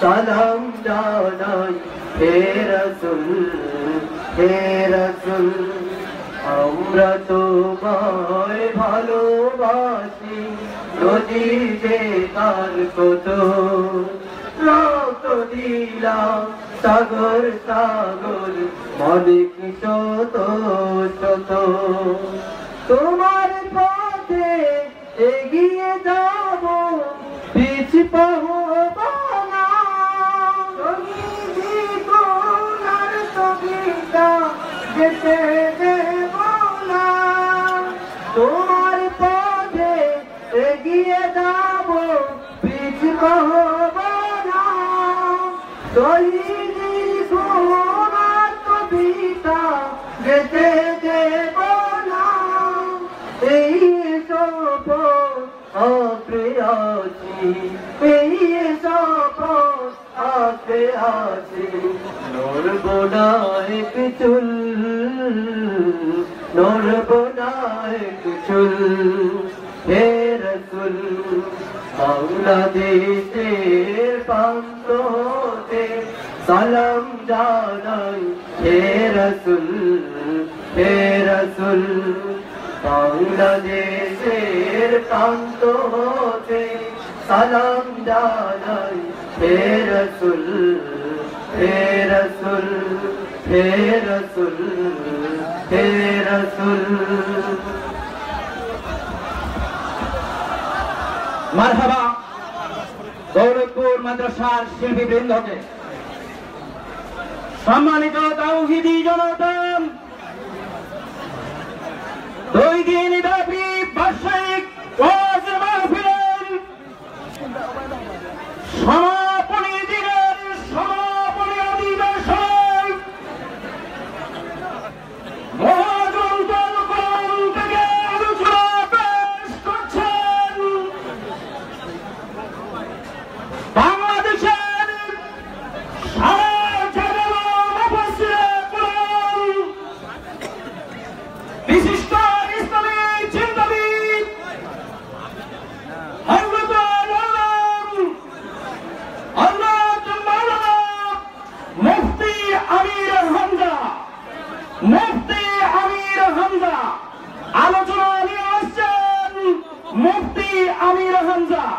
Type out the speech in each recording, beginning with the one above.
সালাম জানাই, হে রসুল হে রসুল, আমরা তোমায় ভালোবাসি। নদী যে কত সাগর সাগর, মনে কি শত তোমার পথে এগিয়ে যাব, পিছ পাহ যেতে দেব না তোমার পথে এগিয়ে যাব পিছ না। তৈরি पे हाथी नूर बोनाए पिचुल नूर बोनाए पिचुल हे रसुल বাংলাদেশের প্রান্ততে সালাম জানাই হে রসুল হে রসুল বাংলাদেশের প্রান্ততে সালাম জানাই হে রসুল হে রসুল হে রসুল হে রসুল। মারহাবা গৌরবপুর মাদ্রাসার শিল্পী বৃন্দকে সম্মানিত তাওহিদি জনতা দুই দিন ব্যাপী বার্ষিক সমাজ মুফতি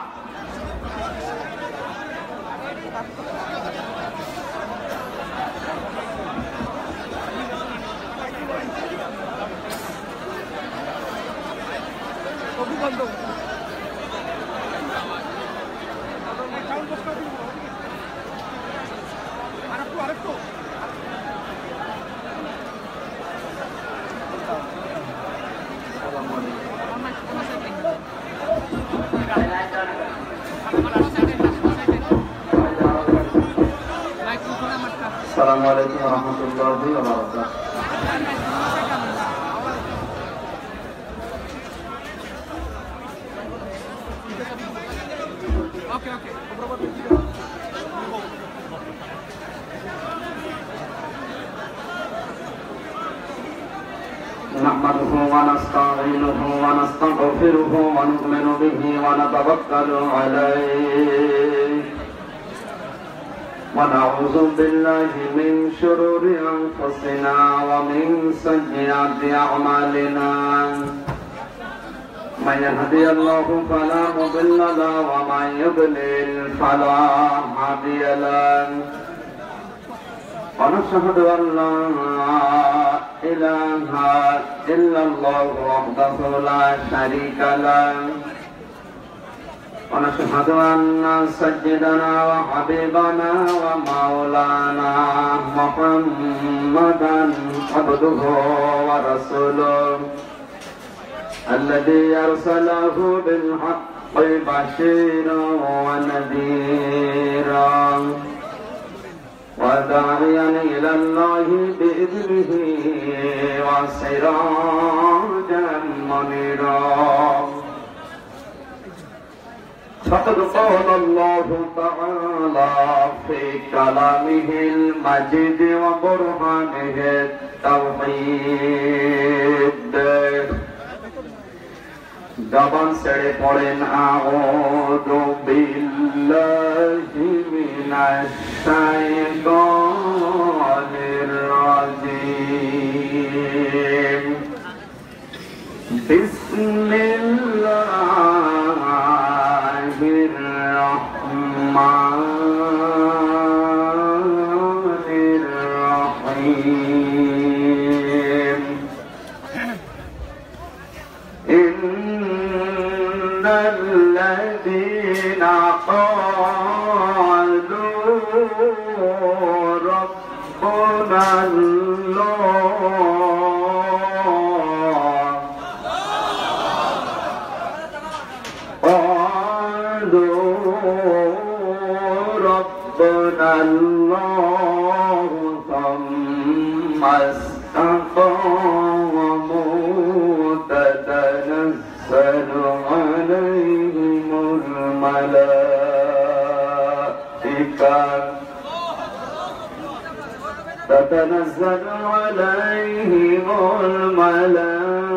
আমির হামজা السلام عليكم ورحمة الله وبركاته نحمده ونستعينه ونستغفره ونؤمن به ونتوكل عليه ونعوذ بالله من شرور أنفسنا ومن سيئات أعمالنا. من يهدي الله فلا مضل له ومن يضلل فلا هادي له. ونشهد أن لا إله إلا الله وحده لا شريك له. ونشهد أن سيدنا وحبيبنا ومولانا محمدا عبده ورسوله الذي أرسله بالحق بشيرا ونذيرا وداعيا إلى الله بإذنه وسراجا منيرا فقد قال الله تعالى في كلامه المجيد وبرهانه التوحيد دبن سڑے پڑن اعوذ بالله من الشيطان الرجيم بسم الله الرحمن الرحيم إن قالوا ربنا الله استقاموا تتنزل عليهم تتنزل عليهم الملائكة.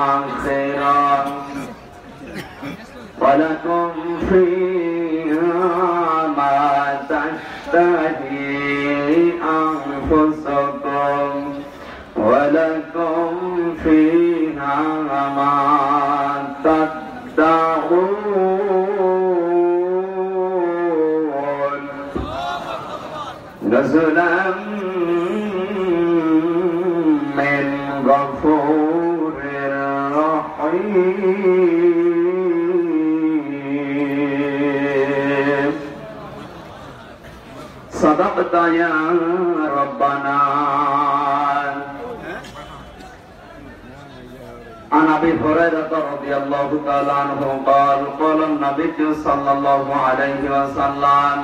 ولكم فيها ما تشتهي. صدقت يا ربنا عن ابي هريره رضي الله تعالى عنه قال قال النبي صلى الله عليه وسلم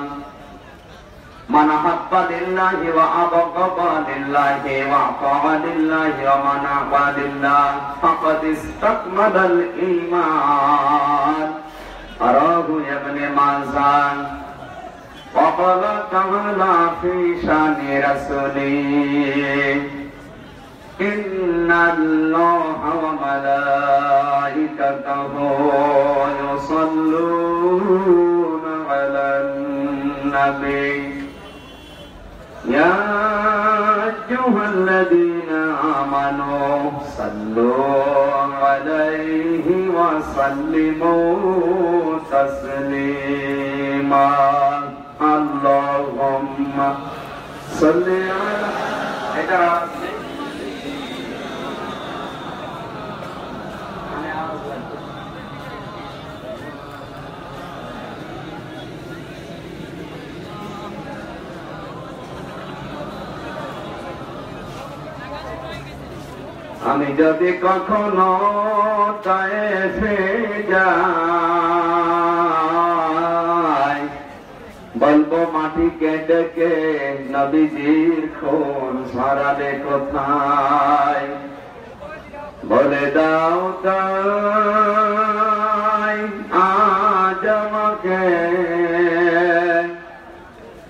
من حب لله وأبغض لله وأطاع لله ومن أعطى لله فقد استكمل الإيمان أراه يا ابن مازان وقال تعالى في شأن رسوله إن الله وملائكته يصلون على النبي. يا أيها الذين آمنوا صلوا عليه وسلموا تسليما. আল্লাহুম্মা সাল্লি আলা এটা আমি যদি কখনো তাই ফে যা বলবো মাটিকে ডেকে নবীজির খুন ছড়ালে কোথায় বলে দাও তাই আজ আমাকে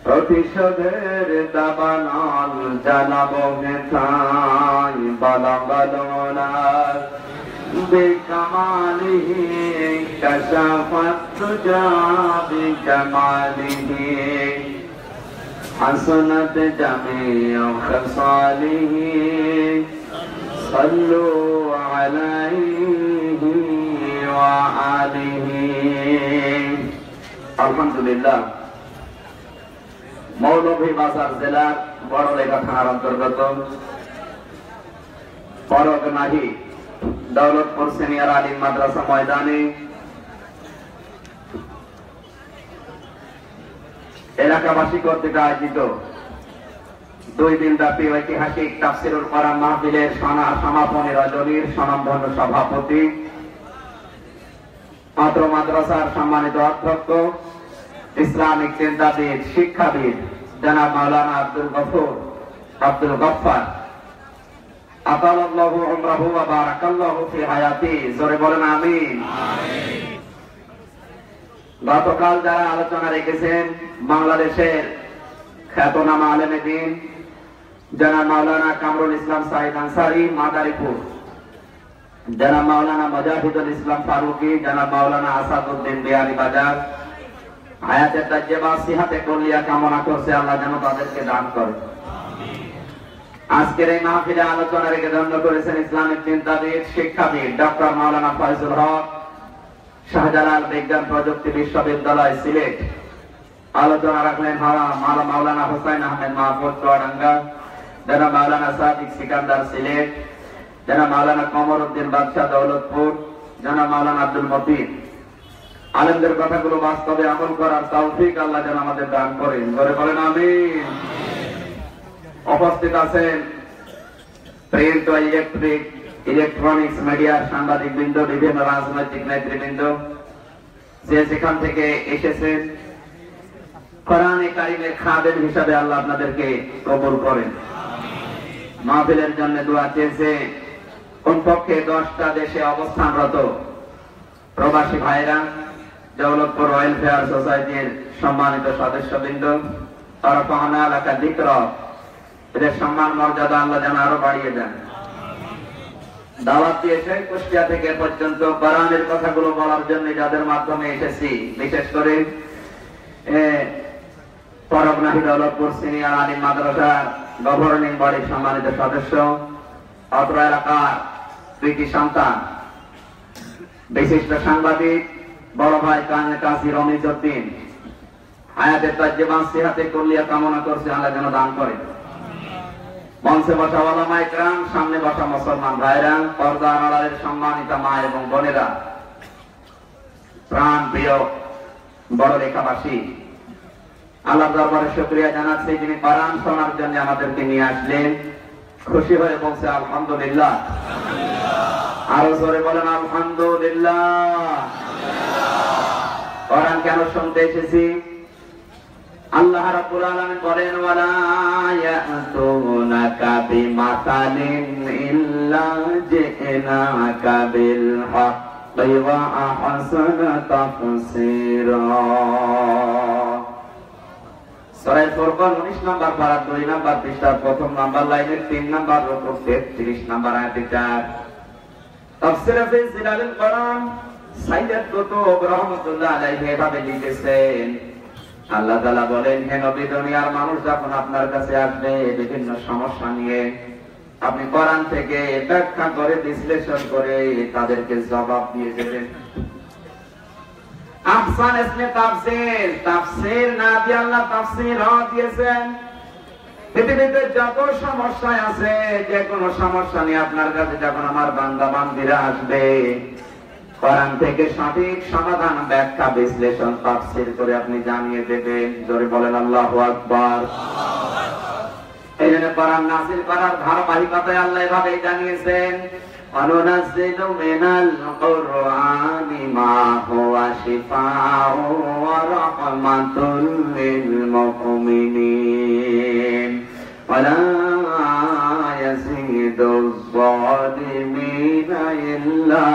প্রতিশোধের দাবানল জানাবো মেথাই বালা বালনা بكماله كشفت بكماله حسنت جميع خصاله صلوا عليه وآله الحمد لله মৌলভীবাজার জেলার বড়লেখা থানার অন্তর্গত পরগনাহি দৌলতপুর সিনিয়র আলিম মাদ্রাসা ময়দানে এলাকাবাসী কর্তৃক আয়োজিত দুই দিন ব্যাপী ঐতিহাসিক তাফসিরুল মাহফিলের সনা সমাপনী রজনীর সনম্ভন সভাপতি মাত্র মাদ্রাসার সম্মানিত অধ্যক্ষ, ইসলামিক চিন্তাবিদ, শিক্ষাবিদ জনাব মাওলানা আব্দুল গফুর, আব্দুল গফফার। আতালাল্লাহু উমরাহু ওয়া বারাকাল্লাহু ফি হায়াতি। জোরে বলেন আমিন। গতকাল যারা আলোচনা রেখেছেন বাংলাদেশের খ্যাতনামা আলেমে দিন জনাব মাওলানা কামরুল ইসলাম সাইদ আনসারি, মাদারীপুর জনাব মাওলানা মুজাহিদুল ইসলাম ফারুকি জনাব মাওলানা আসাদউদ্দিন বিহারি বাজার হায়াতের তাজ্জেবা, সিহাতে কলিয়া কামনা করছে, আল্লাহ যেন তাদেরকে দান করে। আজকের এই মাহফিলে আলোচনা রেখে দণ্ড করেছেন ইসলামিক চিন্তাবিদ, শিক্ষাবিদ ডক্টর মাওলানা ফয়জুল হক শাহজালাল বিজ্ঞান প্রযুক্তি বিশ্ববিদ্যালয়, সিলেট। আলোচনা রাখলেন মালা মাওলানা হোসাইন আহমেদ মাহমুদ চুয়াডাঙ্গা জনাব মাওলানা সাদিক সিকান্দার সিলেট জনাব মাওলানা কমর উদ্দিন বাদশাহ দৌলতপুর জনাব মাওলানা আব্দুল মতিন। আলেমদের কথাগুলো বাস্তবে আমল করার তৌফিক আল্লাহ যেন আমাদের দান করেন। ধরে বলেন আমিন। উপস্থিত আছেন ও ইলেকট্রিক ইলেকট্রনিক্স মিডিয়ার সাংবাদিক বৃন্দ, বিভিন্ন রাজনৈতিক নেতৃবৃন্দ, যে যেখান থেকে এসেছেন কোরআনে কারিমের খাদেম হিসাবে আল্লাহ আপনাদেরকে করেন। মাহফিলের জন্য দোয়া চেয়েছে, কমপক্ষে দশটা দেশে অবস্থানরত প্রবাসী ভাইরা দৌলতপুর ওয়েলফেয়ার সোসাইটির সম্মানিত সদস্যবৃন্দ সম্মান মর্যাদা আল্লাহ যেন আরও বাড়িয়ে দেন। দাওয়াত দিয়েছে কুষ্টিয়া থেকে পর্যন্ত কোরআনের কথাগুলো বলার জন্য যাদের মাধ্যমে এসেছি। বিশেষ করে সিনিয়র আলিম গভর্নিং বডির সম্মানিত সদস্য, অত্র এলাকার সন্তান, বিশিষ্ট সাংবাদিক, বড় ভাই কান কাজী রমিজ উদ্দিন হায়াতের সিহাতে কামনা করছে, আল্লাহ যেন দান করে। মঞ্চে বসা ওলামা ইকরাম সামনে বসা মুসলমান ভাইরা পর্দা আড়ালের সম্মানিত মা এবং বোনেরা। প্রাণ প্রিয় বড় লেখাবাসী আল্লাহ দরবারে শুক্রিয়া জানাচ্ছি যিনি কোরআন শোনার জন্য আমাদেরকে নিয়ে আসলেন। খুশি হয়ে বলছে, আলহামদুলিল্লাহ। আরও জোরে বলেন, আলহামদুলিল্লাহ। কেন শুনতে এসেছি? আল্লাহ রাব্বুল আলামিন বলেন, ওয়ালা ইয়াতুনাকা ইল্লা জিনাকা বিল হাক্কি ওয়া আহসানা তাফসীরা. সূরা ফুরকান 19 নম্বর পারা 2 নম্বর পৃষ্ঠার প্রথম নাম্বার লাইনের 3 নম্বর রকম 33 নম্বর আয়াতে 4 তাফসীর ফি জিলালিল কোরআন সাইয়্যিদ কুতুব রাহমাতুল্লাহ আলাইহি এভাবে লিখেছেন আল্লাহ তাআলা বলেন, হে নবী, দুনিয়ার মানুষ যখন আপনার কাছে আসবে, বিভিন্ন সমস্যা নিয়ে আপনি কোরআন থেকে ব্যাখ্যা করে, বিশ্লেষণ করে তাদেরকে জবাব দিয়ে দেবেন। আহসান ইসমে না দিয়ে আল্লাহ দিয়েছেন। পৃথিবীতে যত সমস্যা আছে, যে কোনো সমস্যা নিয়ে আপনার কাছে যখন আমার বান্দা বান্দিরা আসবে কোরআন থেকে সঠিক সমাধান ব্যাখ্যা, বিশ্লেষণ, তাফসীর করে আপনি জানিয়ে দেবেন। জোরে বলেন, আল্লাহু আকবার। এই জন্য কোরআন নাসিল করার ধারাবাহিকতায় আল্লাহ এভাবে জানিয়েছেন অনুনাসিলু মিনাল কোরআনি মা হুয়া শিফাউ ওয়া রাহমাতুল লিল মুমিনিন ওয়ালা ইয়াজিদু যালিমিনা ইল্লা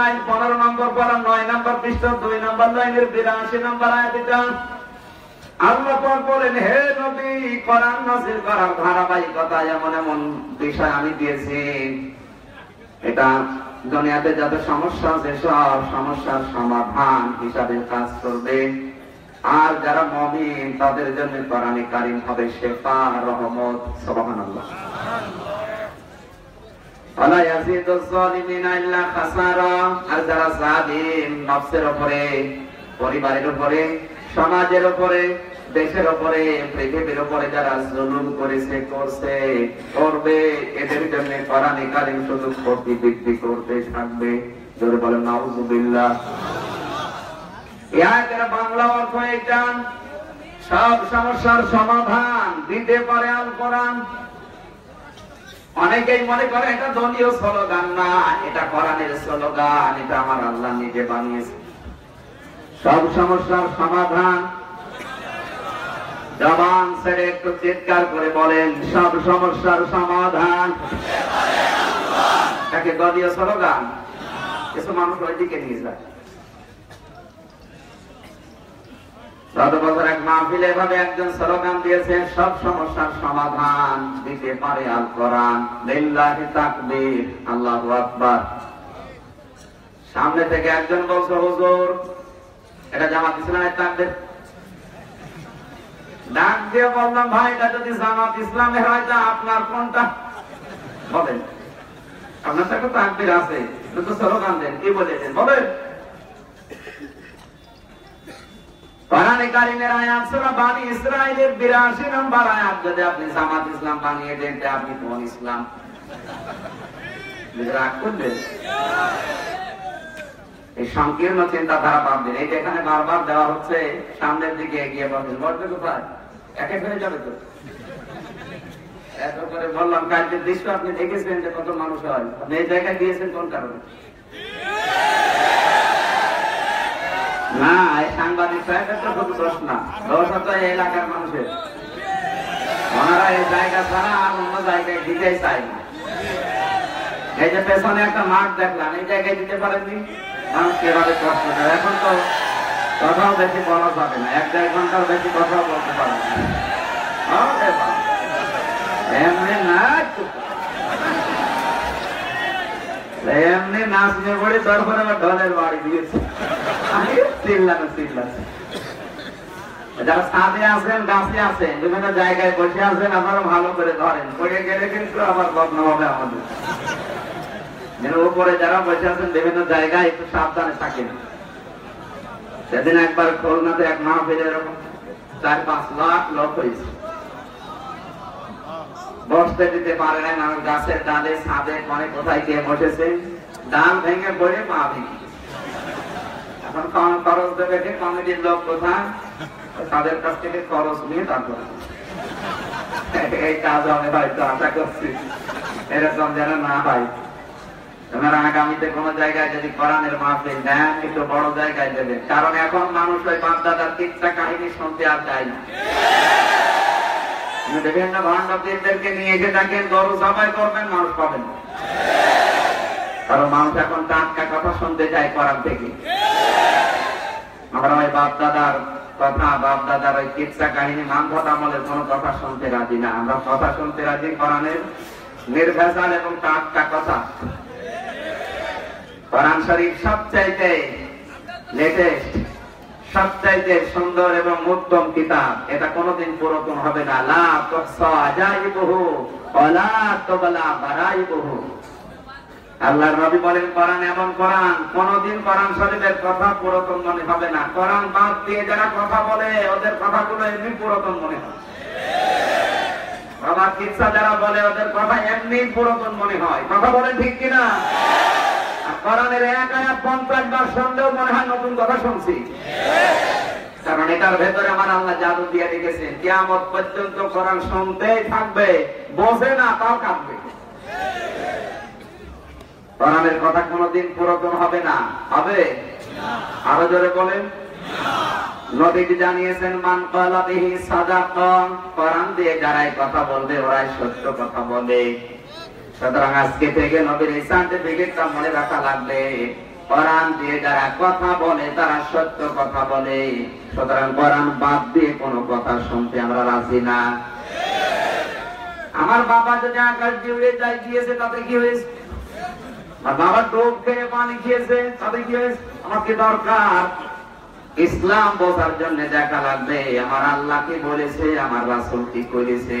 ইসরাইল 15 নম্বর পারা 9 নম্বর পৃষ্ঠা 2 নম্বর লাইনের 82 নম্বর আয়াত এটা আল্লাহ বলেন, হে নবী, কোরআন করার ধারাবাহিকতা এমন এমন বিষয় আমি দিয়েছি। এটা দুনিয়াতে যত সমস্যা আছে, সব সমস্যার সমাধান হিসাবে কাজ করবে। আর যারা মমিন, তাদের জন্য কোরআনে কারিম হবে শেফা রহমত, সুবহানাল্লাহ। ওয়ালা ইয়াজিদু যালিমিনা ইল্লা খাসারা। আর যারা জালিম নফসের উপরে, পরিবারের উপরে, সমাজের উপরে, দেশের উপরে, পৃথিবীর উপরে যারা জুলুম করেছে, করছে, করবে, এদের জন্য কোরআনে কারিম শুধু ক্ষতি বৃদ্ধি করতে থাকবে। জোরে বলেন, নাউজুবিল্লাহ। এই আয়াতের বাংলা অর্থ এটা সব সমস্যার সমাধান, দিতে পারে আল কোরআন। অনেকেই মনে করে এটা দলীয় স্লোগান না, এটা কোরআনের স্লোগান, এটা আমার আল্লাহ নিজে বানিয়েছে। সব সমস্যার সমাধান। জবান ছেড়ে একটু চিৎকার করে বলেন, সব সমস্যার সমাধান। একে দলীয় স্লোগান। কিছু মানুষ ওইদিকে নিয়ে যায়। গত বছর এক মাহফিলে এভাবে একজন স্লোগান দিয়েছেন, সব সমস্যার সমাধান দিতে পারে আল কোরআন। লিল্লাহি তাকবীর, আল্লাহু আকবার। সামনে থেকে একজন বলছে, হুজুর, এটা জামাত ইসলামের তাকবীর। ডাক দিয়ে বললাম, ভাই, এটা যদি জামাত ইসলামের হয়, তা আপনার কোনটা? বলেন। আপনার তো তাকবীর আছে কিন্তু স্লোগান দেন, কি বলেছেন বলেন। কোরআনে কারিমের আয়াত সূরা বানি ইসরাইলের 82 নম্বর আয়াত। যদি আপনি জামাত ইসলাম বানিয়ে দেন, তে আপনি কোন ইসলাম? রাগ করবেন? এই সংকীর্ণ চিন্তাধারা বাদ দিন। এই এখানে বারবার দেওয়া হচ্ছে, সামনের দিকে এগিয়ে বলছেন বলতে কোথায়? একে হয়ে যাবে তো। এত করে বললাম কালকের দৃশ্য আপনি দেখেছেন যে কত মানুষ হয়। আপনি এই জায়গায় গিয়েছেন কোন কারণে? না সাংবাদিক না দোষ এলাকার মানুষের। ওনারা এই জায়গা ছাড়া আর দিতেই এই যে পেছনে একটা মাঠ দেখলাম, এই জায়গায় দিতে পারেননি? মানুষ কীভাবে কষ্ট দেয় এখন তো কথাও বেশি বলা যাবে না। এক দেড় বেশি কথাও বলতে পারে না। এমনি না। এমনি নাচ নিয়ে পড়ে তারপরে আমার ঢলের বাড়ি দিয়েছে আমি চিল্লানো চিল্লাচ্ছে যারা ছাদে আছেন, গাছে আছেন, বিভিন্ন জায়গায় বসে আছেন, আপনারা ভালো করে ধরেন। পড়ে গেলে কিন্তু আবার বদনাম হবে আমাদের। উপরে যারা বসে আছেন, বিভিন্ন জায়গায় একটু সাবধানে থাকেন। সেদিন একবার খুলনাতে এক মাহফিল এরকম চার পাঁচ লাখ লোক হয়েছে। বসতে দিতে পারে না গাছের ডালে ছাদে মানে কোথায় গিয়ে বসেছে? ডাল ভেঙে পড়ে পা ভেঙে। এখন খরচ দেবে কমিটির লোক কোথায়? তাদের কাছ থেকে খরচ নিয়ে তারপরে। এই কাজ আমি হয়তো আশা করছি। এরকম যেন না তোমরা আগামীতে কোন জায়গায় যদি কোরআনের মাহফিল দেন একটু বড় জায়গায় দেবে কারণ এখন মানুষ ওই বাপদাদার তিনটা কাহিনী শুনতে আর চায় না। বিভিন্ন ভণ্ডপীরদেরকে নিয়ে এসে দেখেন গরু সবাই করবেন, মানুষ পাবেন কারণ মানুষ এখন টাটকা কথা শুনতে চায় কোরআন থেকে। আমরা ওই বাপদাদার কথা, বাপদাদার ওই কিচ্ছা কাহিনী মানভত আমলের কোন কথা শুনতে রাজি না। আমরা কথা শুনতে রাজি কোরআনের নির্ভেজাল এবং টাটকা কথা। কোরআন শরীফ সবচাইতে লেটেস্ট সবচাইতে সুন্দর এবং উত্তম কিতাব। এটা কোনোদিন পুরাতন হবে না। লা তুহসা আজাইবুহু বলেন, কোরআন এমন কোরআন, কোনদিন কোরআন শরীফের কথা পুরাতন মনে হবে না। কোরআন বাদ দিয়ে যারা কথা বলে, ওদের কথাগুলো এমনি পুরাতন মনে হয়। বাবা কিচ্ছা যারা বলে, ওদের কথা এমনি পুরাতন মনে হয়। কথা বলেন ঠিক কিনা? কোরআনের এক আয়াত পঞ্চাশ বার শুনলেও মনে হয় নতুন কথা শুনছি। কারণ এটার ভেতরে আমার আল্লাহ জাদু দিয়ে রেখেছেন। কিয়ামত পর্যন্ত কোরআন শুনতেই থাকবে, বোঝে না, তাও কাঁদবে। কোরআনের কথা কোনোদিন পুরাতন হবে না। হবে? আরও জোরে বলেন। নবীজি জানিয়েছেন, মান কালা বিহি সাদাকা কোরআন দিয়ে যারাই কথা বলবে, ওরাই সত্য কথা বলে। সুতরাং আজকে থেকে নবীর এই সার্টিফিকেটটা মনে রাখা লাগবে। কোরআন দিয়ে যারা কথা বলে, তারা সত্য কথা বলে। সুতরাং কোরআন বাদ দিয়ে কোনো কথা শুনতে আমরা রাজি না। আমার বাবা যদি আকাশ দিয়ে উড়ে যায় গিয়েছে তাতে কি হয়েছে? আর বাবা টোপ খেয়ে পানি খেয়েছে, তাতে কি হয়েছে? আমার কি দরকার? ইসলাম বোঝার জন্য দেখা লাগবে। আমার আল্লাহ কি বলেছে? আমার রাসুল কি করেছে?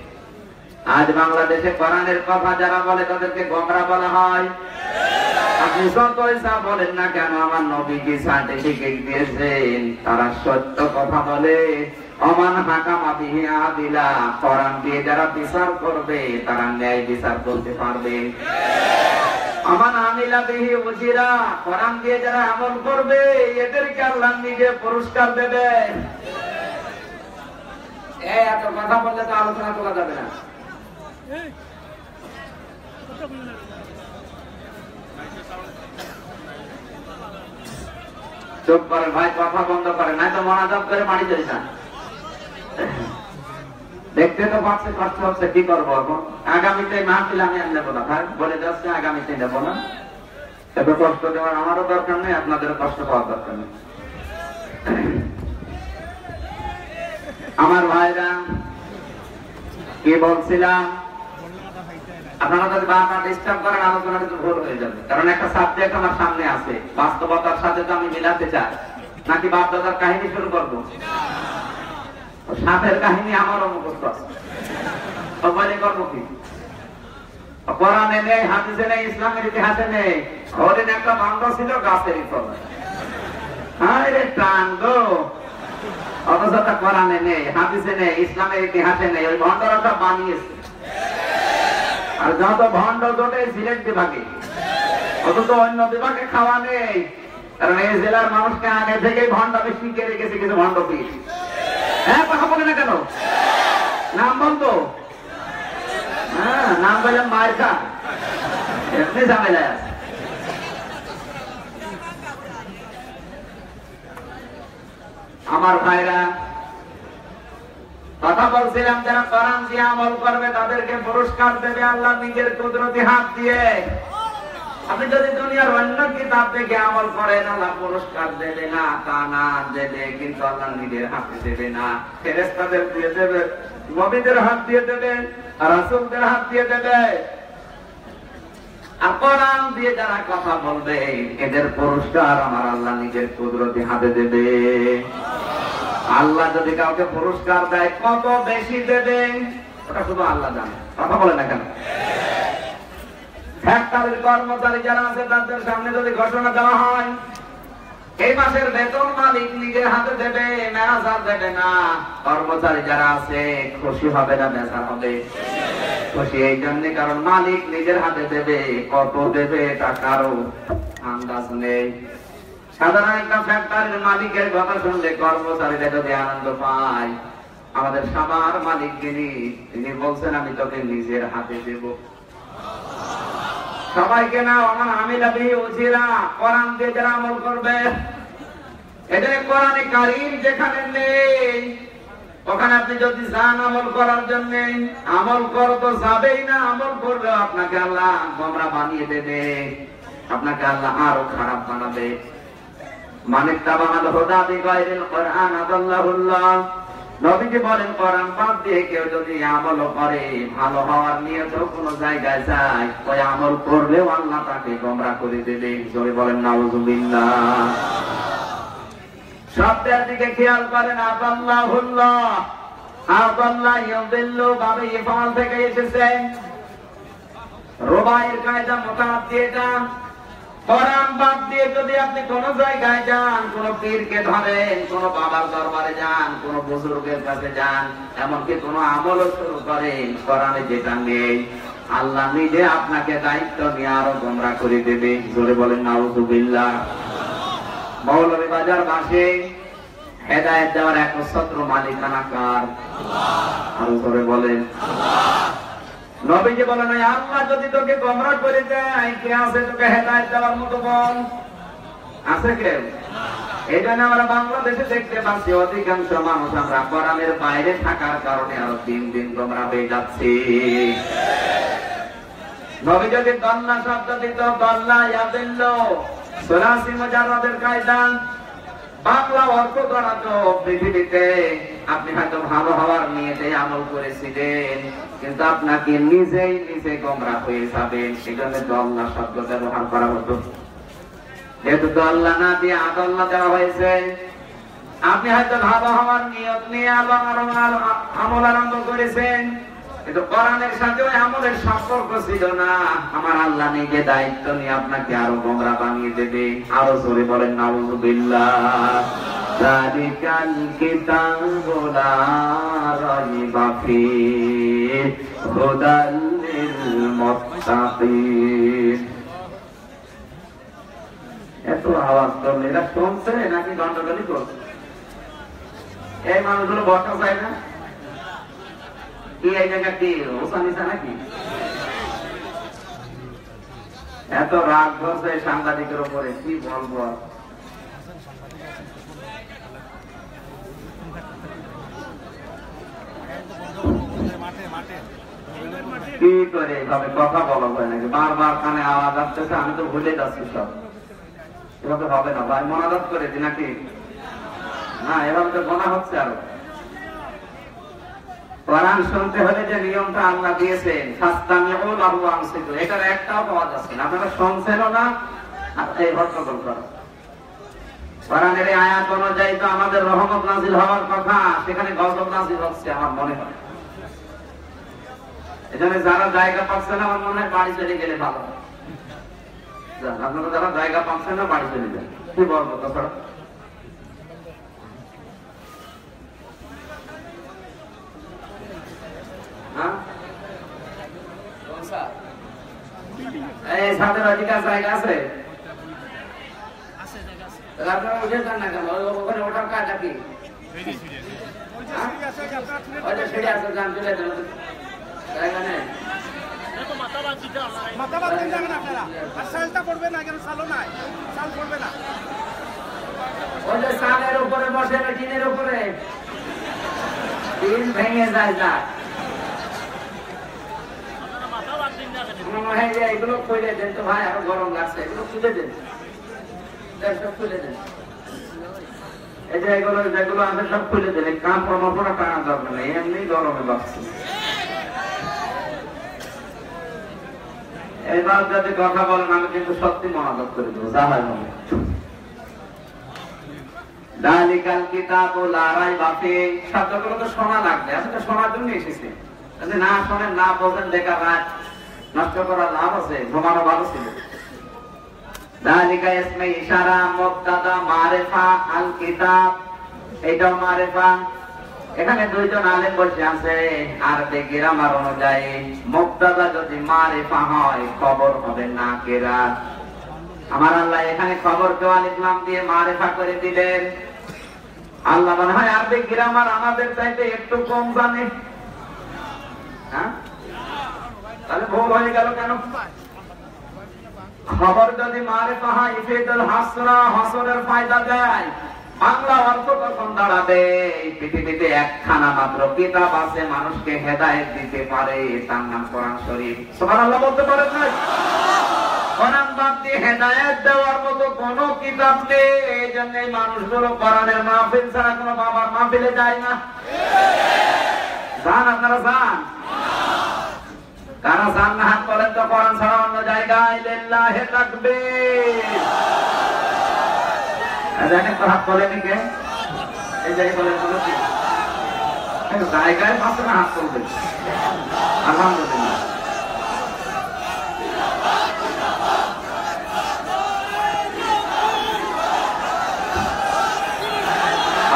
আজ বাংলাদেশে কোরআনের কথা যারা বলে তাদেরকে গোমরা বলা হয়। আপনি যত ইচ্ছা বলেন না কেন, আমার নবীজি সার্টিফিকেট দিয়েছেন? তারা সত্য কথা বলে। অমান হাকামা কোরআন দিয়ে যারা বিচার করবে, তারা ন্যায় বিচার করতে পারবে। আমার আমিলা বিহি উজিরা, কোরআন দিয়ে যারা আমল করবে, এদেরকে আল্লাহ নিজে পুরস্কার দেবে। এই এত কথা বললে তো আলোচনা করা যাবে না। চুপ করেন ভাই, কথা বন্ধ করেন। নাই তো মনাজাত করে বাড়ি চলে দেখতে তো পাচ্ছে, কষ্ট হচ্ছে, কি করব এখন? আগামীতে মাহফিল আমি আর নেব না, ভাই। বলে যাচ্ছে, আগামীতে নেব না। এত কষ্ট দেওয়ার আমারও দরকার নেই, আপনাদেরও কষ্ট পাওয়ার দরকার নেই। আমার ভাইরা, কি বলছিলাম? আপনারা যদি বারবার ডিস্টার্ব করেন আলোচনা কিন্তু ভুল হয়ে যাবে। কারণ একটা সাবজেক্ট আমার সামনে আছে। বাস্তবতার সাথে তো আমি মিলাতে চাই। নাকি বাপ দাদার কাহিনী শুরু করব? সাপের কাহিনী আমারও মুখস্থ সবাই করব কি? কোরআনে নেই, হাদিসে নেই, ইসলামের ইতিহাসে নেই। ওদিন একটা বান্ধব ছিল, গাছের রে টান গো! অথচ কোরআনে নেই, হাদিসে নেই, ইসলামের ইতিহাসে নেই। ওই ভণ্ডরা বানিয়েছে। আর যত ভণ্ড জোটে সিলেট বিভাগে, অথচ অন্য বিভাগে খাওয়া নেই। কারণ এই জেলার মানুষকে আগে থেকেই ভণ্ড বেশি কে রেখেছে কিছু ভণ্ড পীর হ্যাঁ কথা বলে না কেন? নাম বলতো? হ্যাঁ নাম বললাম মায়ের এমনি ঝামেলায় আমার ভাইরা কথা বলছিলাম যারা কোরআন দিয়ে আমল করবে, তাদেরকে পুরস্কার দেবে, আল্লাহ নিজের কুদরতি হাত দিয়ে। আপনি যদি দুনিয়ার অন্য কিতাব থেকে আমল করেন, আল্লাহ পুরস্কার দেবে না, তা না দেবে, কিন্তু আল্লাহ নিজের হাতে দেবে না। ফেরেস্তাদের দিয়ে দেবে, নবীদের হাত দিয়ে দেবে, রাসুলদের হাত দিয়ে দেবে। কোরআন দিয়ে যারা কথা বলবে, এদের পুরস্কার আমার আল্লাহ নিজের কুদরতি হাতে দেবে। আল্লাহ যদি কাউকে পুরস্কার দেয়, কত বেশি দেবে? ওটা শুধু আল্লাহ জানে। কথা বলে না কেন? ফ্যাক্টরির কর্মচারী যারা আছে, তাদের সামনে যদি ঘটনা দেওয়া হয় এই মাসের বেতন মালিক নিজের হাতে দেবে ম্যানেজার দেবে না। কর্মচারী যারা আছে, খুশি হবে না, বেচা হবে। খুশি এই জন্য কারণ মালিক নিজের হাতে দেবে, কত দেবে আন্দাজ নেই। সাধারণ একটা ফ্যাক্টরির মালিকের কথা শুনলে কর্মচারীরা যদি আনন্দ পায়, আমাদের সামার মালিক যিনি, তিনি বলছেন, আমি তোকে নিজের হাতে দেব। সবাইকে না আমার আমিলা বিহি উচিরা কোরআন দিয়ে যারা আমল করবে। এদের কোরআনে কারিম যেখানে নেই, ওখানে আপনি যদি চান আমল করার জন্য, আমল কর তো যাবেই না, আমল করলে আপনাকে আল্লাহ, গোমরা বানিয়ে দেবে। আপনাকে আল্লাহ আরও খারাপ বানাবে। মানে তাবাহাল হুদা বিগাইরিল কোরআন, আদাল্লাহুল্লাহ। নবীজি বলেন কোরআন বাদ দিয়ে কেউ যদি আমল করে, ভালো হওয়ার নিয়ত কোন জায়গায় যায়, ওই আমল করলেও আল্লাহ তাকে গোমরা করে দেবে। জোরে বলেন, নাউজুবিল্লাহ। শব্দের দিকে খেয়াল করেন, আদাল্লাহুল্লাহ। আদাল্লাহ ইউদিল্লু বাবে ইফাল থেকে এসেছে। রুবাইয়ের কায়দা মোতাহাত যান। কোরআন বাদ দিয়ে যদি আপনি কোন জায়গায় যান, কোন পীরকে ধরেন, কোন বাবার দরবারে যান, কোন বুজুর্গের কাছে যান, এমনকি কোন আমলও শুরু করেন, কোরআনে যেটা নেই, আল্লাহ নিজে আপনাকে দায়িত্ব নিয়ে আরও গোমরা করে দেবে। জোরে বলেন, নাউজুবিল্লাহ। মৌলভী বাজার বাসে হেদায়ত দেওয়ার একচ্ছত্র মালিকানা কার আরও জোরে বলেন। নবীজি "এই আল্লাহ যদি তোকে গোমরা করে দেয়, কে আছে তোকে হেদায়ত দেওয়ার মতো বল? আছে কেউ? এই জন্য আমরা বাংলাদেশে দেখতে পাচ্ছি, অধিকাংশ মানুষ আমরা কোরআনের বাইরে থাকার কারণে আরও দিন দিন গোমরা হয়ে যাচ্ছি। নবী যদি দল্লা শব্দ দিত, দল্লা ইয়াদিল্ল, সোলাসি মুজাররাদের কায়দা বাংলা অর্থ করা তো পৃথিবীতে আপনি হয়তো ভালো হওয়ার নিয়েতে আমল করেছিলেন, কিন্তু আপনাকে নিজেই নিজে গোমরা হয়ে যাবেন সেজন্য দল্লা শব্দ ব্যবহার করা হতো। যেহেতু দল্লা না দিয়ে আদল্লা দেওয়া হয়েছে, আপনি হয়তো ভালো হওয়ার নিয়ত নিয়ে আলো- আলো- আমল আরম্ভ করেছেন। কিন্তু কোরআনের সাথে ওই আমলের সম্পর্ক ছিল না। আমার আল্লাহ নিজে দায়িত্ব নিয়ে আপনাকে আরও গোমরা বানিয়ে দেবে। আরও জোরে বলেন, নাউজুবিল্লাহ। এত আওয়াজ করলে এরা শুনছে নাকি গন্ডগোলি করছে? এই মানুষগুলো বসা যায় না। এত রাগ ধরছে সাংবাদিকের উপরে কি বলব? কি করে এভাবে কথা বলা হয় নাকি বারবার কানে আওয়াজ আসতেছে আমি তো ভুলে যাচ্ছি সব এভাবে হবে না ভাই মনাজাত করে দি নাকি না এভাবে তো গোনা হচ্ছে আরও কোরআন শুনতে হলে যে নিয়মটা আল্লাহ দিয়েছেন শাস্তামিউ লাহু আনসিতু এটার একটাও পাওয়া যাচ্ছে না আপনারা শুনছেনও না? এই হট্টগোল করা কোরআনের এই আয়াত অনুযায়ী তো আমাদের রহমত নাজিল হওয়ার কথা, সেখানে গজব নাজিল হচ্ছে আমার মনে হয়। এখানে যারা জায়গা পাচ্ছে না, আমার মনে হয় বাড়ি চলে গেলে ভালো আপনারা যারা জায়গা পাচ্ছেন না, বাড়ি চলে যান। কি বলব তাছাড়া এই ছাদের অধিকার জায়গা আছে? আপনারা উঠে যান না কেন? ওখানে ওঠার কাজটা কি? হ্যাঁ? ওই যে সিঁড়ি আছে, যান, চলে যান। জায়গা নেই মাথা বাঁধবেন যাবেন আপনারা আর সালটা পড়বে না কেন সালও নাই সাল পড়বে না ওই যে সালের উপরে বসে টিনের উপরে? তিন ভেঙে যায় যায় মনে হয় যে এগুলো খুলে দেন তো ভাই আরও গরম লাগছে এগুলো খুলে দেন দেন, সব খুলে দেন এই যে এগুলো যেগুলো আছে সব খুলে দেন এই কাপড় টানা দরকার নেই এমনি গরমে বাড়ছে এবার যদি কথা বলেন আমি কিন্তু সত্যি মনোযোগ করে দেবো যা হয় হবে দালিকাল কিতাব ও লারাই বাপে শব্দগুলো তো শোনা লাগবে আসলে শোনার জন্য এসেছে না শোনেন না বোঝেন বেকার রাত নষ্ট করার লাভ আছে ঘুমানো ভালো ছিল। দালিকা ইসমে ইশারা, মুবতাদা, মারিফা আল কিতাব এটাও মারিফা। এখানে দুইজন আলেম বসে আছে, আরবে গ্রামার অনুযায়ী মুবতাদা যদি মারিফা হয় খবর হবে না কেরা? আমার আল্লাহ এখানে খবর জোয়াল ইসলাম দিয়ে মারেফা করে দিলেন। আল্লাহ মনে হয় আরবি গ্রামার আমাদের চাইতে একটু কম জানে। হ্যাঁ? তাহলে ভুল হয়ে গেল কেন? খবর যদি মারেফা হয় ইফেদুল হাসরা হাসরের ফায়দা দেয়। বাংলা অর্থ তখন দাঁড়াবে? পৃথিবীতে একখানা মাত্র কিতাব আছে, মানুষকে হেদায়েত দিতে পারে, তার নাম কোরআন শরীফ। সুবহানাল্লাহ বলতে পারেন না কোরআন বাদ দিয়ে হেদায়েত দেওয়ার মতো কোন কিতাব নেই। এই জন্যই মানুষগুলো কোরআনের মাহফিল ছাড়া কোনো বাবার মাহফিলে যায় না। যান আপনারা, যান। কারা যান না হাত করেন তো কোরআন ছাড়া অন্য জায়গায় লিল্লাহে তাকবীর। দেখেন তো হাত তোলেনি কে এই জায়গায় বলেন কি? জায়গায় না হাত আলহামদুলিল্লাহ।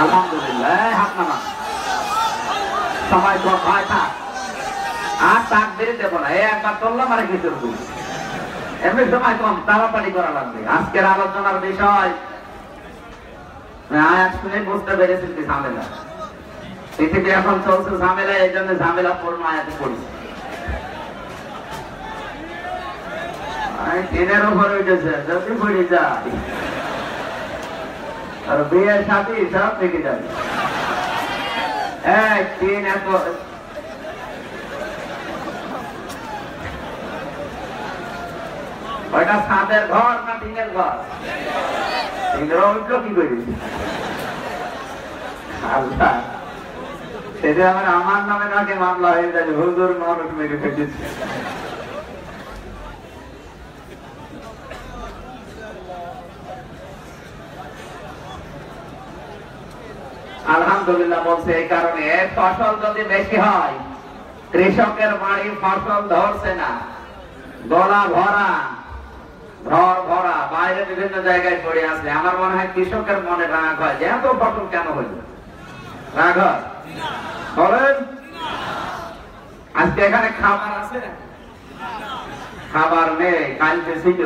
আলহামদুলিল্লাহ হাত নামা। সময় তো ভাই থাক আর তাক দিয়ে দেবো না। একবার তুললাম আর কিছু এমনি সময় কম, তাড়াতাড়ি করা লাগবে। আজকের আলোচনার বিষয় আয়াত শুনে বুঝতে ঝামেলা। পৃথিবী এখন চলছে ঝামেলা, এই জন্য ঝামেলা উঠেছে, যদি পড়ে যায় আর বিয়ের সাথে, সব থেকে যাবে। এক তিন এক ওইটা ঘর না টিনের ঘর? কি করি আল্লাহ সেটা আমার নামে নাকি মামলা হয়ে হুজুর মানুষ মেরে আলহামদুলিল্লাহ বলছে, এই কারণে ফসল যদি বেশি হয়, কৃষকের বাড়ি ফসল ধরছে না। গলা ভরা। ঘর ভরা বাইরে বিভিন্ন জায়গায় পড়ে আছে। আমার মনে হয় কৃষকের মনে রাগ হয়। যে এত ফসল কেন হইল? রাগ হয়? বলেন। আজকে এখানে খাবার আছে? খাবার নেই, কালকে ছিল।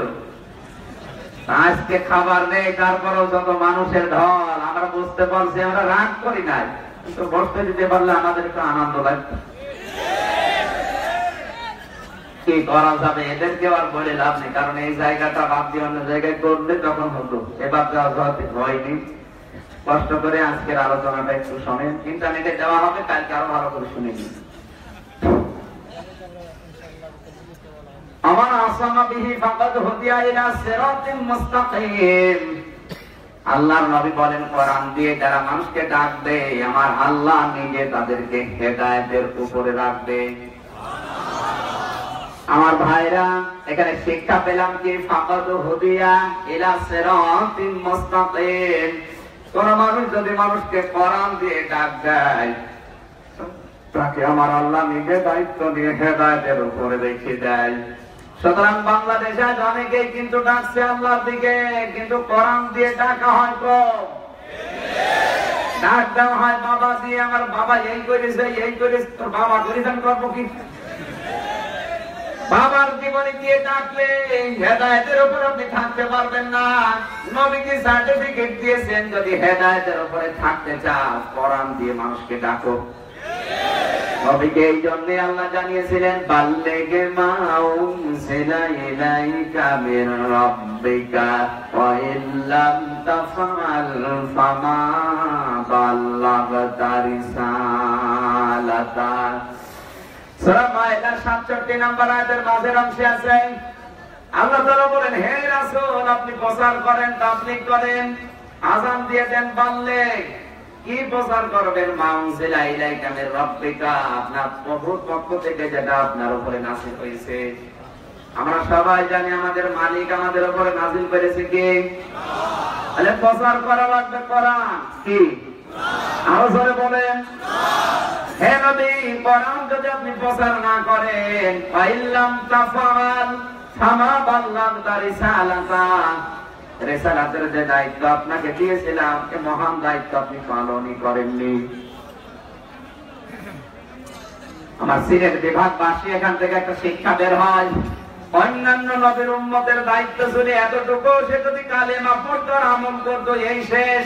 আজকে খাবার নেই, তারপরেও যত মানুষের ঢল, আমরা বুঝতে পারছি, আমরা রাগ করি নাই। কিন্তু বসতে দিতে পারলে আমাদের একটু আনন্দ লাগতো কি করা যাবে এদেরকে আর বলে লাভ নেই, কারণ এই জায়গাটা বাদ দিয়ে অন্য জায়গায় করলে তখন হতো। হয়নি কষ্ট করে আজকের আলোচনাটা একটু শোনেন। ইন্টারনেটে দেওয়া হবে, কালকে আরও ভালো করে শুনে নিন। আমার আসামা বিহি ফাকাদ হুদিয়া ইলা মুস্তাকিম। আল্লাহর নবী বলেন, কোরআন দিয়ে যারা মানুষকে ডাকবে, আমার আল্লাহ নিজে তাদেরকে হেদায়েতের উপরে রাখবে। আমার ভাইরা, এখানে শিক্ষা পেলাম কি? ফাকাদ হুদিয়া ইলা সিরাতিন মুস্তাকিম। কোন মানুষ যদি মানুষকে কোরআন দিয়ে ডাক দেয়, তাকে আমার আল্লাহ নিজে দায়িত্ব নিয়ে হেদায়তের উপরে রেখে দেয়। সুতরাং বাংলাদেশে আজ অনেকেই কিন্তু ডাকছে আল্লাহর দিকে, কিন্তু কোরআন দিয়ে ডাকা হয় কম ডাক দেওয়া হয়, বাবা দিয়ে আমার বাবা এই করেছে এই করেছে, তোর বাবা করেছেন, করব কি? বাবার জীবনে গিয়ে ডাকলে? হেদায়তের উপর আপনি থাকতে পারবেন না। নবীকে সার্টিফিকেট দিয়েছেন, যদি হেদায়তের উপরে থাকতে চাও, কোরআন দিয়ে মানুষকে ডাকো। নবীকে এই জন্যে আল্লাহ জানিয়েছিলেন বাল্লে গে মাউম সেলাই কামের রব্বিকা ওয়াইল্লাম তাফাল ফামা বাল্লাগতা রিসালাতা সূরা মায়েদার 67 নম্বর আয়াতের মাঝের অংশে আছে, আল্লাহ তাআলা বলেন, হে রাসূল, আপনি প্রচার করেন, তাবলীগ করেন, আযান দিয়ে দেন বাল্লে কি প্রচার করবেন? মাউনজিলা ইলাইকা মির রাব্বিকা। আপনার প্রভুর পক্ষ থেকে যেটা আপনার উপরে নাযিল হয়েছে। আমরা সবাই জানি আমাদের মালিক আমাদের উপরে নাযিল করেছে কি? প্রচার করা লাগবে কোরআন। কি? আরও জোরে বলেন। হে নবী যদি আপনি প্রচার না করেন তাফাল বাল্লাগতা রিসালাতা। যে দায়িত্ব আপনাকে দিয়েছিলাম, এ মহান দায়িত্ব আপনি পালনই করেননি। আমার এখান থেকে একটা শিক্ষা বের হয়। অন্যান্য নবীর উম্মতের দায়িত্ব ছিল এতটুকু, সে যদি কালেমা পড়তো আমল করতো, এই শেষ।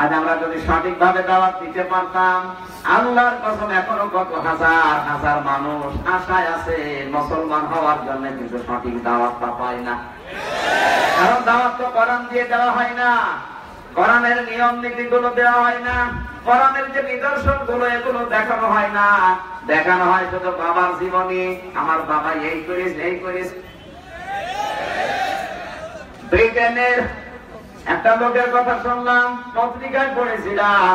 আজ আমরা যদি সঠিকভাবে দাওয়াত দিতে পারতাম, আল্লাহর কসম এখনও কত হাজার হাজার মানুষ আশায় আছে মুসলমান হওয়ার জন্য, কিন্তু সঠিক দাওয়াতটা পায় না। কারণ দাওয়াত তো কোরআন দিয়ে দেওয়া হয় না, কোরআনের নিয়ম নীতি গুলো দেওয়া হয় না, কোরআনের যে নিদর্শনগুলো এগুলো দেখানো হয় না। দেখানো হয় শুধু বাবার জীবনী, আমার বাবা এই করিস এই করিস। ব্রিটেনের একটা লোকের কথা শুনলাম, পত্রিকায় পড়েছিলাম।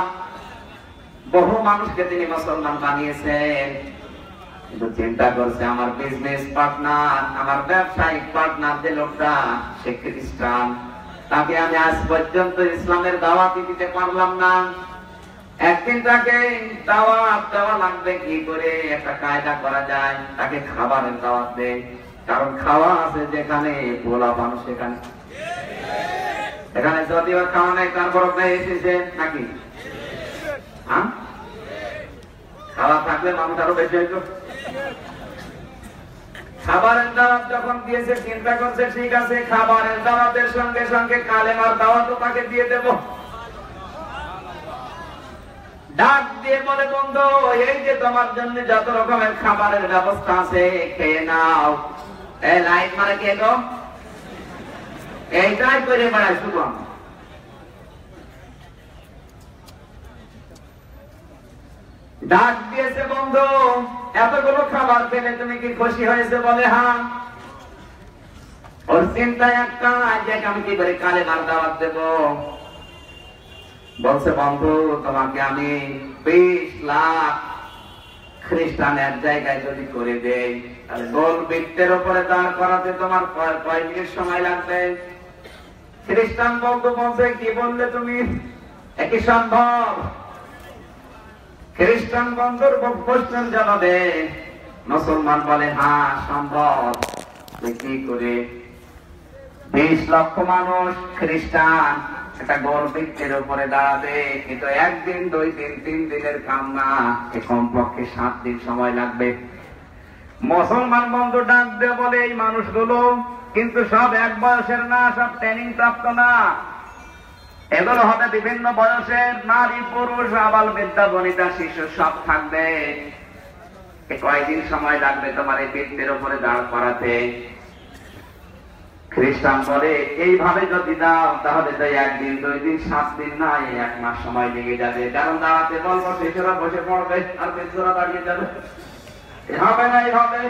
বহু মানুষকে তিনি মুসলমান বানিয়েছেন। কিন্তু চিন্তা করছে, আমার বিজনেস পার্টনার আমার ব্যবসায়িক পার্টনার যে লোকটা, সে খ্রিস্টান। তাকে আমি আজ পর্যন্ত ইসলামের দাওয়াতি দিতে পারলাম না। একদিন তাকে দাওয়াত দেওয়া লাগবে, কি করে একটা কায়দা করা যায়, তাকে খাবারের দাওয়াত দেয় কারণ খাওয়া আছে যেখানে পোলা মানুষ সেখানে। এখানে যদিও খাওয়া নাই তারপর এসেছে নাকি? খাওয়া থাকলে মানুষ আরও বেশি হইতো। খাবারের দাওয়াত যখন দিয়েছে, চিন্তা করছে, ঠিক আছে খাবারের দাওয়াতের সঙ্গে সঙ্গে কালেমার দাওয়াতও তাকে দিয়ে দেব। ডাক দিয়ে বলে, বন্ধু, এই যে তোমার জন্য যত রকমের খাবারের ব্যবস্থা আছে, খেয়ে নাও। এই লাইট মারে কে গো? এইটাই করে বেড়ায় শুভম। ডাক দিয়েছে, বন্ধু, এতগুলো খাবার পেলে তুমি কি খুশি হয়েছে বলে হ্যাঁ ওর চিন্তায় একটা যে আমি কি করে কালে মার দাওয়াত দেব? বলছে, বন্ধু, তোমাকে আমি বিশ লাখ খ্রিস্টান এক জায়গায় যদি করে দেই, তাহলে গোল বৃত্তের উপরে দাঁড় করাতে তোমার কয় মিনিট সময় লাগবে? খ্রিস্টান বন্ধু বলছে কি বললে তুমি? একই সম্ভব? খ্রিস্টান বন্ধুর প্রশ্নের জবাবে মুসলমান বলে হ্যাঁ সম্ভব। কি করে? বিশ লক্ষ মানুষ খ্রিস্টান, একটা গোল বৃত্তের উপরে দাঁড়াবে, কিন্তু একদিন, দুই দিন, তিন দিনের কাম না কমপক্ষে সাত দিন সময় লাগবে। মুসলমান বন্ধু ডাক দিয়ে বলে, এই মানুষগুলো কিন্তু সব এক বয়সের না, সব ট্রেনিং প্রাপ্ত না। এগুলো হবে বিভিন্ন বয়সের নারী, পুরুষ, আবাল বিদ্যা বনিতা, শিশু, সব থাকবে। এ কয়দিন সময় লাগবে তোমার এই বৃত্তের উপরে দাঁড় করাতে? খ্রিস্টান বলে, এইভাবে যদি দাও, তাহলে তো একদিন, দুই দিন, সাত দিন না এক মাস সময় লেগে যাবে। কারণ দাঁড়াতে বলব, শিশুরা বসে পড়বে, আর বৃদ্ধরা দাঁড়িয়ে যাবে। হবে না এই হবে।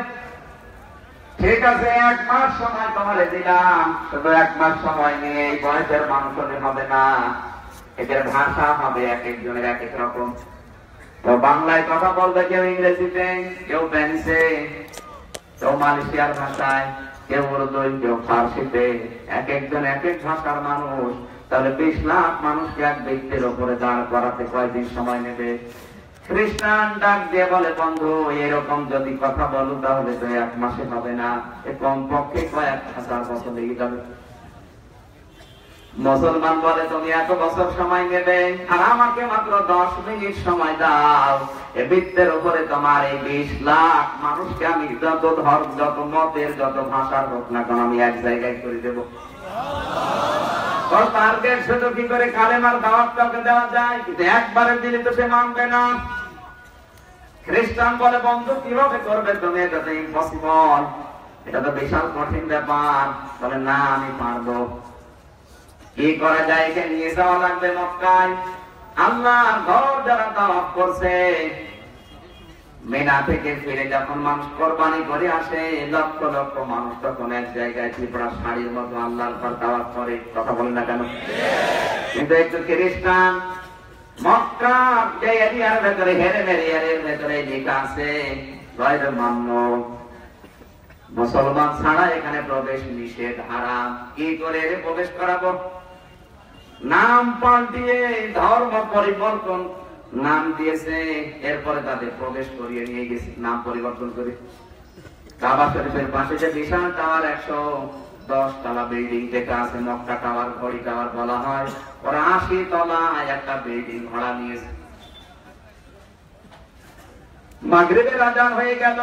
ঠিক আছে, এক মাস সময় তোমারে দিলাম, শুধু এক মাস সময় নিয়ে এই বয়সের মানুষ হবে না। এদের ভাষা হবে এক একজনের এক এক রকম। তো বাংলায় কথা বলবে কেউ ইংরেজিতে, কেউ ফ্রেন্সে, কেউ মালয়েশিয়ার ভাষায়, কেউ উর্দু কেউ ফার্সিতে। এক একজন এক এক ভাষার মানুষ। তাহলে বিশ লাখ মানুষকে এক ব্যক্তির উপরে দাঁড় করাতে কয়দিন সময় নেবে? খ্রিস্টান ডাক দিয়ে বলে, বন্ধু, এরকম যদি কথা বলো তাহলে তো এক মাসে হবে না। কমপক্ষে কয়েক হাজার বছর লেগে যাবে। মুসলমান বলে, তুমি এত বছর সময় নেবে আর আমাকে মাত্র দশ মিনিট সময় দাও। এ বৃত্তের উপরে তোমার এই বিশ লাখ মানুষকে আমি যত ধর্ম, যত মতের, যত ভাষার হোক না কেন আমি এক জায়গায় করে দেবো। ওর টার্গেট কি করে কালেমার দাওয়াত দেওয়া যায়? কিন্তু একবারে দিলে তো সে মানবে না। খ্রিস্টান বলে, বন্ধু, কীভাবে করবে তুমি? এটা তো ইম্পসিবল এটা তো বিশাল কঠিন ব্যাপার। বলে, না, আমি পারব। কি করা যায়? একে নিয়ে যাওয়া লাগবে মক্কায়। আল্লাহ ঘর যারা তাওয়াফ করছে মেনা থেকে ফিরে যখন মানুষ কোরবানি করে আসে, লক্ষ লক্ষ মানুষ তখন এক জায়গায় ত্রিপুরা শাড়ির মতো আল্লাহর ঘর তাওয়াফ করে। কথা বলেন না কেন? কিন্তু একটু খ্রিস্টান মক্কা যে এরিয়ার ভেতরে ভেতরে আছে, গয়র মান্য। মুসলমান ছাড়া এখানে প্রবেশ নিষেধ হারাম। কি করে প্রবেশ করাবো? নাম পাল্টিয়ে ধর্ম পরিবর্তন নাম দিয়েছে, এরপরে তাদের প্রবেশ করিয়ে নিয়ে গেছে, নাম পরিবর্তন করে। কাবা শরীফের পাশে যে বিশাল টাওয়ার, একশো দশ তলা বিল্ডিং আছে, মক্কা টাওয়ার, ঘড়ি টাওয়ার বলা হয়। ওরা আশি তলায় একটা বিল্ডিং ভাড়া নিয়েছে। মাগরিবের আজান হয়ে গেল।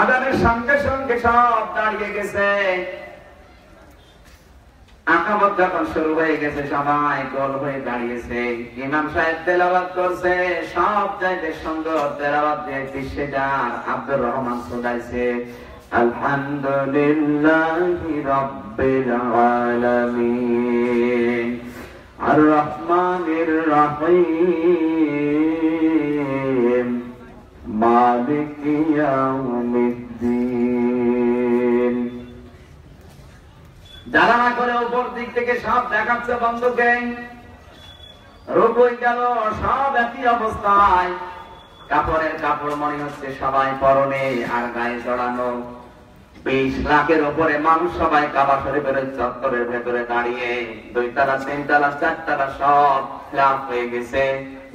আজানের সঙ্গে সঙ্গে সব দাঁড়িয়ে গেছে। আকামত যখন শুরু হয়ে গেছে, সবাই গোল হয়ে দাঁড়িয়েছে। ইমাম সাহেব তেলাবাদ করছে, সব চাইতে সুন্দর তেলাবাদ দিয়ে বিশ্বে আব্দুর রহমান শোনাইছে। আলহামদুলিল্লাহি রাব্বিল আলামিন। আর রহমানির রহিম। মালিক ইয়াউমিদ্দিন যারা না করে উপর দিক থেকে সব দেখাচ্ছে বন্ধুকে। রূপই গেল সব একই অবস্থায়। কাপড়ের কাপড় মনে হচ্ছে সবাই পরনে আর গায়ে জড়ানো। বিশ লাখের উপরে মানুষ সবাই কাবা শরীফের চত্বরের ভেতরে দাঁড়িয়ে দুই তালা তিন তালা চার তালা সব লাভ হয়ে গেছে।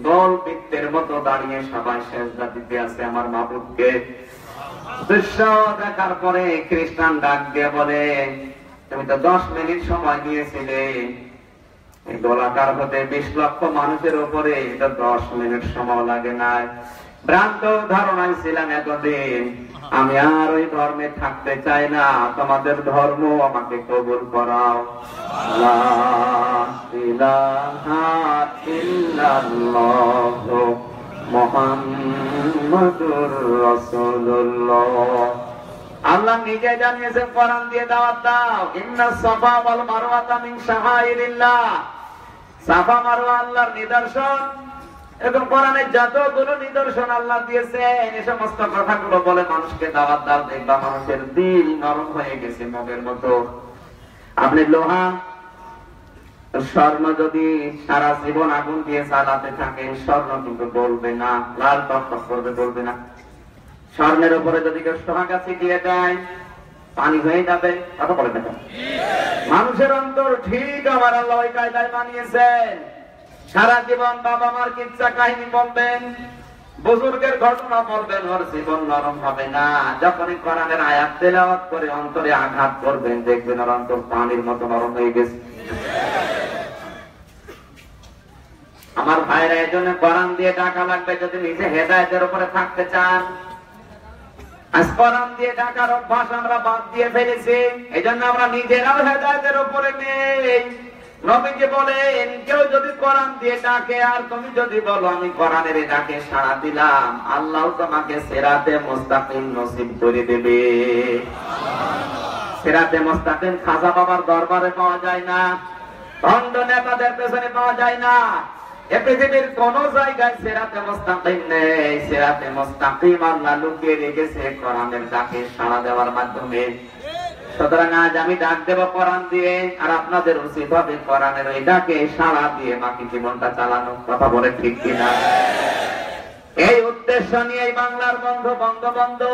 গোল বৃত্তের মতো দাঁড়িয়ে সবাই শেষ দিতে আছে আমার মাহবুবকে। দৃশ্য দেখার পরে খ্রিস্টান ডাক দিয়ে বলে তুমি তো দশ মিনিট সময় গোলাকার হতে বিশ লক্ষ মানুষের উপরে এটা দশ মিনিট সময় লাগে না ভ্রান্ত ধারণায় ছিলাম এতদিন। আমি আর ওই ধর্মে থাকতে চাই না। তোমাদের ধর্ম আমাকে কবুল করাও। মুহাম্মাদুর রাসূলুল্লাহ। আল্লাহ নিজে জানিয়েছেন কোরআন দিয়ে দাওয়াত দাও। ইন্না সাফা ওয়াল মারওয়াতা মিন শাআইরিল্লাহ সাফা মারওয়া আল্লাহর নিদর্শন এবং কোরআনে যতগুলো নিদর্শন আল্লাহ দিয়েছেন এই সমস্ত কথাগুলো বলে মানুষকে দাওয়াত দাও, দেখবা মানুষের দিল নরম হয়ে গেছে মগের মতো। আপনি লোহা, স্বর্ণ যদি সারা জীবন আগুন দিয়ে চালাতে থাকেন স্বর্ণ কিন্তু বলবে না, লাল টক করবে, বলবে না। স্বর্ণের উপরে যদি কেউ সোহাগা ছিটিয়ে দেয়, পানি হয়ে যাবে। কথা বলে দেখো মানুষের অন্তর ঠিক আমার আল্লাহ ওই কায়দায় বানিয়েছেন। সারা জীবন বাবা মার কিচ্ছা কাহিনী বলবেন, বুজুর্গের ঘটনা বলবেন, ওর জীবন নরম হবে না। যখনই কোরআনের আয়াত তেলাওয়াত করে অন্তরে আঘাত করবেন, দেখবেন ওর অন্তর পানির মতো নরম হয়ে গেছে। আমার ভাইরা এই জন্য কোরআন দিয়ে টাকা লাগবে, যদি নিজে হেদায়তের উপরে থাকতে চান। দিয়ে অভ্যাস আমরা বাদ দিয়ে ফেলেছি। এই জন্য আমরা নিজেরাও হেদায়তের উপরে নেই। কেউ যদি কোরআন দিয়ে ডাকে, আর তুমি যদি বলো, আমি কোরআনের ডাকে সাড়া দিলাম, আল্লাহ তোমাকে সেরাতে মোস্তাকিম নসিব করে দেবে। সেরাতে মোস্তাকিম খাজা বাবার দরবারে পাওয়া যায় না, ভণ্ড নেতাদের পেছনে পাওয়া যায় না। এ পৃথিবীর কোন জায়গায় সেরাতে মোস্তাকিম নেই। সেরাতে মোস্তাকিম আল্লাহ লুকিয়ে রেখেছে কোরআনের ডাকে সাড়া দেওয়ার মাধ্যমে। সুতরাং আজ আমি ডাক দেব কোরআন দিয়ে, আর আপনাদের উচিত হবে কোরআনের ওই ডাকে সাড়া দিয়ে বাকি জীবনটা চালানো। কথা বলে ঠিক কিনা? এই উদ্দেশ্য নিয়ে বাংলার বন্ধু বঙ্গবন্ধু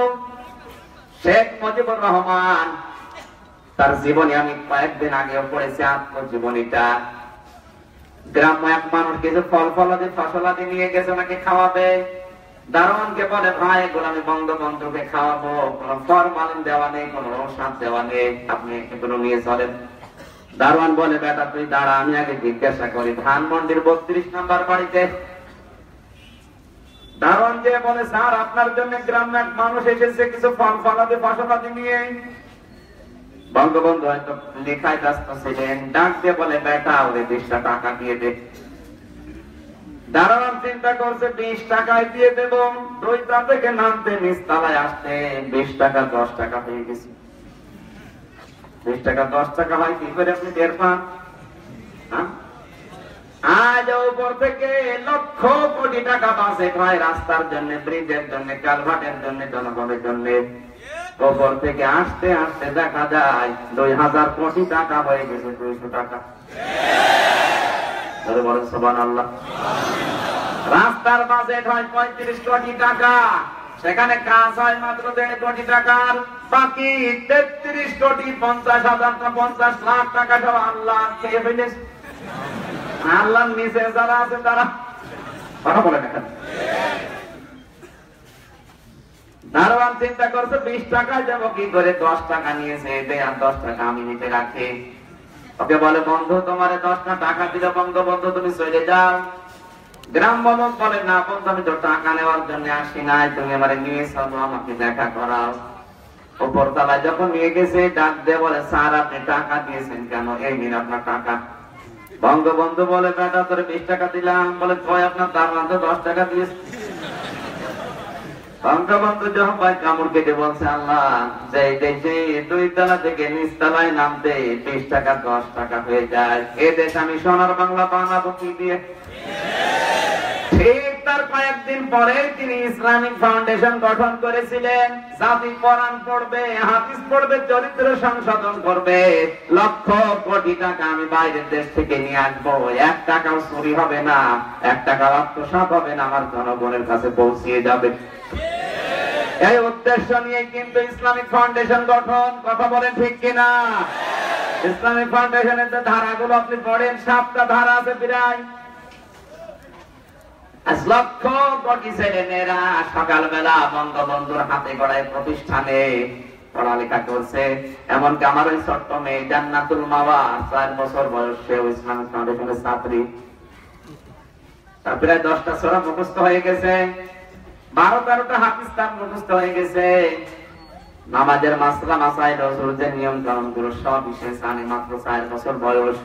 শেখ মুজিবুর রহমান, তার জীবনী আমি কয়েকদিন আগেও পড়েছি, আত্মজীবনীটা। গ্রাম্য এক মানুষ কিছু ফল ফলাদি, ফসলাদি নিয়ে গেছে, ওনাকে খাওয়াবে। দারোয়ানকে বলে, ভাই এগুলো আমি বঙ্গবন্ধুকে খাওয়াবো। কোন ফরমালিন দেওয়া নেই, কোন ঔষধ দেওয়া নেই, আপনি এগুলো নিয়ে চলেন। দারোয়ান বলে, বেটা, তুই দাঁড়া, আমি আগে জিজ্ঞাসা করি, ধানমন্ডির বত্রিশ নাম্বার বাড়িতে? দারোয়ান যে বলে, স্যার, আপনার জন্য গ্রামে এক মানুষ এসেছে, কিছু ফল ফলাতে ফসলাদি নিয়ে। বঙ্গবন্ধু হয়তো লেখায় ব্যস্ত ছিলেন, ডাক দিয়ে বলে, বেটা, ওরে বিশটা টাকা দিয়ে দে। চিন্তা করছে, বিশ টাকায় দিয়ে দেব। থেকে নামতে নিচতলায় আসতে, বিশ টাকা, দশ টাকা গেছে। বিশ টাকা, দশ টাকা হয়, কি করে আপনি টের পান? হ্যাঁ? আজ উপর থেকে লক্ষ কোটি টাকা বাসে হয় রাস্তার জন্য, ব্রিজের জন্য, কালভার্টের জন্য, জনগণের জন্য। ওপর থেকে আসতে আসতে দেখা যায়, দুই হাজার কোটি টাকা হয়ে গেছে, দুইশো টাকা। বলেন সোবান আল্লাহ রাস্তার হয় পঁয়ত্রিশ কোটি টাকা, সেখানে কাজ হয় মাত্র দেড় কোটি টাকার, বাকি তেত্রিশ কোটি পঞ্চাশ হাজার পঞ্চাশ লাখ টাকা সব আল্লাহ খেয়ে ফেলেছে। আল্লাহ নিচে যারা আছে তারা কথা বলে দেখেন দারোয়ান চিন্তা করছে? বিশ টাকা যাব কি করে? দশ টাকা নিয়েছে দে আর দশ টাকা আমি নিতে রাখি। ওকে বলে, বন্ধু, তোমার দশটা টাকা দিলে বঙ্গবন্ধু, তুমি চলে যাও। গ্রাম বলক বলে, না বন্ধু, আমি তো টাকা নেওয়ার জন্য আসি নাই, তুমি আমার নিয়ে চলো, আমাকে দেখা করাও। উপর তলায় যখন নিয়ে গেছে, ডাক দিয়ে বলে, স্যার, আপনি টাকা দিয়েছেন কেন? এই নিন আপনার টাকা। বঙ্গবন্ধু বলে, বেটা, তোরে বিশ টাকা দিলাম। বলে, কয় আপনার তার মধ্যে দশ টাকা দিয়েছে? বঙ্গবন্ধু ভাই কামড় কেটে বলছে আল্লাহ যে দেশে দুই তলা থেকে নিচ তলায় নামতে বিশ টাকা, দশ টাকা হয়ে যায়। এ দেশ আমি সোনার বাংলা বানাবো কি দিয়ে? ঠিক তার কয়েকদিন পরে তিনি ইসলামিক ফাউন্ডেশন গঠন করেছিলেন। জাতি কোরআন পড়বে, হাদিস পড়বে, চরিত্র সংশোধন করবে। লক্ষ কোটি টাকা আমি বাইরের দেশ থেকে নিয়ে আসব। এক টাকাও চুরি হবে না, এক টাকা আত্মসাত হবে না, আমার জনগণের কাছে পৌঁছিয়ে যাবে। এই উদ্দেশ্য নিয়ে কিন্তু ইসলামিক ফাউন্ডেশন গঠন, কথা বলেন ঠিক কিনা? ইসলামিক ফাউন্ডেশনের যে ধারাগুলো আপনি পড়েন, সাতটা ধারা আছে প্রায় লক্ষ কোটি ছেলে মেয়েরা সকালবেলা বঙ্গবন্ধুর হাতে গড়ায় প্রতিষ্ঠানে পড়ালেখা করছে। এমনকি আমার ওই ছোট্ট মেয়ে জান্নাতুল মাওয়া চার বছর বয়সে ফাউন্ডেশনের ছাত্রী। তার প্রায় দশটা সোরা মুখস্থ হয়ে গেছে। বারো তেরোটা মুখস্থ হয়ে গেছে। নামাজের মাসলা মাসাই রসুলদের নিয়ম কানুনগুলো সব বিশেষ মাত্র চার বছর বয়স।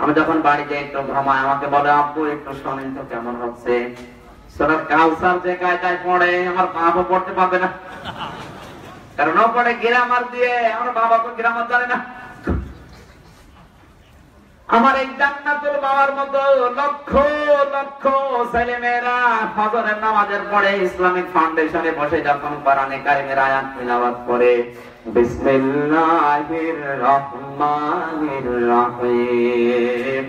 আমি যখন বাড়ি যাই একটু ঘুমাই, আমাকে বলে, আব্বু, একটু শোনেন তো কেমন হচ্ছে? সোনার যে কায়দায় পড়ে, আমার পড়তে পারবে না। কারণ ও পড়ে গ্রামার দিয়ে, আমার বাবা তো গ্রামার জানে না। আমার এই জান্নাতুল বাবার মতো লক্ষ লক্ষ ফজরের নামাজের পরে ইসলামিক ফাউন্ডেশনে বসে যখন কোরআনে কারিমের আয়াত তিলাওয়াত করে বিসমিল্লাহির রহমানির রহিম।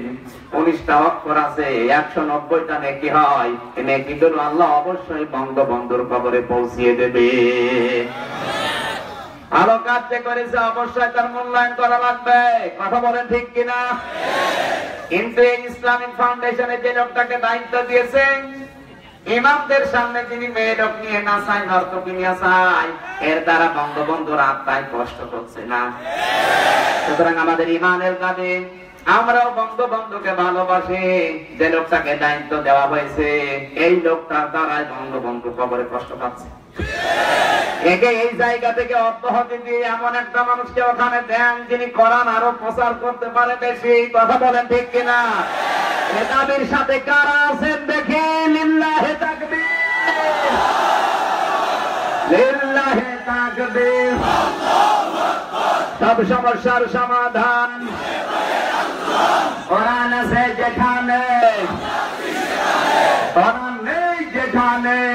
উনিশটা অক্ষর আছে একশো নব্বইটা নেকি হয়। নেকিগুলো আল্লাহ অবশ্যই বঙ্গবন্ধুর কবরে পৌঁছিয়ে দেবে। ভালো কাজ যে করেছে অবশ্যই তার মূল্যায়ন করা লাগবে। কথা বলেন ঠিক কিনা? কিন্তু ইসলামিক ফাউন্ডেশনে যে লোকটাকে দায়িত্ব দিয়েছেন ইমামদের সামনে যিনি মেয়ে লোক নিয়ে নাচায়, নর্তকি নিয়ে চায়, এর দ্বারা বঙ্গবন্ধুর আত্মায় কষ্ট করছে না। সুতরাং আমাদের ইমানের কাজে আমরাও বঙ্গবন্ধুকে ভালোবাসি। যে লোকটাকে দায়িত্ব দেওয়া হয়েছে, এই লোকটার দ্বারাই বঙ্গবন্ধু কবরে কষ্ট পাচ্ছে। একে এই জায়গা থেকে অব্যাহতি দিয়ে এমন একটা মানুষকে ওখানে দেন যিনি কোরআন আরও প্রচার করতে পারে বেশি। কথা বলেন ঠিক কিনা? দাবির সাথে কারা আছেন দেখি? লিল্লাহে তাকবীর। লিল্লাহে তাকবীর। সব সমস্যার সমাধান। কোরআন আছে যেখানে। কোরআন নেই যেখানে।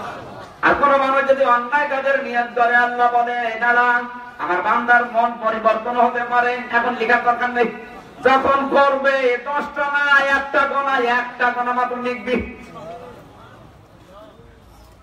আর কোন মানুষ যদি অন্যায় কাজের নিয়ত করে আল্লাহ বলে দাঁড়া, আমার বান্দার মন পরিবর্তন হতে পারে, এখন লেখার দরকার নেই। যখন করবে, দশটা না, একটা গোনা একটা গোনা মাত্র লিখবি।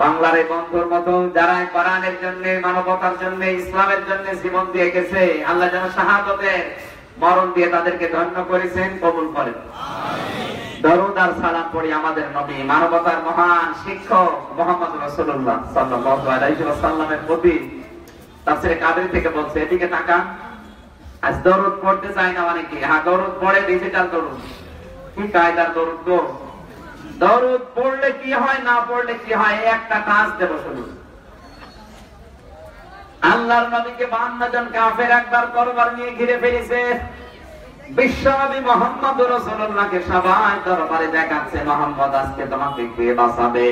বাংলার এই বন্ধুর মতো যারা কোরআনের জন্য মানবতার জন্য ইসলামের জন্য জীবন দিয়ে গেছে আল্লাহ যেন শাহাদতের মরণ দিয়ে তাদেরকে ধন্য করেছেন কবুল করেন। দরুদ আর সালাম পড়ি আমাদের নবী মানবতার মহান শিক্ষক মোহাম্মদ রাসূলুল্লাহ সাল্লাল্লাহু আলাইহি ওয়াসাল্লামের প্রতি। তাফসীরে কাদের থেকে বলছে এদিকে তাকা। আজ দরুদ পড়তে চাই না অনেকে হ্যাঁ দরুদ পড়ে ডিজিটাল দরুদ। কি কায়দার দরুদ গো? দরুদ পড়লে কি হয়, না পড়লে কি হয়, একটা কাজ দেব শুধু আল্লাহর নবীকে বান্ন জন কাফের একবার তরবার নিয়ে ঘিরে ফেলেছে। বিশ্বনবী মোহাম্মদ রসুল্লাহকে সবাই দরবারে দেখাচ্ছে, মোহাম্মদ, আজকে তোমাকে কে বাঁচাবে?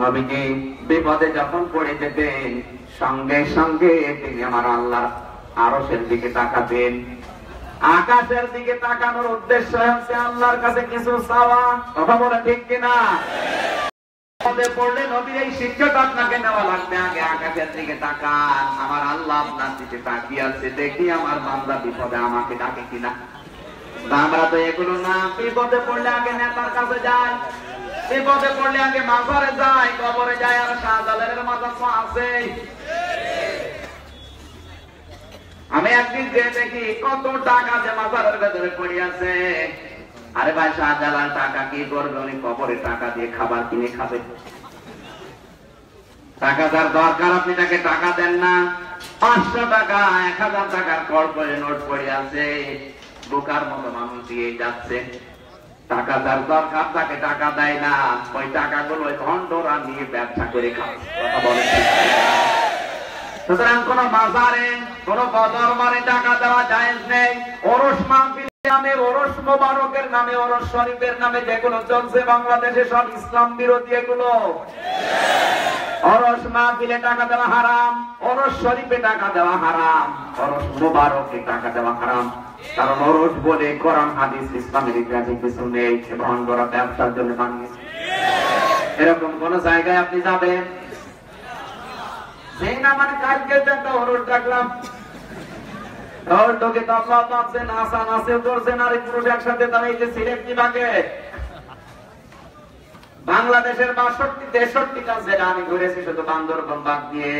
নবীজি বিপদে যখন পড়ে যেতেন, সঙ্গে সঙ্গে তিনি আমার আল্লাহ আরসের দিকে তাকাতেন। আকাশের দিকে তাকানোর উদ্দেশ্য হচ্ছে আল্লাহর কাছে কিছু চাওয়া। কথা বলে ঠিক কিনা? পড়লে আমার আল্লাহ তাকিয়ে আছে। দেখি আমার আমাকে ডাকে কিনা। আমরা তো এগুলো না। পড়লে আগে নেতার কাছে পড়লে কবরে আর আমি একদিন যে দেখি কত টাকা যে মাজারের ভেতরে পড়ে আছে। আরে ভাই, শাহজালাল টাকা কি করবে? উনি কবরে টাকা দিয়ে খাবার কিনে খাবে। টাকা যার দরকার, আপনি তাকে টাকা দেন না। পাঁচশো টাকা, এক হাজার টাকার কল করে নোট পড়ে আছে। বোকার মতো মানুষ দিয়ে যাচ্ছে। টাকা যার দরকার, তাকে টাকা দেয় না। ওই টাকাগুলো ওই ঘন্টরা নিয়ে ব্যবসা করে খায় কথা বলেন? সুতরাং কোন বাজারে, কোন বদরবারে টাকা দেওয়া জায়েজ নেই। ওরস মাহফিল নামে, ওরস মোবারকের নামে, ওরস শরীফের নামে যেগুলো চলছে বাংলাদেশে, সব ইসলাম বিরোধী এগুলো। ওরস মাহফিলে টাকা দেওয়া হারাম, ওরস শরীফে টাকা দেওয়া হারাম, ওরস মোবারকে টাকা দেওয়া হারাম। কারণ ওরস বলে কোরআন, হাদিস, ইসলামের ইতিহাসে কিছু নেই ভঙ্গরা ব্যবসার জন্য এরকম কোন জায়গায় আপনি যাবেন মানে বাংলাদেশের বাষট্টি, তেষট্টিটা জেলা আমি ঘুরেছি, শুধু বান্দরবন বাদ দিয়ে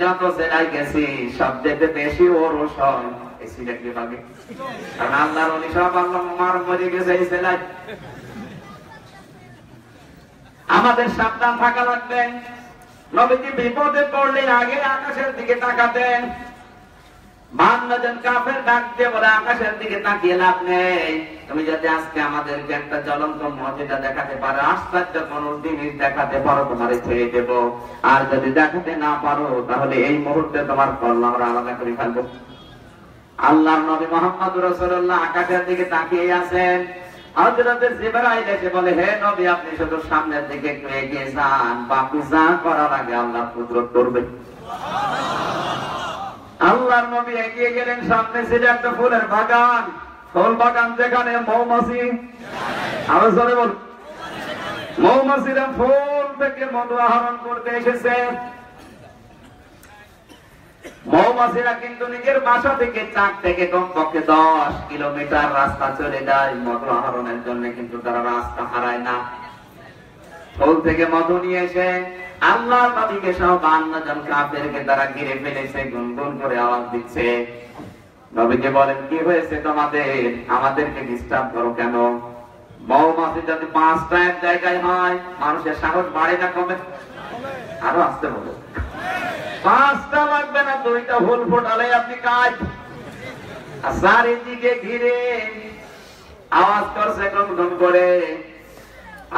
যত জেলায় গেছি সব যেতে বেশি হয় এই সিলেট বিভাগে সব মরে গেছে এই জেলায়। আমাদের সাবধান থাকা লাগবে। নবীজি বিপদে পড়লে আগে আকাশের দিকে তাকাতেন। আর যদি দেখাতে না পারো, তাহলে এই মুহূর্তে তোমার আমরা আলাদা করে ফেলব। আল্লাহর নবী মোহাম্মদ রসুল্লাহ আকাশের দিকে তাকিয়ে আছেন। হযরতের জিবরাইল এসে বলে, হে নবী, আপনি শুধু সামনের দিকে একটু এগিয়ে যান। বাকি যা করার আগে আল্লাহ কুদরত করবে। আল্লাহর নবী এগিয়ে গেলেন, সামনে ছিল একটা ফুলের বাগান। ফুল বাগান যেখানে মৌমাছি। আরও জোরে বল মৌমাছিরা ফুল থেকে মধু আহরণ করতে এসেছে। মৌমাছিরা কিন্তু নিজের বাসা থেকে চার থেকে কমপক্ষে দশ কিলোমিটার রাস্তা চলে যায়। মধু আহরণের জন্য কিন্তু তারা রাস্তা হারায় না। ফুল থেকে মধু নিয়ে এসে আল্লাহ নবীকে সহ তারা ফেলেছে, গুনগুন করে আওয়াজ দিচ্ছে। নবীকে বলেন, কি হয়েছে তোমাদের? আমাদেরকে ডিস্টার্ব করো কেন? মৌমাছি যদি পাঁচটা এক জায়গায় হয়, মানুষের সাহস বাড়ে না কমে? আরও আসতে বলো। পাঁচটা লাগবে না, দুইটা ফুল ফোটালে আপনি কাজ। চারিদিকে ঘিরে আওয়াজ করছে গুনগুন করে।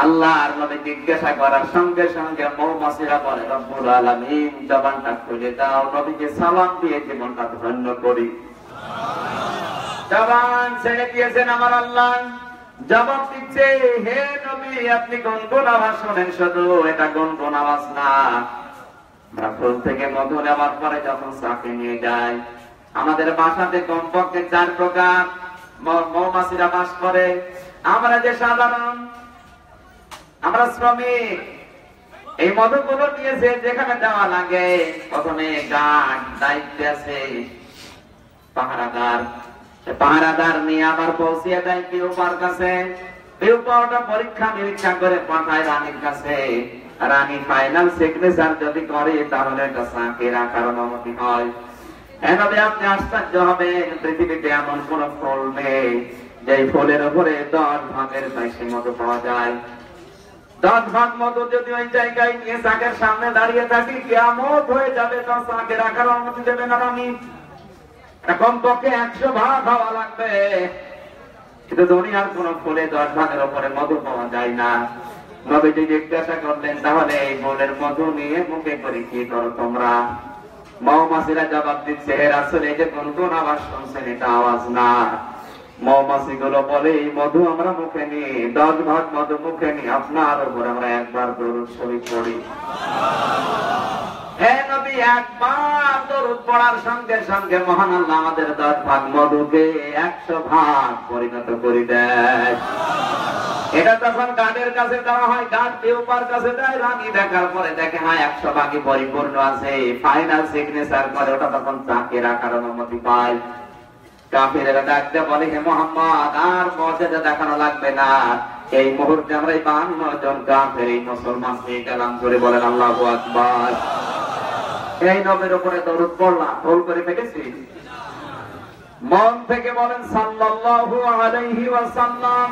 আল্লাহর নবী জিজ্ঞাসা করার সঙ্গে সঙ্গে মৌমাছিরা বলে, রব্বুল আলামিন, জবানটা খুলে দাও, নবীকে সালাম দিয়ে জীবনটা ধন্য করি। জবান ছেড়ে দিয়েছেন আমার আল্লাহ। জবাব দিচ্ছে, হে নবী, আপনি গুনগুন আওয়াজ শোনেন শুধু, এটা গুনগুন আওয়াজ না। ফুল থেকে মধু নেওয়ার পরে যখন চাকে নিয়ে যায়, আমাদের বাসাতে কমপক্ষে চার প্রকার মৌমাছিরা বাস করে। আমরা যে সাধারণ, আমরা শ্রমিক, এই নিয়েছে যেখানে দেওয়া লাগে, প্রথমে আছে, পাহারাদার। পাহারাদার নিয়ে আবার পৌঁছিয়ে দেয় পিউপার কাছে। ওটা পরীক্ষা নিরীক্ষা করে পাঠায় রানীর কাছে। রানী ফাইনাল সিগনেচার যদি করে, তাহলে এটা সাঁকে রাখার অনুমতি হয়। এভাবে আপনি আশ্চর্য হবেন, পৃথিবীতে এমন কোন ফল নেই যে ফলের উপরে দশ ভাগের বেশি মতো পাওয়া যায়। দশ ভাগ মতো যদি ওই জায়গায় নিয়ে চাকের সামনে দাঁড়িয়ে থাকি কেমন হয়ে যাবে তো চাকে রাখার অনুমতি দেবে না আমি। এখন পক্ষে একশো ভাগ হওয়া লাগবে। কিন্তু দুনিয়ার কোন ফুলে দশ ভাগের উপরে মধু পাওয়া যায় না। নবীজি জিজ্ঞাসা করলেন, তাহলে এই ফুলের মধু নিয়ে মুখে করে কি করো তোমরা? মৌমাছিরা জবাব দিচ্ছে, হে রাসূল, এই যে কোন আওয়াজ শুনছেন, এটা আওয়াজ না। মৌমাছি গুলো বলে, এই মধু আমরা মুখে নিই, দশ ভাগ মধু মুখে নিই, আপনার উপর আমরা একবার দরুদ শরীফ পড়ি। হে নবী, একবার দরুদ পড়ার সঙ্গে সঙ্গে মহান আল্লাহ আমাদের দশ ভাগ মধুকে একশো ভাগ পরিণত করে দেয়। এটা তখন গার্ডের কাছে দেওয়া হয় গার্ড পেউপার কাছে দেয়, রানী দেখার পরে দেখে হ্যাঁ একশো ভাগই পরিপূর্ণ আছে ফাইনাল সিগনেচার করে, ওটা তখন চাকে রাখার অনুমতি পায়। কাফিরেরা বলে, হে মোহাম্মদ, আর দেখানো লাগবে না। এই মুহূর্তে আমরা এই বান্ন জন কাফের, এই মুসলমান করে বলেন, আল্লাহ আকবার। এই নবের উপরে দরুদ পড়লাম, ভুল করে ফেলেছি। মন থেকে বলেন সাল্লাল্লাহু আলাইহি ওয়াসাল্লাম।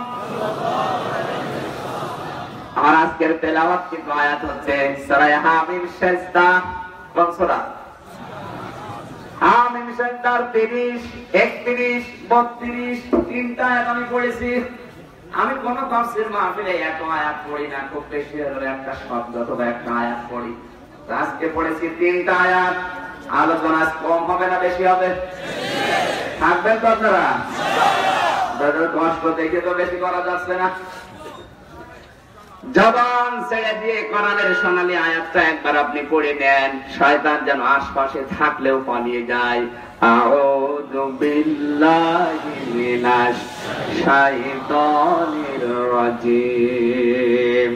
আমার আজকের তেলাওয়াত কিন্তু আয়াত হচ্ছে? সূরা হামিম সেজদা। কোন সূরা? হামিম সেজদার 30 31 32 তিনটা আয়াত আমি পড়েছি। আমি কোন তাফসীর মাহফিলে এত আয়াত পড়ি না, খুব বেশি হলে একটা শব্দ একটা আয়াত পড়ি। আজকে পড়েছি তিনটা আয়াত। আলোচনা কম হবে না বেশি হবে? থাকবেন তো আপনারা? কষ্ট দেখে তো বেশি করা যাচ্ছে না। জবান ছেড়ে দিয়ে কোরআনের সোনালী আয়াতটা একবার আপনি পড়ে নেন। শয়তান যেন আশপাশে থাকলেও পালিয়ে যায়। আউযু বিল্লাহি মিনাশ শাইতানির রাজিম।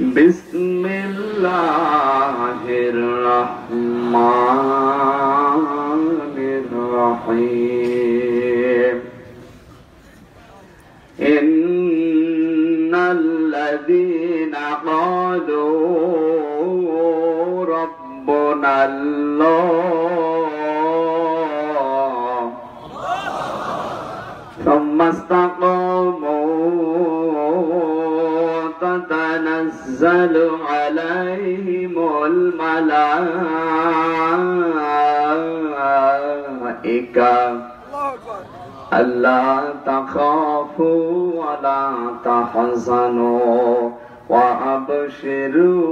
بسم الله الرحمن الرحيم إن الذين قالوا ربنا الله ثم استقاموا تتنزل عليهم الملائكة. ألا تخافوا ولا تحزنوا وأبشروا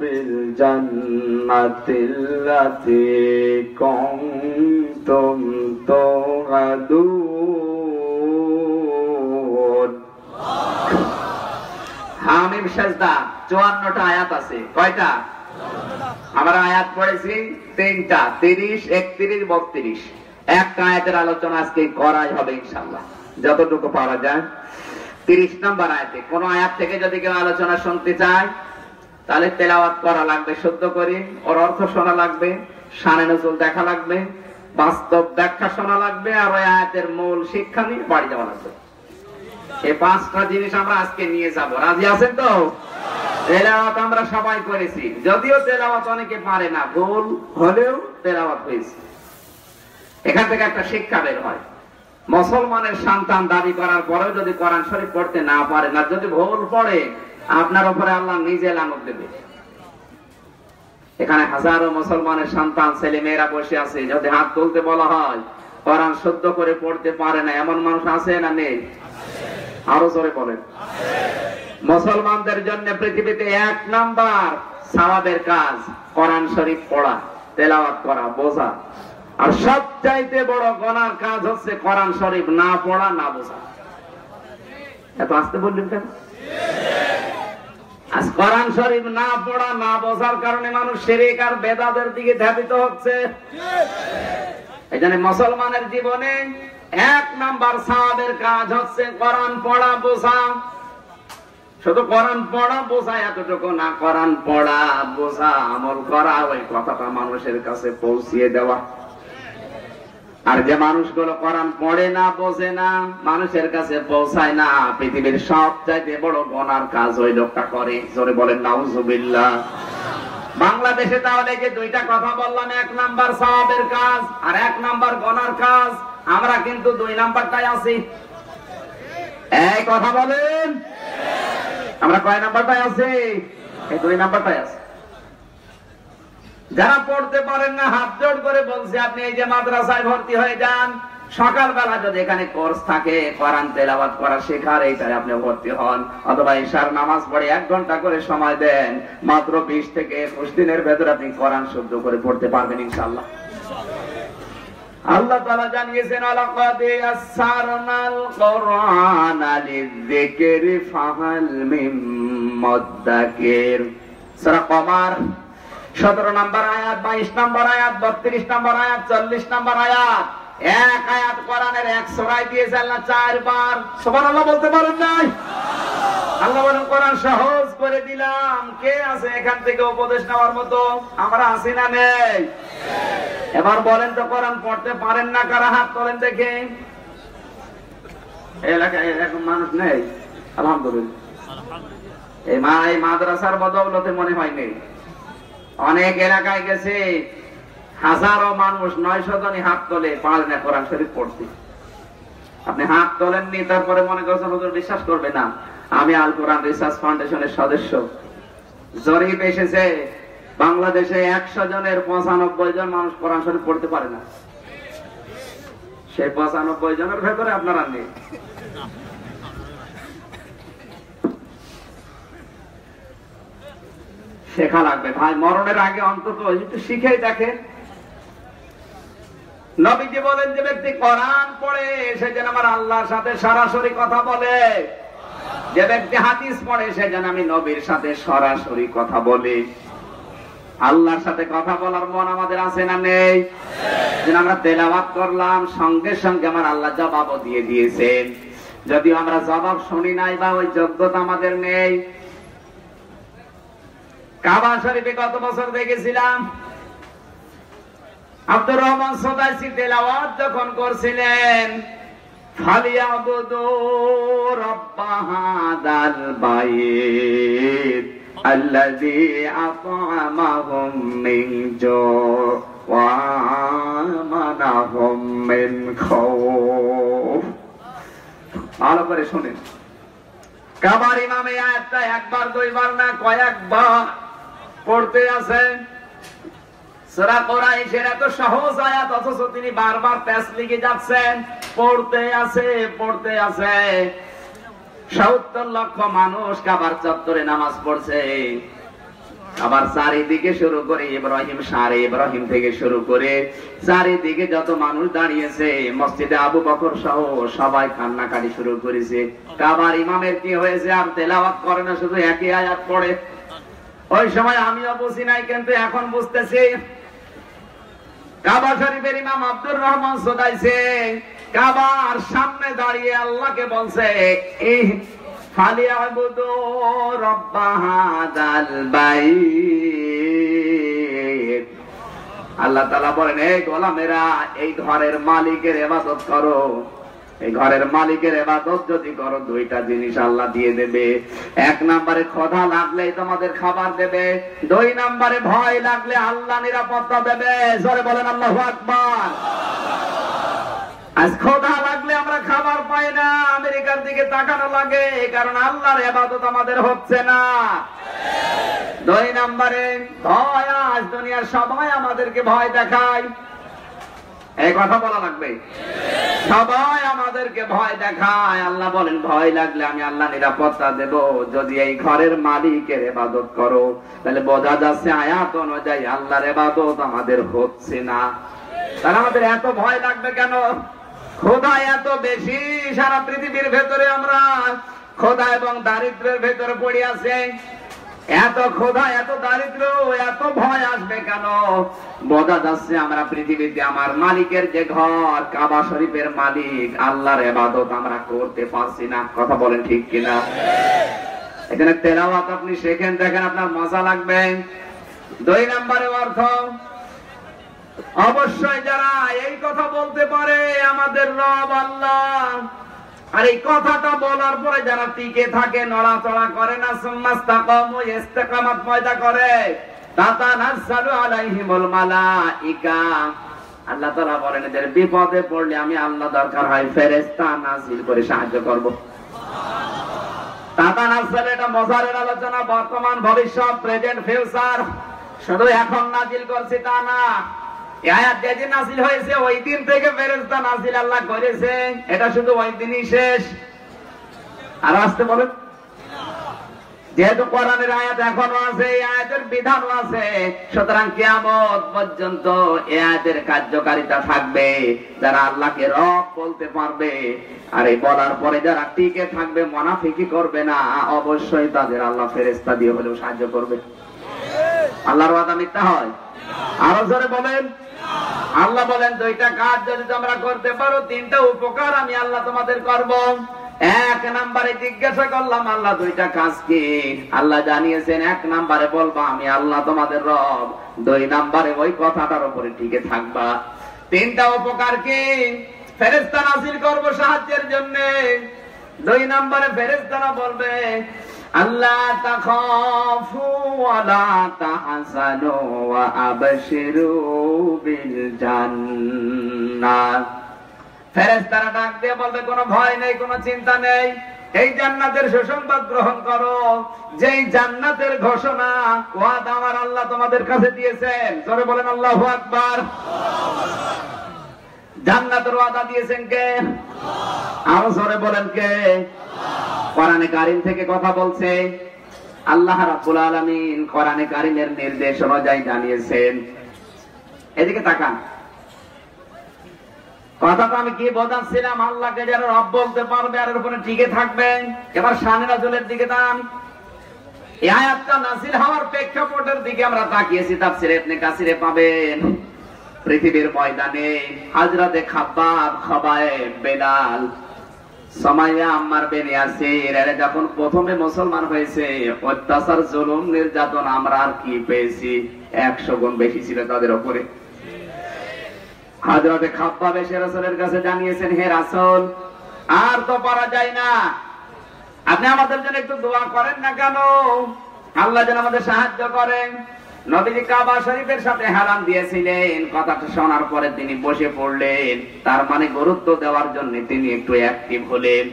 بالجنة التي كنتم توعدون. হামিম সাজদা, চুয়ান্নটা আয়াত আছে। কয়টা? আমরা আয়াত পড়েছি তিনটা, তিরিশ, একত্রিশ, বত্রিশ। একটা আয়াতের আলোচনা আজকে করাই হবে ইনশাল্লাহ যতটুকু পারা যায়। তিরিশ নম্বর আয়াতে, কোন আয়াত থেকে যদি কেউ আলোচনা শুনতে চায়, তাহলে তেলাওয়াত করা লাগবে, শুদ্ধ করে। ওর অর্থ শোনা লাগবে, সানে নজুল দেখা লাগবে, বাস্তব ব্যাখ্যা শোনা লাগবে, আর ওই আয়াতের মূল শিক্ষা নিয়ে বাড়ি যাওয়া লাগবে। এই পাঁচটা জিনিস আমরা আজকে নিয়ে যাব। রাজি আছেন তো? তেলাওয়াত আমরা সবাই করেছি। যদিও তেলাওয়াত অনেকে পারে না, ভুল হলেও তেলাওয়াত হয়েছে। এখান থেকে একটা শিক্ষা বের হয়। মুসলমানের সন্তান দাবি করার পরেও যদি কোরআন শরীফ পড়তে না পারে না, যদি ভুল পড়ে, আপনার উপরে আল্লাহ নিজে লানত দেবে। এখানে হাজারো মুসলমানের সন্তান, ছেলে মেয়েরা বসে আছে। যদি হাত তুলতে বলা হয়, কোরআন শুদ্ধ করে পড়তে পারে না, এমন মানুষ আছে না নেই? আরও জোরে বলেন। মুসলমানদের জন্য পৃথিবীতে এক নাম্বার সাওয়াবের কাজ কোরআন শরীফ পড়া, তেলাওয়াত করা, বোঝা। আর সবচাইতে বড় গনার কাজ হচ্ছে কোরআন শরীফ না পড়া, না বোঝা। এত আসতে বললেন কেন? আজ কোরআন শরীফ না পড়া, না বোঝার কারণে মানুষ শিরিক আর বেদাদের দিকে ধাবিত হচ্ছে। এই জন্য মুসলমানের জীবনে এক নাম্বার সাহাবের কাজ হচ্ছে কোরআন পড়া, বোঝা। শুধু কোরআন পড়া, বোঝা এতটুকু না, কোরআন পড়া, বোঝা, আমল করা, ওই কথাটা মানুষের কাছে পৌঁছিয়ে দেওয়া। আর যে মানুষগুলো কোরআন পড়ে না, বোঝে না, মানুষের কাছে পৌঁছায় না, পৃথিবীর সব চাইতে বড় গনার কাজ ওই লোকটা করে। জোরে বলেন, নাউজুবিল্লাহ। বাংলাদেশে তাহলে যে দুইটা কথা বললাম, এক নাম্বার সাহাবের কাজ আর এক নাম্বার গনার কাজ। আমরা কিন্তু দুই নাম্বারটাই আছি। এই কথা বলেন। আমরা কয় নাম্বারটাই আছি? এই দুই নাম্বারটাই আছে। যারা পড়তে পারেন না, হাত জোড় করে বলছে, আপনি এই যে মাদ্রাসায় ভর্তি হয়ে যান, সকালবেলা যদি এখানে কোর্স থাকে, কোরআন তেলাবাদ করা শেখার এইটাই আপনি ভর্তি হন। অথবা ঈশার নামাজ পড়ে এক ঘণ্টা করে সময় দেন, মাত্র বিশ থেকে একুশ দিনের ভেতরে আপনি কোরআন শুদ্ধ করে পড়তে পারবেন ইনশাল্লাহ আল্লাহ তালা জানিয়েছেন, আলাকাদ ইয়াসসারনাল কুরআনা লিযিকরি ফাহাল মিম মুদ্দাকির সূরা কমার 17 নম্বর আয়াত 22 নম্বর আয়াত 32 নম্বর আয়াত 40 নম্বর আয়াত। এক আয়াত কোরআনের এক সূরায় দিয়েছে আল্লাহ চারবার। সুবহানাল্লাহ বলতে পারেন নাই? আল্লাহ বলেন, কোরআন সহজ করে দিলাম। কে আছে এখান থেকে উপদেশ নেওয়ার মতো? আমরা আছি না নেই? এবার বলেন তো, কোরআন পড়তে পারেন না, কারা হাত তোলেন দেখে? এলাকায় এরকম মানুষ নেই, আলহামদুলিল্লাহ। এই মা এই মাদ্রাসার বদৌলতে মনে হয় অনেক এলাকায় গেছে হাজারো মানুষ নয়শো জনই হাত তোলে পারে না কোরআন শরীফ পড়তে। আপনি হাত তোলেননি, তারপরে মনে করছেন হুজুর বিশ্বাস করবে না। আমি আল কোরআন রিসার্চ ফাউন্ডেশনের সদস্য। জরিপ এসেছে, বাংলাদেশে একশো জনের পঁচানব্বই জন মানুষ কোরআন শরীফ পড়তে পারে না। সেই পঁচানব্বই জনের ভেতরে আপনারা নেই। শেখা লাগবে। ভাই, মরণের আগে অন্তত একটু শিখেই দেখেন। নবীজি বলেন যে ব্যক্তি কোরআন পড়ে, সে যেন আমার আল্লাহর সাথে সরাসরি কথা বলে। যে ব্যক্তি হাদিস পড়ে, সে যেন আমি নবীর সাথে সরাসরি কথা বলি। আল্লাহর সাথে কথা বলার মন আমাদের আছে না নেই? যেন আমরা তেলাওয়াত করলাম, সঙ্গে সঙ্গে আমার আল্লাহ জবাবও দিয়ে দিয়েছেন। যদিও আমরা জবাব শুনি নাই বা ওই যোগ্যতা আমাদের নেই। কাবা শরীফে কত বছর দেখেছিলাম? আব্দুর রহমান সদাইসি তেলাওয়াত যখন করছিলেন ওয়া ভালো করে শুনেন। কাবার ইমামে আয়াতটা একবার, দুইবার না কয়েকবার পড়তে আছে। সহজ আয়াত, অথচ তিনি বারবার প্যাস লিখে যাচ্ছেন। পড়তে আছে পড়তে আছে। সত্তর লক্ষ মানুষ কাবার চত্বরে নামাজ পড়ছে। আবার চারিদিকে শুরু করে ইব্রাহিম, সারে ইব্রাহিম থেকে শুরু করে চারিদিকে যত মানুষ দাঁড়িয়েছে, মসজিদে আবু বকর সহ সবাই কান্নাকাটি শুরু করেছে। কাবার ইমামের কি হয়েছে? আর তেলাওয়াত করে না, শুধু একই আয়াত পড়ে। ওই সময় আমিও বুঝি নাই, কিন্তু এখন বুঝতেছি। কাবা শরীফের ইমাম আব্দুর রহমান সোদাইছে কাবার সামনে দাঁড়িয়ে আল্লাহকে বলছে আল্লাহ তালা বলেন এই গোলামেরা, এই ঘরের মালিকের ইবাদত করো। এই ঘরের মালিকের এবাদত যদি করো, দুইটা জিনিস আল্লাহ দিয়ে দেবে। এক নম্বরে ক্ষধা লাগলেই তোমাদের খাবার দেবে। দুই নম্বরে ভয় লাগলে আল্লাহ নিরাপত্তা দেবে। জোরে বলেন আল্লাহ আকবার। আজ ক্ষধা লাগলে আমরা খাবার পাই না, আমেরিকার দিকে তাকানো লাগে, কারণ আল্লাহর এবাদত আমাদের হচ্ছে না। দুই নম্বরে, ভয়, আজ দুনিয়ার সবাই আমাদেরকে ভয় দেখায়। এই কথা বলা লাগবে। সবাই আমাদেরকে ভয় দেখায়। আল্লাহ বলেন, ভয় লাগলে আমি আল্লাহ নিরাপত্তা দেব। যদি এই ঘরের মালিকের এবাদত করো, তাহলে বোঝা যাচ্ছে আয়াত অনুযায়ী আল্লাহর এবাদত আমাদের হচ্ছে না। তাহলে আমাদের এত ভয় লাগবে কেন? খোদা এত বেশি সারা পৃথিবীর ভেতরে আমরা, খোদা এবং দারিদ্রের ভেতরে পড়ে আছে। এত খোদা এত দারিদ্র, এত ভয় আসবে কেন? বোঝা যাচ্ছে আমরা পৃথিবীতে আমার মালিকের যে ঘর, কাবা শরীফের মালিক, আল্লাহর এবাদত আমরা করতে পারছি না। কথা বলেন ঠিক কিনা? এখানে তেলাওয়াত আপনি শেখেন, দেখেন আপনার মজা লাগবে। দুই নম্বরে অর্থ, অবশ্যই যারা এই কথা বলতে পারে, আমাদের রব আল্লাহ আর এই কথাটা বলার পরে যারা টিকে থাকে, নড়াচড়া করে না, সুম্মাস্তাকাম ইস্তেকামাত পয়দা করে। তাতানাজ্জালু আলাইহিমুল মালাইকা। আল্লাহ তাআলা বলেন, এদের বিপদে পড়লে আমি আল্লাহ দরকার হয়, ফেরেশতা করে সাহায্য করব। নার্সাল এটা মজারের আলোচনা, বর্তমান ভবিষ্যৎ, প্রেজেন্ট, ফিউচার। শুধু এখন নাজিল করছি তা না আল্লাহ যেহেতু কোরআনের আয়াত এখনও আছে, এই আয়াতের বিধানও আছে, সুতরাং পর্যন্ত আয়াতের কার্যকারিতা থাকবে। যারা আল্লাহকে রব বলতে পারবে, আর এই বলার পরে যারা টিকে থাকবে মনাফিকি করবে না, অবশ্যই তাদের আল্লাহ ফেরেস্তা দিয়ে হলেও সাহায্য করবে। আল্লাহর মিথ্যা হয়? আরও জোরে বলেন। আল্লাহ বলেন, দুইটা কাজ যদি তোমরা করতে পারো, তিনটা উপকার আমি আল্লাহ তোমাদের করব। এক নাম্বারে জিজ্ঞাসা করলাম, আল্লাহ দুইটা কাজ কি? আল্লাহ জানিয়েছেন, এক নাম্বারে বলবা, আমি আল্লাহ তোমাদের রব। দুই নাম্বারে ওই কথাটার উপরে টিকে থাকবা। তিনটা উপকার কি? ফেরেস্তা নাসিল করব সাহায্যের জন্য। দুই নাম্বারে ফেরেস্তারা বলবে আল্লাহ ডাক দিয়ে বলবে, কোনো ভয় নেই, কোনো চিন্তা নেই। এই জান্নাতের সুসংবাদ গ্রহণ করো। যেই জান্নাতের ঘোষণা, ওয়াদ আমার আল্লাহ তোমাদের কাছে দিয়েছেন। জোরে বলেন আল্লাহু আকবার। জান্নাতের ওয়াদা দিয়েছেন কে? আরও জোরে বলেন কে? কোরআনে কারিম থেকে কথা বলছে। আল্লাহ রাব্বুল আলামিন কোরআনে কারিমের নির্দেশ অনুযায়ী জানিয়েছেন। এদিকে তাকান। কথাটা আমি কি বোঝাচ্ছিলাম? আল্লাহকে যারা রব বলতে পারবে আর উপরে টিকে থাকবে। এবার শানে রাজুলের দিকে দাম এই আয়াতটা নাসিল হওয়ার প্রেক্ষাপটের দিকে আমরা তাকিয়েছি, তাফসিরে ইবনে কাসিরে পাবেন। পৃথিবীর ময়দানে হাজরাতে খাব্বাব খবায়ে বেলাল। এরা যখন প্রথমে মুসলমান হয়েছে, অত্যাচার, জুলুম, নির্যাতন আমরা আর কি পেয়েছি? একশো গুণ বেশি ছিল তাদের হাজরতে কাছে জানিয়েছেন, হে রাসূল, আর তো পারা যায় না। আপনি আমাদের জন্য একটু দোয়া করেন না কেন? আল্লাহ যেন আমাদের সাহায্য করেন। নবীজি কাবা শরীফের সাথে হারাম দিয়েছিলেন। কথাটা শোনার পরে তিনি বসে পড়লেন। তার মানে গুরুত্ব দেওয়ার জন্য তিনি একটু অ্যাক্টিভ হলেন।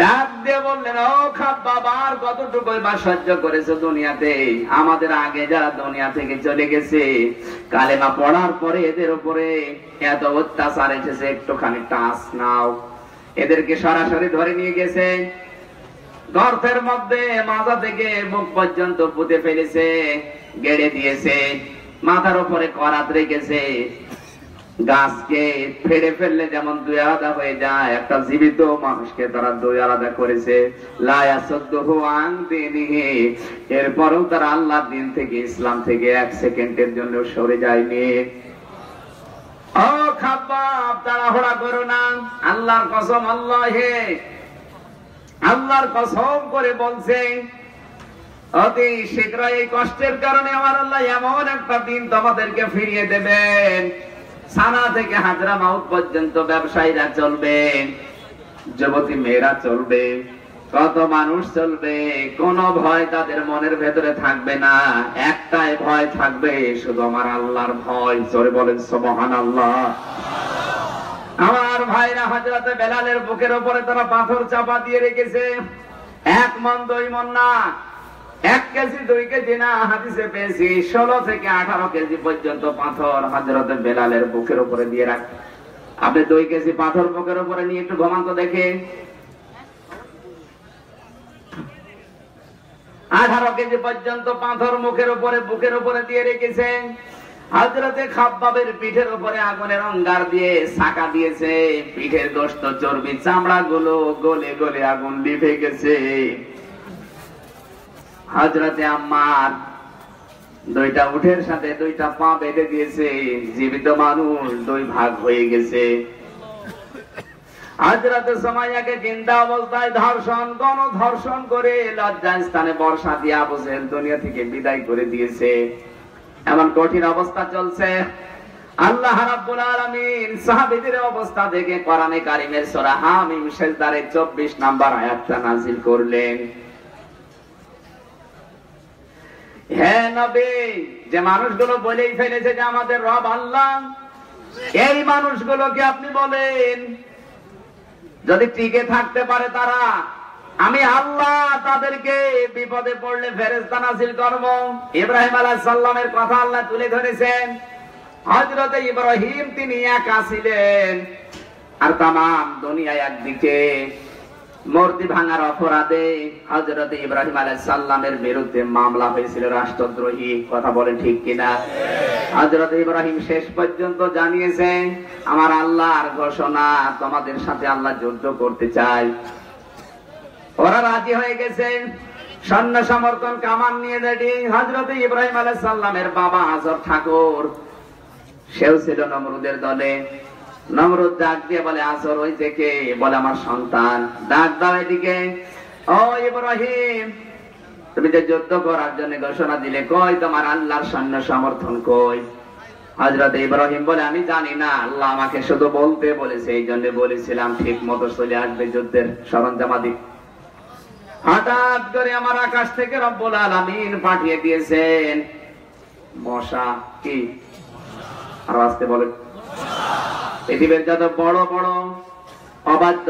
ডাক দিয়ে বললেন, ও খাব্বাব আর কতটুকু বা সহ্য করেছ দুনিয়াতে? আমাদের আগে যারা দুনিয়া থেকে চলে গেছে, কালেমা পড়ার পরে এদের উপরে এত অত্যাচার এসেছে, একটুখানি টাচ নাও। এদেরকে সরাসরি ধরে নিয়ে গেছে। গর্তের মধ্যে মাজা থেকে মুখ পর্যন্ত পুঁতে ফেলেছে, গেড়ে দিয়েছে, মাথার উপরে করাত রেখেছে। গাছকে ফেড়ে ফেললে যেমন দুই আলাদা হয়ে যায়, একটা জীবিত মানুষকে তারা দুই আলাদা করেছে। এরপরেও তারা আল্লাহ দিন থেকে ইসলাম থেকে এক সেকেন্ডের জন্য সরে যায়নি। ও খাব্বাব তাড়াহুড়া করো না। আল্লাহর কসম, আল্লাহ আল্লাহর কসম করে বলছে, অতি এই কষ্টের কারণে আমার আল্লাহ এমন একটা দিন তোমাদেরকে ফিরিয়ে দেবেন। সানা থেকে হাজরা পর্যন্ত ব্যবসায়ীরা চলবে, যুবতী মেয়েরা চলবে, কত মানুষ চলবে, কোন ভয় তাদের মনের ভেতরে থাকবে না, একটাই ভয় থাকবে, শুধু আমার আল্লাহর ভয়। চলে বলেন সমহান আল্লাহ আমার ভাইরা হাজরাতে বেলালের বুকের উপরে তারা পাথর চাপা দিয়ে রেখেছে। এক মন, দুই মন না, এক কেজি, দুই কেজি না, হাদিসে পেয়েছি, ষোলো থেকে আঠারো কেজি পর্যন্ত পাথর হাজরতে বেলালের বুকের উপরে দিয়ে রাখ। আপনি দুই কেজি পাথর বুকের উপরে নিয়ে একটু ঘুমান তো দেখে। আঠারো কেজি পর্যন্ত পাথর মুখের উপরে, বুকের উপরে দিয়ে রেখেছে। হাজরতে খাব্বাবের পিঠের উপরে আগুনের অঙ্গার দিয়ে সাকা দিয়েছে। পিঠের গোস্ত চর্বি চামড়া গুলো গলে গলে আগুন লিভে গেছে হাজরতে আম্মার দুইটা উঠের সাথে দুইটা পা বেঁধে দিয়েছে। জীবিত মানুষ দুই ভাগ হয়ে গেছে। হাজরাতে সময়কে চিন্তা অবস্থায় ধর্ষণ গণ ধর্ষণ করে লজ্জা স্থানে বর্ষা দিয়ে আবসের দুনিয়া থেকে বিদায় করে দিয়েছে। এমন কঠিন অবস্থা চলছে। আল্লাহ রাব্বুল আলামিন সাহাবীদের অবস্থা দেখে কোরআনে কারিমের সূরা হামিম সেজদারে 24 নাম্বার আয়াতটা নাযিল করলেন। হ্যাঁ নবী, যে মানুষগুলো বলেই ফেলেছে যে আমাদের রব আল্লাহ, এই মানুষগুলোকে আপনি বলেন, যদি টিকে থাকতে পারে তারা আমি আল্লাহ তাদেরকে বিপদে পড়লে ফেরেস্তা নাসিল করব। ইব্রাহিম আলাহ সাল্লামের কথা আল্লাহ তুলে ধরেছেন। হজরত ইব্রাহিম তিনি একা ছিলেন। আর তাম দুনিয়া একদিকে মূর্তি ভাঙার অপরাধে হজরত ইব্রাহিম আলাহ সাল্লামের বিরুদ্ধে মামলা হয়েছিল রাষ্ট্রদ্রোহী। কথা বলেন ঠিক কিনা? হজরত ইব্রাহিম শেষ পর্যন্ত জানিয়েছেন, আমার আল্লাহর ঘোষণা তোমাদের সাথে আল্লাহ যুদ্ধ করতে চাই ওরা রাজি হয়ে গেছে। সৈন্য সমর্থন কামান নিয়ে রেডি। হজরত ইব্রাহিম আলাহ সাল্লামের বাবা হাজর ঠাকুর। সেও ছিল নমরুদের দলে। নমরুদ ডাক দিয়ে বলে আসর ওই থেকে বলে, আমার সন্তান। ডাক দাও এদিকে। ও ইব্রাহিম, তুমি যে যুদ্ধ করার জন্য ঘোষণা দিলে, কই তোমার আল্লাহর সৈন্য সমর্থন কই? হজরত ইব্রাহিম বলে, আমি জানি না, আল্লাহ আমাকে শুধু বলতে বলেছে এই জন্য বলেছিলাম, ঠিক মতো চলে আসবে যুদ্ধের সরঞ্জামাদি। হঠাৎ করে আমার আকাশ থেকে রব্বুল আলামিন পাঠিয়ে দিয়েছেন। মশা কি? আর আসতে বলে পৃথিবীর যত বড় বড় অবাধ্য,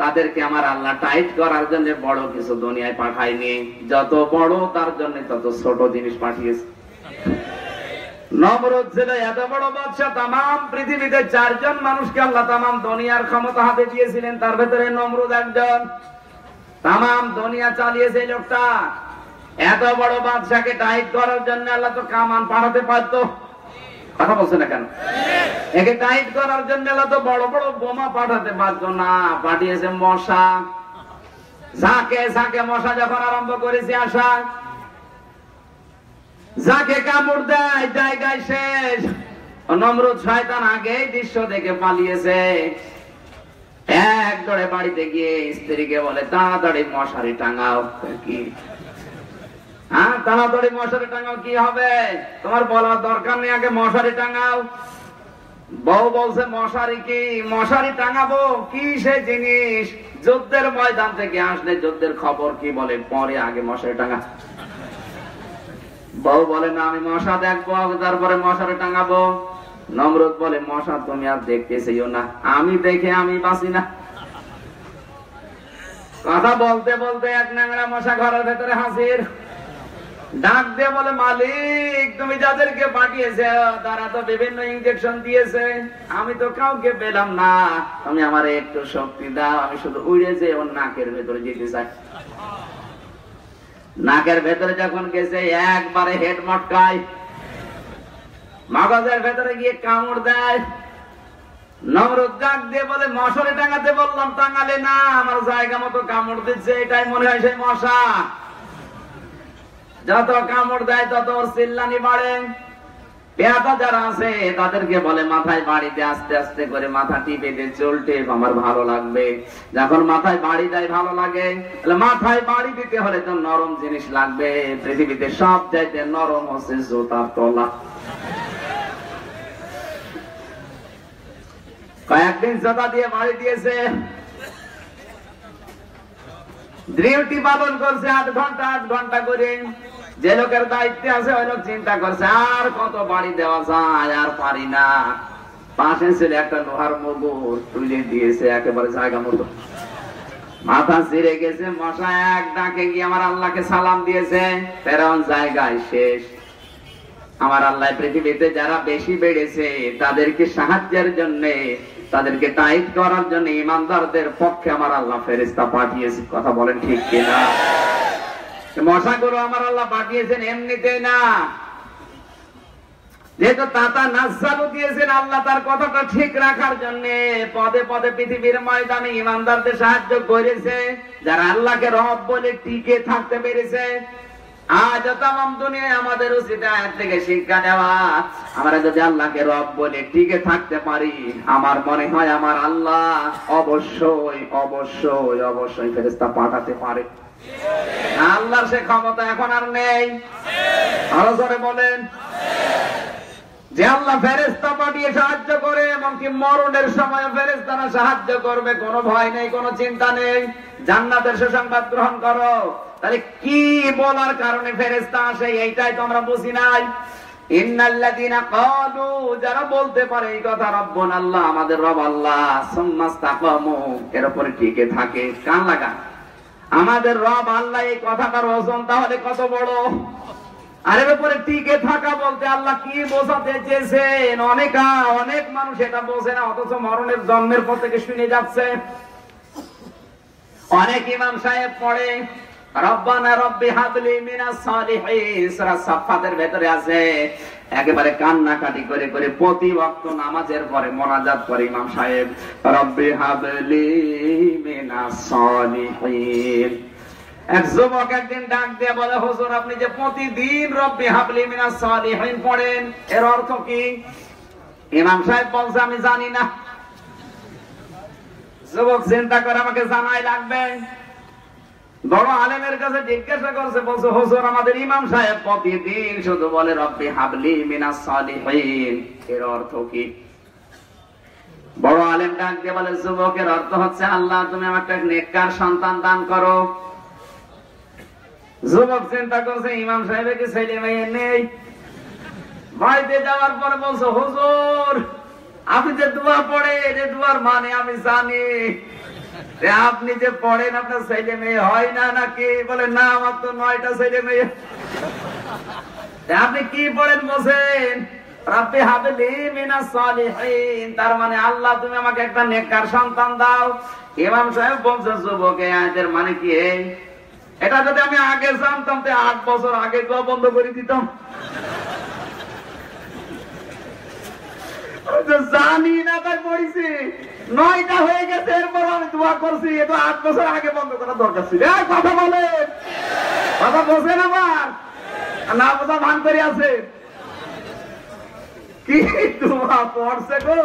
তাদেরকে আমার আল্লাহ টাইট করার জন্য বড় কিছু দুনিয়ায় পাঠায়নি। যত বড়, তার জন্য তত ছোট জিনিস পাঠিয়েছে। নমরুদ ছিল এত বড় বাদশা তাম পৃথিবীতে চারজন মানুষকে আল্লাহ তাম দুনিয়ার ক্ষমতা হাতে দিয়েছিলেন। তার ভেতরে নমরুদ একজন। তাম দুনিয়া চালিয়েছে লোকটা। এত বড় বাদশাকে টাইট করার জন্য আল্লাহ তো কামান পাঠাতে পারতো। কথা বলছে না কেন? একে করার জন্য আল্লাহ তো বড় বড় বোমা পাঠাতে পারতো না, পাঠিয়েছে মশা। ঝাঁকে ঝাঁকে মশা যখন আরম্ভ করেছে আসা যাকে কামড় দেয়, জায়গায় শেষ। নমরুদ শয়তান আগেই দৃশ্য দেখে পালিয়েছে। এক দৌড়ে বাড়িতে গিয়ে স্ত্রীকে বলে, তাড়াতাড়ি মশারি টাঙাও। কি? হ্যাঁ তাড়াতাড়ি মশারি টাঙাও, কি হবে? তোমার বলার দরকার নেই, আগে মশারি টাঙাও। বউ বলছে, মশারি কি? মশারি টাঙাবো? কি সে জিনিস? যুদ্ধের ময়দান থেকে আসলে যুদ্ধের খবর কি বলে? পরে আগে মশারি টাঙা। বউ বলে, না, আমি মশা দেখব, তারপরে মশারি টাঙাবো। নমরুদ বলে, মশা, তুমি আর দেখতেছিও না। আমি দেখে আমি বাঁচি না। কথা বলতে বলতে এক ন্যাংরা মশা ঘরের ভেতরে হাসির ডাক দিয়ে বলে, মালিক, তুমি যাদেরকে পাঠিয়েছে, তারা তো বিভিন্ন দিয়েছে। আমি তো কাউকে পেলাম না। তুমি আমার একটু শক্তি দাও, আমি শুধু উড়ে যে ওর নাকের ভেতরে যেতে চাই। নাকের ভেতরে যখন গেছে, একবারে হেড মটকায়। মগজের ভেতরে গিয়ে কামড় দেয়। দিয়ে বলে টাঙাতে বললাম, টাঙালে না, আমার জায়গা মতো কামড় দিচ্ছে, এটাই মনে হয় সেই মশা। যত কামড় দেয়, তত ওর চিল্লানি বাড়ে। পেয়াদা যারা আছে, তাদেরকে বলে, মাথায় বাড়িতে আস্তে আস্তে করে মাথা টিপে দিয়ে চলতে আমার ভালো লাগবে। যখন মাথায় বাড়ি দেয়, ভালো লাগে। মাথায় বাড়ি দিতে হলে তো নরম জিনিস লাগবে। পৃথিবীতে সব চাইতে নরম হচ্ছে জুতার তলা। কয়েকদিন জোতা দিয়ে বাড়ি দিয়েছে। ডিউটি পালন করছে আট ঘণ্টা আট ঘণ্টা করে। যে লোকের দায়িত্বে আছে, ওই লোক চিন্তা করছে, আর কত বাড়ি দেওয়া যায়, আর পারি না। পাশে ছিল একটা লোহার মগুর তুলে দিয়েছে একেবারে জায়গা মতো। মাথা ছিঁড়ে গেছে, মশা এক ডাকে গিয়ে আমার আল্লাহকে সালাম দিয়েছে। ফেরাউন জায়গায় শেষ। আমার আল্লাহ পৃথিবীতে যারা বেশি বেড়েছে, তাদেরকে সাহায্যের জন্য তাদেরকে টাইট করার জন্য ইমানদারদের পক্ষে আমার আল্লাহ ফেরিস্তা পাঠিয়েছে। কথা বলেন ঠিক কিনা? মশাগুলো আমার আল্লাহ পাঠিয়েছেন এমনিতে না। যেহেতু তাতা দিয়েছেন আল্লাহ তার কথাটা ঠিক রাখার জন্য পদে পদে পৃথিবীর ময়দানে ইমানদারদের সাহায্য করেছে যারা আল্লাহকে রব বলে টিকে থাকতে পেরেছে। আজ তাম দুনিয়ায় আমাদের উচিত আয়াত থেকে শিক্ষা নেওয়া আমরা যদি আল্লাহকে রব বলে, টিকে থাকতে পারি। আমার মনে হয় আমার আল্লাহ অবশ্যই অবশ্যই অবশ্যই ফেরেস্তা পাঠাতে পারে। আল্লাহর সে ক্ষমতা এখন আর নেই। আরও জোরে বলেন। যে আল্লাহ ফেরেস্তা পাঠিয়ে সাহায্য করে, এমনকি মরণের সময় ফেরেস্তারা সাহায্য করবে, কোনো ভয় নেই, কোনো চিন্তা নেই। জান্নাতের সুসংবাদ গ্রহণ করো। তাহলে কি বলার কারণে ফেরেস্তা আসে, এইটাই তো আমরা বুঝি নাই। যারা বলতে পারে এই কথা, রব্বুন আল্লাহ, আমাদের রব আল্লাহ এর উপরে টিকে থাকে? কান লাগা? আমাদের রব আল্লাহ এই কথাটার ওজন তাহলে কত বড়? আর এর উপরে টিকে থাকা বলতে আল্লাহ কি বোঝাতে চেয়েছেন অনেক অনেক মানুষ এটা বোঝে না, অথচ মরণের জন্মের পর থেকে শুনে যাচ্ছে। অনেক ইমাম সাহেব পড়ে, রব্বানা রব্বি হাবলি সালিহিন সূরা সাফফাতের ভেতরে আছে। একেবারে কান্নাকাটি করে করে প্রতি নামাজের পরে মোনাজাত করে ইমাম সাহেব, রব্বি হাবলি মিনাস সালিহিন এক যুবক একদিন ডাক দিয়ে বলে, হুজুর, আপনি যে প্রতিদিন রব্বি হাবলি মিনাস সালিহিন পড়েন, এর অর্থ কি? ইমাম সাহেব বলছে, আমি জানি না। যুবক চিন্তা করে, আমাকে জানাই লাগবে। বড় আলেমের কাছে জিজ্ঞাসা করছে, বলছে, হুজুর, আমাদের ইমাম সাহেব প্রতিদিন শুধু বলে রব্বি হাবলি মিনাস সালিহিন, এর অর্থ কি? বড় আলেম ডাক দিয়ে বলে, যুবকের অর্থ হচ্ছে, আল্লাহ, তুমি আমাকে নেককার সন্তান দান করো। যুবক চিন্তা করছে, ইমাম সাহেবের কি ছেলে মেয়ে নেই? বাড়িতে যাওয়ার পরে বলছো, হুজুর আপনি যে দোয়া পড়ে যে দোয়ার মানে আমি জানি। আপনি যে পড়েন, আপনার ছেলে মেয়ে হয় না নাকি? বলে, না, আমার তো নয়টা ছেলে মেয়ে। আপনি কি পড়েন বসেন রাব্বি হাবলি মিনাস সালিহিন। তার মানে আল্লাহ, তুমি আমাকে একটা নেককার সন্তান দাও। ইমাম সাহেব বলছে, যুবকে আয়াতের মানে কি এই? এটা যদি আমি আগে জানতাম, তো আট বছর আগে দোয়া বন্ধ করে দিতাম। জানি না তাই পড়েছি নয়টা হয়ে গেছে, এরপর আমি দোয়া করছি এটা আট বছর আগে বন্ধ করা দরকার ছিল। কথা বলে কথা বোঝেন আমার? না বোঝা ভান করে আছে। কি দোয়া পড়ছে গো?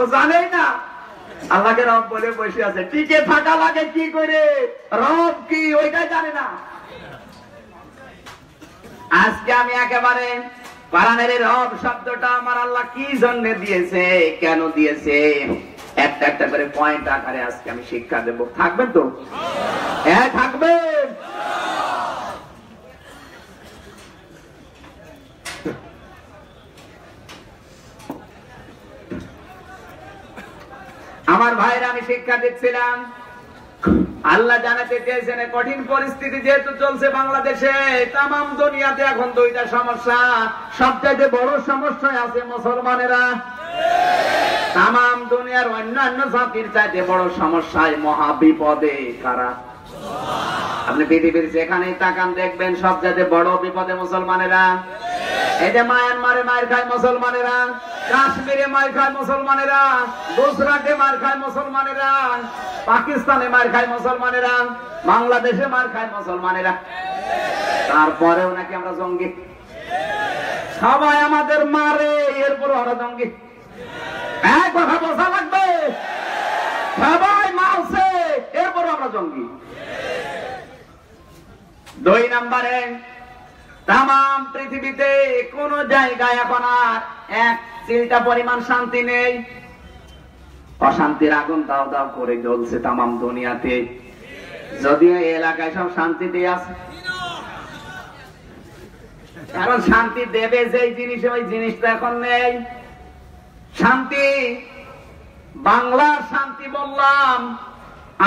ও জানেই না। আল্লাহকে রব বলে বসে আছে। টিকে থাকা লাগে কি করে? রব কি? ওইটাই জানে না। আজকে আমি একেবারে পারানের রব শব্দটা আমার আল্লাহ কি জন্য দিয়েছে, কেন দিয়েছে? একটা একটা করে পয়েন্ট আকারে আজকে আমি শিক্ষা দেব। থাকবেন তো? হ্যাঁ থাকবেন? আমার ভাইরা আমি শিক্ষা দিচ্ছিলাম। আল্লাহ জানাতে চেয়েছেন কঠিন পরিস্থিতি যেহেতু চলছে বাংলাদেশে তাম দুনিয়াতে এখন দুইটা সমস্যা। সবচাইতে বড় সমস্যায় আছে মুসলমানেরা। তাম দুনিয়ার অন্যান্য জাতির চাইতে বড় সমস্যায় মহাবিপদে কারা? আপনি পৃথিবীর যেখানেই তাকান দেখবেন সব চাইতে বড় বিপদে মুসলমানেরা। এই যে মায়ানমারে মায়ের খায় মুসলমানেরা, কাশ্মীরে মার খায় মুসলমানেরা, গুজরাটে মার খায় মুসলমানেরা, পাকিস্তানে মার খায় মুসলমানেরা, বাংলাদেশে মার খায় মুসলমানেরা। তারপরেও নাকি আমরা জঙ্গি। সবাই আমাদের মারে এরপর ওরা জঙ্গি। এক কথা বোঝা লাগবে, সবাই মারছে এরপর আমরা জঙ্গি। দুই নম্বরে তাম পৃথিবীতে কোন জায়গায় এখন আর এক চিলটা পরিমাণ শান্তি নেই। অশান্তির আগুন দাও দাও করে জ্বলছে তাম দুনিয়াতে। যদিও এলাকায় সব শান্তিতে আছে। কারণ শান্তি দেবে যেই জিনিস, ওই জিনিসটা এখন নেই। শান্তি, বাংলার শান্তি বললাম।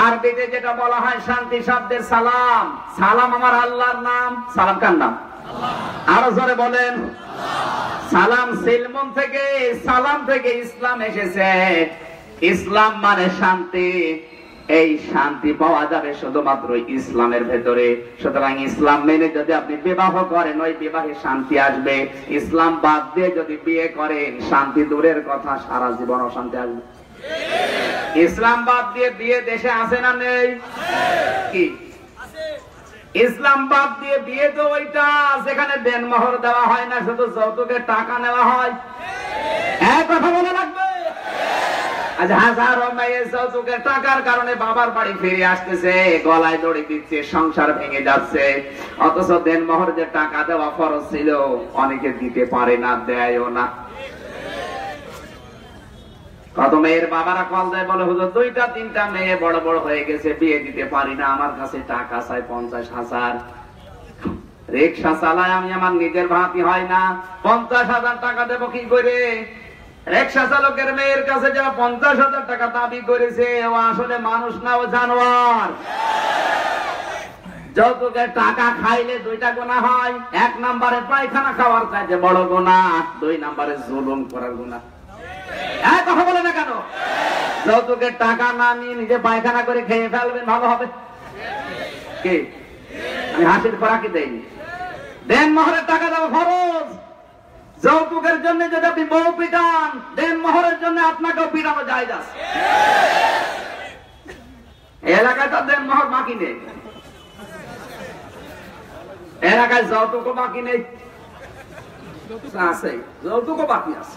আরবিতে যেটা বলা হয় শান্তি শব্দের সালাম। সালাম আমার আল্লাহর নাম। সালাম কার নাম? আরও জোরে বলেন। সালাম সিলমন থেকে, সালাম থেকে ইসলাম এসেছে। ইসলাম মানে শান্তি। এই শান্তি পাওয়া যাবে শুধুমাত্র ইসলামের ভেতরে। সুতরাং ইসলাম মেনে যদি আপনি বিবাহ করেন, ওই বিবাহে শান্তি আসবে। ইসলাম বাদ দিয়ে যদি বিয়ে করেন, শান্তি দূরের কথা, সারা জীবন অশান্তি আসবে। ইসলাম বাদ দিয়ে বিয়ে দেশে আসে না নেই? কি? ইসলাম বাদ দিয়ে বিয়ে তো ওইটা যেখানে দেনমোহর দেওয়া হয় না, শুধু যৌতুকের টাকা নেওয়া হয়। এক কথা বলে রাখবে? অথচ দেনমোহর যে টাকা দেওয়া ফরজ ছিল, অনেকে দিতে পারে না, দেয়ও না। কত মেয়ের বাবারা কল দেয়, বলে, হুজুর, দুইটা, তিনটা মেয়ে বড় বড় হয়ে গেছে, বিয়ে দিতে পারি না, আমার কাছে টাকা চাই পঞ্চাশ হাজার। রিক্সা চালায় আমি, আমার নিজের ভাতি হয় না, পঞ্চাশ হাজার টাকা দেবো কি করে? রিক্সা চালকের মেয়ের কাছে যারা পঞ্চাশ হাজার টাকা দাবি করেছে, ও আসলে মানুষ না, ও জানোয়ার। টাকা খাইলে দুইটা গোনা হয়, এক নম্বরে পায়খানা খাওয়ার চাইতে বড় গোনা, দুই নম্বরে জুলুম করার গোনা। হ্যাঁ কথা বলে না কেন? যৌতুকের টাকা না নিয়ে নিজে পায়খানা করে খেয়ে ফেলবেন, ভালো হবে। কি? আমি হাসির দেয়নি দেন মোহরের টাকা দেওয়া যৌতুকের জন্য যদি আপনি বউ পিটান, দেন মোহরের জন্য আপনাকেও পিটানো যায় যা এলাকায় তো দেন মহর বাকি নেই। এলাকায় যৌতুকও বাকি নেই। আছে, যৌতুকও বাকি আছে।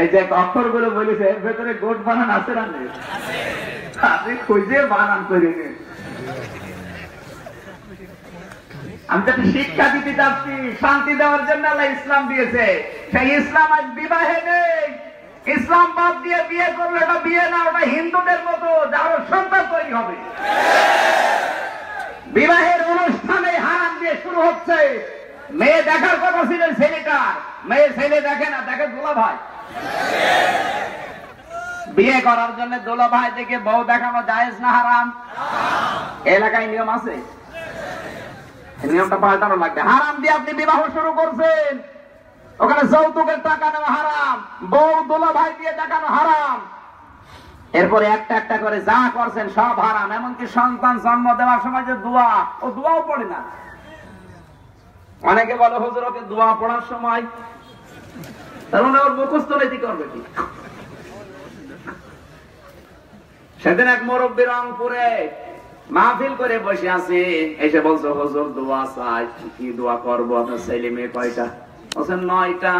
এই যে অক্ষরগুলো বলেছে, এর ভেতরে গোট বানান আছে না আপনি খুঁজে বানান করে আমি তো শিক্ষা দিতে চাচ্ছি, শান্তি দেওয়ার জন্য আল্লাহ ইসলাম দিয়েছে। সেই ইসলাম আজ বিবাহে নেই। ইসলাম বাদ দিয়ে বিয়ে করলে ওটা বিয়ে না, ওটা হিন্দুদের মতো, যার সন্তান তৈরি হবে। বিবাহের অনুষ্ঠানে হারাম দিয়ে শুরু হচ্ছে। মেয়ে দেখার কথা ছিল ছেলেটা মেয়ে ছেলে দেখে না, দেখে দোলা ভাই বিয়ে করার জন্য দোলা ভাই থেকে বউ দেখানো জায়েজ না হারাম? এলাকায় নিয়ম আছে? নিয়মটা পাল্টানো লাগবে। হারাম দিয়ে আপনি বিবাহ শুরু করছেন। ওখানে যৌতুকের টাকা নেওয়া হারাম। বউ দোলা ভাই দিয়ে দেখানো হারাম। এরপরে একটা একটা করে যা করছেন সব হারাম। এমনকি সন্তান জন্ম দেওয়ার সময় যে দোয়া, ও দোয়াও পড়ে না। অনেকে বলে, হুজুর, ওকে দোয়া পড়ার সময় মানে ওর মুখস্থ নীতি করবে কি? সেদিন এক মুরব্বী রংপুরে মাহফিল করে বসে আছে, এসে বলছো, হুজুর, দোয়া চাই, কি দোয়া করব? আপনার ছেলে মেয়ে কয়টা? বলছেন নয়টা।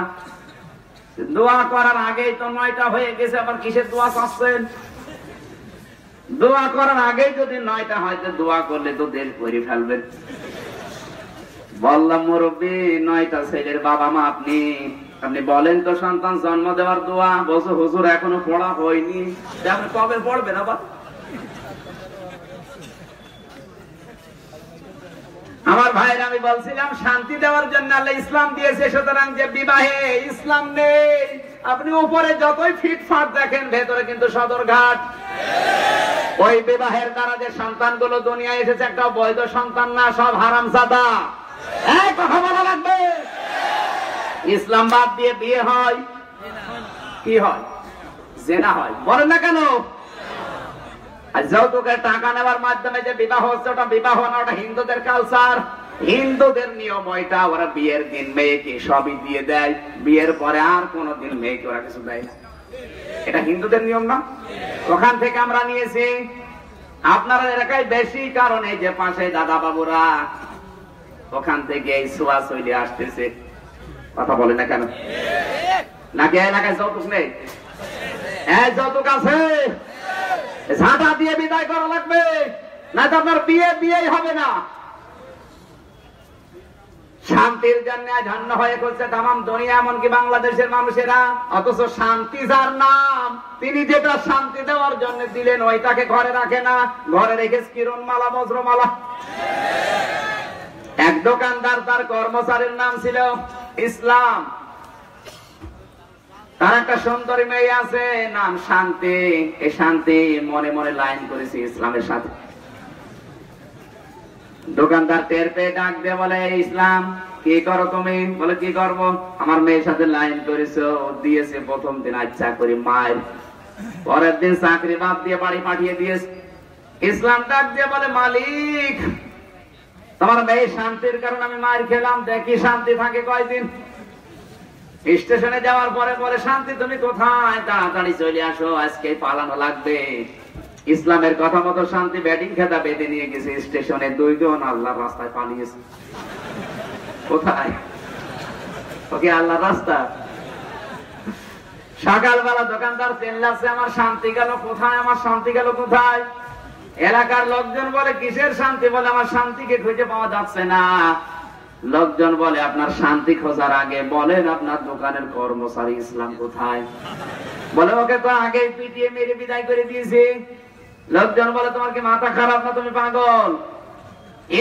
দোয়া করার আগেই তো নয়টা হয়ে গেছে, আবার কিসের দোয়া চাচ্ছেন? দোয়া করার আগেই যদি নয়টা হয়, তো দোয়া করলে তো দেশ করে ফেলবেন। বললাম, মুরব্বী, নয়টা ছেলের বাবা মা আপনি আপনি বলেন তো, সন্তান, জন্ম দেওয়ার দোয়া। বলছো, হুজুর, এখনও পড়া হয়নি। আপনি কবে পড়বেন আবার? আমার ভাইয়ের আমি বলছিলাম, শান্তি দেওয়ার জন্য আল্লাহ ইসলাম দিয়েছে, সুতরাং যে বিবাহে ইসলাম নেই, আপনি উপরে যতই ফিটফাট দেখেন, ভেতরে কিন্তু সদরঘাট ওই বিবাহের দ্বারা যে সন্তানগুলো দুনিয়া এসেছে, একটা বৈধ সন্তান না, সব হারাম সাদা কথা বলা লাগবে। ইসলাম বাদ দিয়ে বিয়ে হয়? কি হয়? জেনা হয়। বলেন না কেন? যৌতুকের টাকা নেওয়ার মাধ্যমে যে বিবাহ হচ্ছে, ওটা বিবাহ না, ওটা হিন্দুদের কালচার হিন্দুদের নিয়ম ওইটা। ওরা বিয়ের দিন মেয়েকে সবই দিয়ে দেয়। বিয়ের পরে আর কোনোদিন মেয়েকে ওরা কিছু দেয় না। এটা হিন্দুদের নিয়ম না? ওখান থেকে আমরা নিয়েছি, আপনারা এলাকায় বেশি কারণে যে পাশে দাদা বাবুরা ওখান থেকে এই সোয়া শৈলী আসতেছে। কথা বলে না কেন? নাকি এলাকায় যৌতুক নেই। যৌতুক আছে। ঝাঁটা দিয়ে বিদায় করা লাগবে। না তো আপনার বিয়ে, বিয়েই হবে না। শান্তির জন্য ঝন্ন হয়ে করছে তাম দুনিয়া, এমনকি বাংলাদেশের মানুষেরা। অথচ শান্তি যার নাম, তিনি যেটা শান্তি দেওয়ার জন্য দিলেন ওইটাকে ঘরে রাখে না। ঘরে রেখে কিরণ মালা বজ্রমালা। এক দোকানদার তার কর্মচারীর নাম ছিল ইসলাম। তার একটা সুন্দরী মেয়ে আছে, নাম শান্তি। এই শান্তি মনে মনে লাইন করেছে ইসলামের সাথে। দোকানদার টের পেয়ে ডাক দিয়ে বলে ইসলাম, কি করো তুমি? বলে, কি করব? আমার মেয়ের সাথে লাইন করেছ, দিয়েছে প্রথম দিন আচ্ছা করি, মায়ের। পরের দিন চাকরি বাদ দিয়ে বাড়ি পাঠিয়ে দিয়েছে। ইসলাম ডাক দিয়ে বলে, মালিক তোমার মেয়ে শান্তির কারণে আমি মায়ের খেলাম, দেখি শান্তি থাকে কয়দিন। স্টেশনে যাওয়ার পরে পরে শান্তি, তুমি কোথায়? তাড়াতাড়ি চলে আসো, আজকে পালানো লাগবে। ইসলামের কথা মতো শান্তি ব্যাটিং খেতা বেঁধে নিয়ে গেছে স্টেশনে। দুইজন আল্লাহ রাস্তায় পালিয়েছে। কোথায়? ওকে আল্লাহ রাস্তা? সকালবেলা দোকানদার চেল্লাচ্ছে আমার শান্তি গেল কোথায়? আমার শান্তি গেল কোথায়? এলাকার লোকজন বলে, কিসের শান্তি বলে? আমার শান্তিকে খুঁজে পাওয়া যাচ্ছে না। লোকজন বলে, আপনার শান্তি খোঁজার আগে বলেন আপনার দোকানের কর্মচারী ইসলাম কোথায়? বলে, ওকে তো আগে পিটিয়ে মেরে বিদায় করে দিয়েছি। লোকজন বলে, তোমার কি মাথা খারাপ না? তুমি পাগল।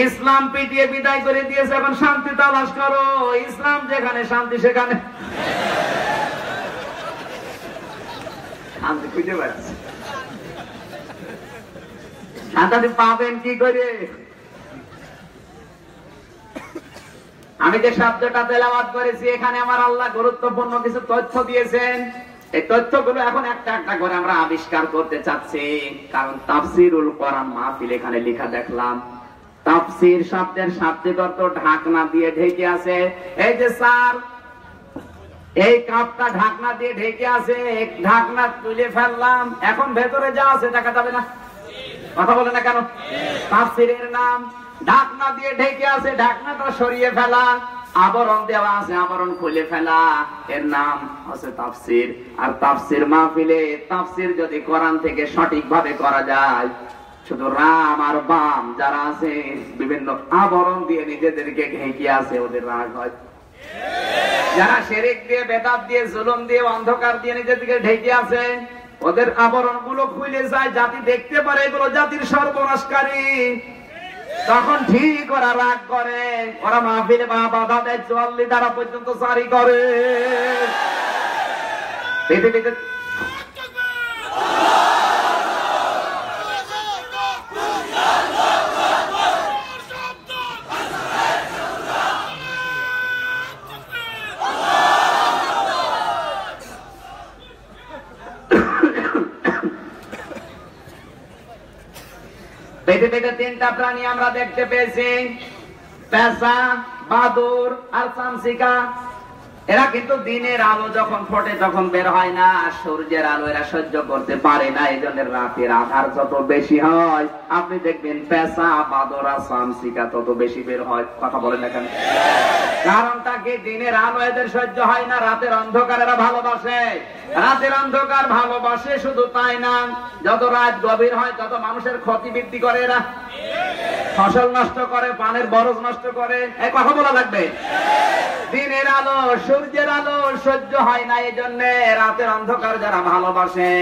ইসলাম পিটিয়ে বিদায় করে দিয়েছে, এখন শান্তি তালাশ করো। ইসলাম যেখানে, শান্তি সেখানে। শান্তি খুঁজে পাচ্ছে। শান্তি পাবেন কি করে? আমি যে শব্দটা তেলাওয়াত করেছি, এখানে আমার আল্লাহ গুরুত্বপূর্ণ কিছু তথ্য দিয়েছেন। এই তথ্যগুলো এখন একটা একটা করে আমরা আবিষ্কার করতে চাচ্ছি। কারণ তাফসিরুল কোরআন মাহফিল এখানে লেখা দেখলাম। তাফসির শব্দের শাব্দিক অর্থ ঢাকনা দিয়ে ঢেকে আছে। এই যে স্যার, এই কাপটা ঢাকনা দিয়ে ঢেকে আছে। ঢাকনা তুলে ফেললাম। এখন ভেতরে যা আছে দেখা যাবে না। কথা বলে না কেন? তাফসিরের নাম ঢাকনা দিয়ে ঢেকে আছে, ঢাকনাটা সরিয়ে ফেলা। আবরণ দেওয়া আছে, আবরণ খুলে ফেলা। এর নাম হচ্ছে তাফসির। আর তাফসির মাহফিলে, তাফসির যদি কোরআন থেকে সঠিকভাবে করা যায়, শুধু রাম আর বাম যারা আছে, বিভিন্ন আবরণ দিয়ে নিজেদেরকে ঢেকে আছে, ওদের রাগ হয়। যারা শেরেক দিয়ে, বেদাত দিয়ে, জুলুম দিয়ে, অন্ধকার দিয়ে নিজেদেরকে ঢেকে আছে ওদের আবরণগুলো খুলে যায়, জাতি দেখতে পারে এগুলো জাতির সর্বনাশকারী। তখন ঠিক ওরা রাগ করে, ওরা মাহফিলে মা বাধা দেয় চুয়াল্লি দ্বারা পর্যন্ত সারি করে। পৃথিবীতে পৃথিবীতে তিনটা প্রাণী আমরা দেখতে পেয়েছি। পেঁচা বাদুর, আর চামচিকা। এরা কিন্তু দিনের আলো যখন ফোটে তখন বের হয় না, সূর্যের আলো এরা সহ্য করতে পারে না এই জন্য রাতের আধার যত বেশি হয়, আপনি দেখবেন পেঁচা বাদর চামচিকা তত বেশি বের হয়। কথা বলেন না কেন কারণটা কি দিনের আলো এদের সহ্য হয় না, রাতের অন্ধকার এরা ভালোবাসে। রাতের অন্ধকার ভালোবাসে শুধু তাই না, যত রাত গভীর হয়, তত মানুষের ক্ষতি বৃদ্ধি করে এরা। ফসল নষ্ট করে, পানের বরজ নষ্ট করে। এই কথা বলা লাগবে? দিনের আলো, সূর্যের আলো সহ্য হয় না এই জন্য রাতের অন্ধকার যারা ভালোবাসে,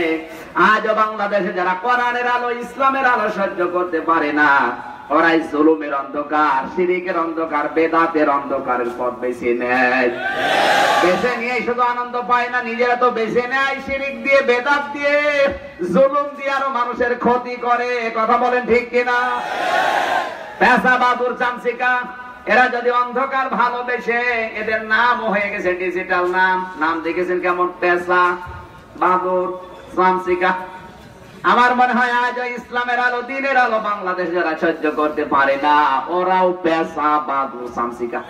আজও বাংলাদেশে যারা কোরআনের আলো, ইসলামের আলো সহ্য করতে পারে না। ওরাই জুলুমের অন্ধকার সিরিকের অন্ধকার, বেদাতের অন্ধকারের পথ বেছে নেয়। বেছে নিয়ে শুধু আনন্দ পায় না, নিজেরা তো বেছে নেয় সিরিক দিয়ে, বেদাত দিয়ে। জুলুম দিয়ে আরও মানুষের ক্ষতি করে। কথা বলেন ঠিক কিনা? পেশা বাবুর চামচিকা, এরা যদি অন্ধকার ভালো ভালোবেসে, এদের নাম হয়ে গেছে ডিজিটাল নাম। নাম দেখেছেন কেমন? পেশা, বাদুর, চামচিকা। আমার মনে হয় আজ ইসলামের আলো, দিনের আলো বাংলাদেশ যারা সহ্য করতে পারে না, ওরাও পেশা বাদুর চামচিকা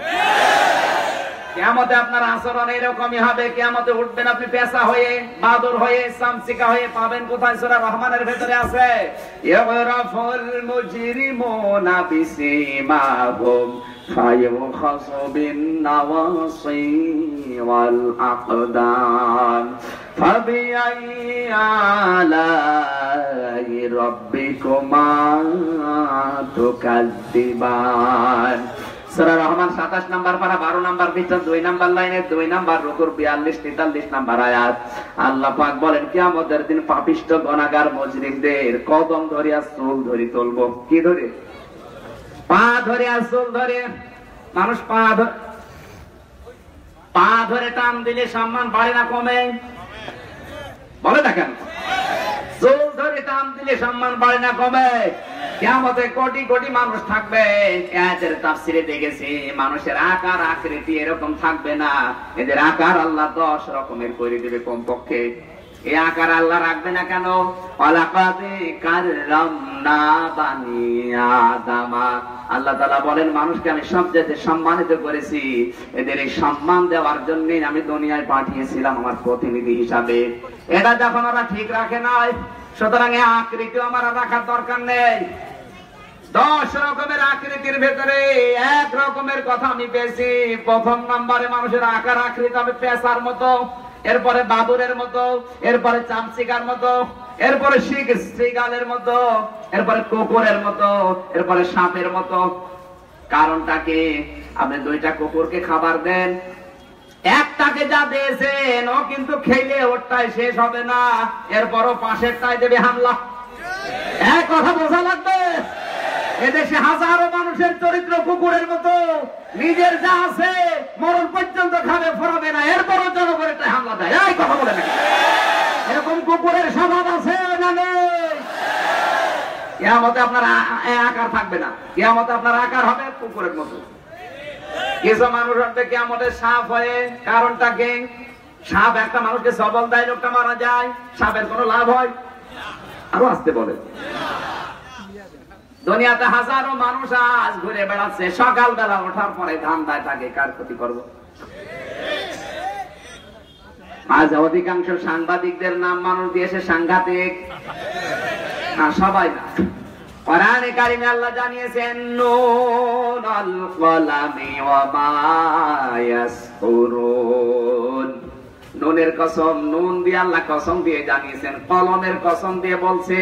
কেমতে আপনার আচরণ এরকমই হবে কেমতে উঠবেন আপনি পেশা হয়ে, বাদর হয়ে হয়ে, পাবেন কোথায় সোরা রহমানের ভেতরে আছে? ইগরাফুল মুজরিমুনা নাওয়াসি ওয়াল আকদাম ফাবিআই আলাই রাব্বিকুমা তুকাদ্দিবান সুরা রহমান সাতাশ নাম্বার পারা বারো নাম্বার ভিতর দুই নাম্বার লাইনে দুই নাম্বার রুকুর বিয়াল্লিশ তেতাল্লিশ নাম্বার আয়াত আল্লাহ পাক বলেন কি আমাদের দিন পাপিষ্ট গনাগার মজরিমদের কদম ধরিয়া চুল ধরি তুলবো। কি ধরে পা ধরে আর চুল ধরে। মানুষ পা পা ধরে টান দিলে সম্মান বাড়ে না কমে। বলে না কেন ধরে টান দিলে সম্মান বাড়ে না কমে। কেমতে কোটি কোটি মানুষ থাকবে। এদের তাফসিরে দেখেছি, মানুষের আকার আকৃতি এরকম থাকবে না। এদের আকার আল্লাহ দশ রকমের করে দেবে কমপক্ষে। এই আকার আল্লাহ রাখবে না কেন? অলাকাতে কাররামনা বানি আদামা। আল্লাহ তাআলা বলেন, মানুষকে আমি সবচেয়ে সম্মানিত করেছি। এদের এই সম্মান দেওয়ার জন্য আমি দুনিয়ায় পাঠিয়েছিলাম আমার প্রতিনিধি হিসাবে। এটা যখন ওরা ঠিক রাখে নাই, সুতরাং এই আকৃতি আমার রাখার দরকার নেই। দশ রকমের আকৃতির ভেতরে এক রকমের কথা আমি পেয়েছি। প্রথম নম্বরে মানুষের আকার আকৃতি হবে পেশার মতো। এরপরে বাদুরের মতো, এরপরে চামচিকার মতো, এরপরে শিখ শ্রীগালের মতো, এরপরে কুকুরের মতো, এরপরে সাপের মতো। কারণটা কি? আপনি দুইটা কুকুরকে খাবার দেন। একটাকে যা দিয়েছেন, ও কিন্তু খেলে ওরটাই শেষ হবে না। এরপরও পাশেরটাই দেবে হামলা। এক কথা বোঝা লাগবে? এদেশে হাজারো মানুষের চরিত্র কুকুরের মতো। নিজের যা আছে মরণ পর্যন্ত খাবে, ফরাবে না। এরপরও জনগণের হামলা দেয়। এই কথা বলে নাকি? এরকম কুকুরের স্বভাব আছে না নেই? কেয়ামতে আপনার আকার থাকবে না। কেয়ামতে আপনার আকার হবে কুকুরের মতো। কিছু মানুষ সাপ হয়ে সাপ একটা মানুষকে সবল দেয়, লোকটা মারা যায়। সাপের কোনো লাভ হয়? আরও আসতে বলে। দুনিয়াতে হাজারো মানুষ আজ ঘুরে বেড়াচ্ছে। সকালবেলা ওঠার পরে ধান দেয় তাকে কার ক্ষতি করব? আজ অধিকাংশ সাংবাদিকদের নাম মানুষ দিয়েছে সাংঘাতিক। সবাই না। কোরআনে কারিমে আল্লাহ জানিয়েছেন, নুন আল কলামি ওয়া নুনের কসম, নুন দিয়ে আল্লাহ কসম দিয়ে জানিয়েছেন, কলমের কসম দিয়ে বলছে,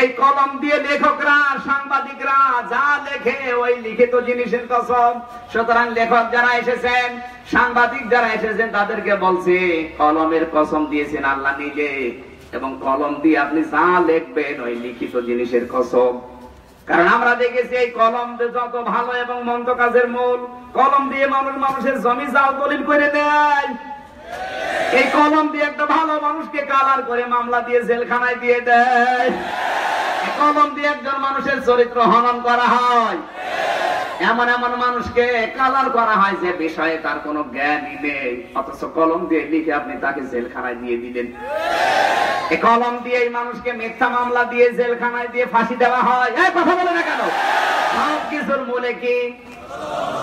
এই কলম দিয়ে লেখকরা, সাংবাদিকরা যা লেখে ওই লিখিত জিনিসের কসম। সুতরাং লেখক যারা এসেছেন, সাংবাদিক যারা এসেছেন, তাদেরকে বলছে, কলমের কসম দিয়েছেন আল্লাহ নিজে, এবং কলম দিয়ে আপনি যা লিখবেন ওই লিখিত জিনিসের কসম। কারণ আমরা দেখেছি এই কলম যত ভালো এবং মন্দ কাজের মূল, কলম দিয়ে মানুষ মানুষের জমি জাল দলিল করে নেয়। এই কলম দিয়ে একটা ভালো মানুষকে কালার করে মামলা দিয়ে জেলখানায় দিয়ে দেয়। কলম দিয়ে একজন মানুষের চরিত্র হনন করা হয়। এমন এমন মানুষকে কালার করা হয় যে বিষয়ে তার কোনো জ্ঞানই নেই। অথচ কলম দিয়ে লিখে আপনি তাকে জেলখানায় দিয়ে দিলেন। কলম দিয়ে এই মানুষকে মিথ্যা মামলা দিয়ে জেলখানায় দিয়ে ফাঁসি দেওয়া হয়। কথা বলে না কেন? সব কিছুর মূলে কি?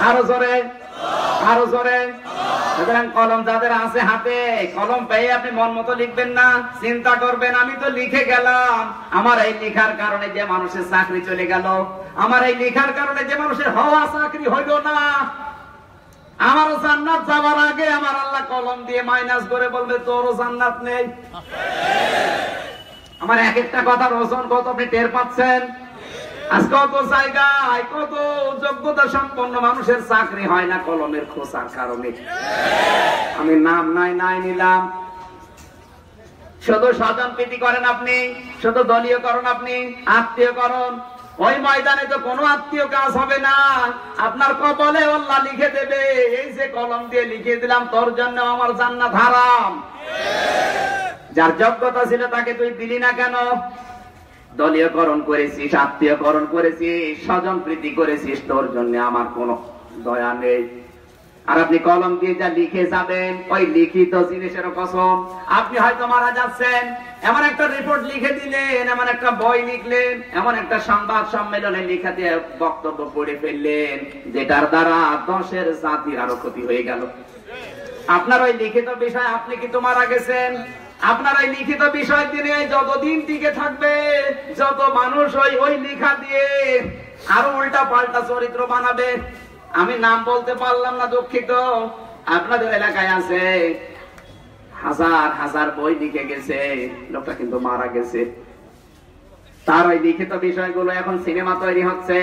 আরও জোরে আরও জোরে। সুতরাং কলম যাদের আছে হাতে, কলম পেয়ে আপনি মন মতো লিখবেন না, চিন্তা করবেন, আমি তো লিখে গেলাম। আমার এই লেখার কারণে যে মানুষের চাকরি চলে গেল, আমার এই লেখার কারণে যে মানুষের হওয়া চাকরি হইল না। আমারও জান্নাত যাওয়ার আগে আমার আল্লাহ কলম দিয়ে মাইনাস করে বলবে, তোরও জান্নাত নেই। আমার এক একটা কথার ওজন কত আপনি টের পাচ্ছেন? আজ কত জায়গায় কত যোগ্যতা সম্পন্ন মানুষের চাকরি হয় না কলমের খোঁচার কারণে। আমি নাম নাই নাই নিলাম। শুধু স্বজন প্রীতি করেন আপনি, শুধু দলীয় করণ আপনি আত্মীয় করণ ওই ময়দানে তো কোনো আত্মীয় কাজ হবে না। আপনার কপালে আল্লাহ লিখে দেবে, এই যে কলম দিয়ে লিখে দিলাম, তোর জন্য আমার জান্নাত হারাম। যার যোগ্যতা ছিল তাকে তুই দিলি না কেন? দলীয়করণ করেছিস, আত্মীয়করণ করেছিস স্বজন প্রীতি করেছিস, তোর জন্য আমার কোনো দয়া নেই। আর আপনি কলম দিয়ে যা লিখে যাবেন, ওই লিখিত জিনিসের কসম। আপনি হয়তো মারা যাচ্ছেন, এমন একটা রিপোর্ট লিখে দিলেন, এমন একটা বই লিখলেন, এমন একটা সংবাদ সম্মেলনে লিখে দিয়ে বক্তব্য পড়ে ফেললেন, যেটার দ্বারা দশের জাতির আরও ক্ষতি হয়ে গেল। আপনার ওই লিখিত বিষয় আপনি কিন্তু মারা গেছেন? আপনার লিখিত বিষয় দিয়ে যতদিন টিকে থাকবে, যত মানুষ ওই ওই লেখা দিয়ে আরও উল্টা পাল্টা চরিত্র বানাবে। আমি নাম বলতে পারলাম না দুঃখিত। আপনাদের এলাকায় আছে হাজার হাজার বই লিখে গেছে। লোকটা কিন্তু মারা গেছে। তার ওই লিখিত বিষয়গুলো এখন সিনেমা তৈরি হচ্ছে,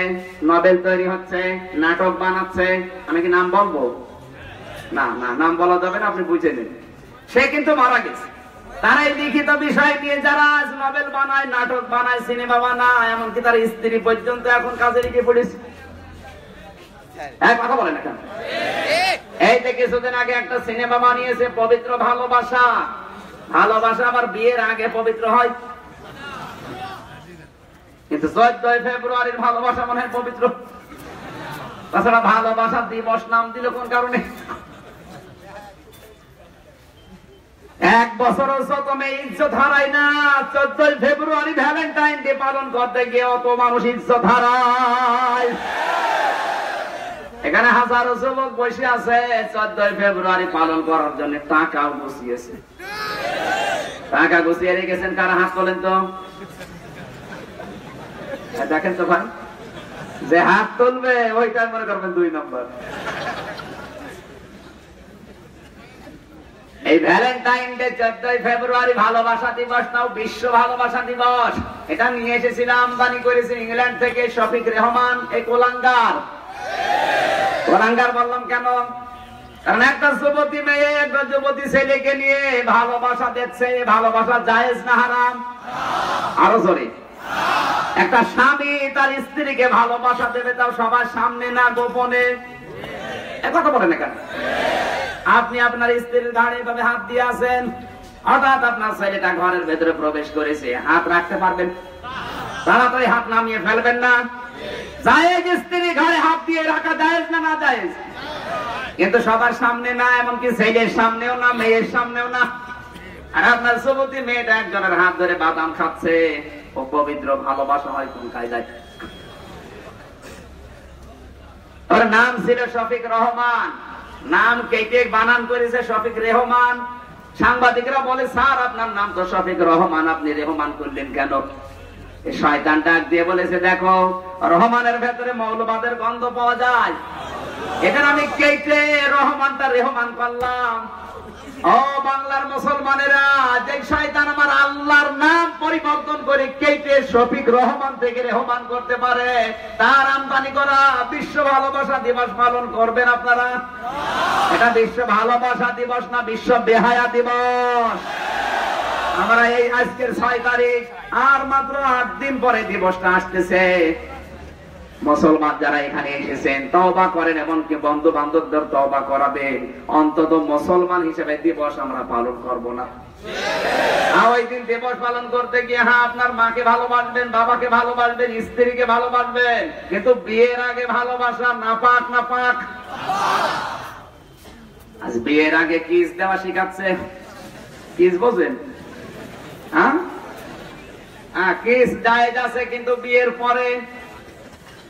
নভেল তৈরি হচ্ছে, নাটক বানাচ্ছে। আমি কি নাম বলব? না না, নাম বলা যাবে না, আপনি বুঝে নেন। সে কিন্তু মারা গেছে। তারা এই লিখিত বিষয় নিয়ে যারা নভেল বানায়, নাটক বানায় সিনেমা বানায়, এমনকি তার স্ত্রী পর্যন্ত এখন কাজে লিখে কিছুদিন আগে পবিত্র হয়। কিন্তু ফেব্রুয়ারির ভালোবাসা পবিত্র। তাছাড়া ভালোবাসা দিবস নাম দিল কোন কারণে? এক বছর প্রথমে ইজ্জত হারায় না, চোদ্দই ফেব্রুয়ারি ভ্যালেন্টাইন ডে পালন করতে গিয়ে অত মানুষ ইজ্জত হারায়। এখানে হাজারো যুবক বসে আছে, চোদ্দই ফেব্রুয়ারি পালন করার জন্য টাকাও গুছিয়েছে। টাকা গুছিয়ে রেখেছেন কারা হাত তোলেন তো? দেখেন তো ভাই। যে হাত তুলবে ওইটা মনে করবেন দুই নম্বর। এই ভ্যালেন্টাইন ডে চোদ্দই ফেব্রুয়ারি ভালোবাসা দিবস, নাও বিশ্ব ভালোবাসা দিবস। এটা নিয়ে এসেছিলাম, আমদানি করেছে ইংল্যান্ড থেকে শফিক রেহমান এই কোলাঙ্গার। কোলাঙ্গার বললাম কেন? কারণ একটা যুবতী মেয়ে একটা যুবতী ছেলেকে নিয়ে ভালোবাসা দেখছে, ভালোবাসা জায়েজ না হারাম? আরও জোরে। একটা স্বামী তার স্ত্রীকে ভালোবাসা দেবে, তাও সবার সামনে না, গোপনে। আপনি আপনার স্ত্রীর ঘাড়ে এভাবে হাত দিয়ে আছেন, হঠাৎ আপনার ছেলেটা ঘরের ভেতরে প্রবেশ করেছে, হাত রাখতে পারবেন? তাড়াতাড়ি হাত নামিয়ে ফেলবেন না? জায়েজ স্ত্রী ঘরে হাত দিয়ে রাখা জায়েজ না না জায়েজ? কিন্তু সবার সামনে না, এমনকি ছেলের সামনেও না, মেয়ের সামনেও না। আর আপনার যুবতী মেয়েটা একজনের হাত ধরে বাদাম খাচ্ছে। ও পবিত্র ভালোবাসা হয় কোন কায়দায়? ওর নাম ছিল শফিক রহমান। নাম কেটে বানান করেছে শফিক রেহমান। সাংবাদিকরা বলে, স্যার, আপনার নাম তো শফিক রহমান, আপনি রেহমান করলেন কেন? শয়তান ডাক দিয়ে বলেছে, দেখো, রহমানের ভেতরে মৌলবাদের গন্ধ পাওয়া যায়। এখানে আমি কেটে রহমানটা রেহমান করলাম। ও বাংলার মুসলমানেরা শয়তান আমার আল্লাহর নাম পরিবর্তন করে কেটে শফিক রহমান থেকে করতে পারে, তার আমদানি করা বিশ্ব ভালোবাসা দিবস পালন করবেন আপনারা? এটা বিশ্ব ভালোবাসা দিবস না, বিশ্ব বেহায়া দিবস। আমরা এই আজকের ছয় তারিখ, আর মাত্র আট দিন পরে দিবসটা আসতেছে। মুসলমান যারা এখানে এসেছেন তওবা করেন এমনকি বন্ধু বান্ধবদের তওবা করাবেন। অন্তত মুসলমান হিসেবে দিবস আমরা পালন করব না। ওই দিন দিবস পালন করতে গিয়ে হ্যাঁ আপনার মাকে ভালোবাসবেন বাবাকে ভালোবাসবেন স্ত্রীকে ভালোবাসবেন কিন্তু বিয়ের আগে ভালোবাসা না পাক না পাক আজ বিয়ের আগে কিস দেওয়া শিখাচ্ছে। কিস বোঝেন? হ্যাঁ? হ্যাঁ, কিস জায়েজ আছে কিন্তু বিয়ের পরে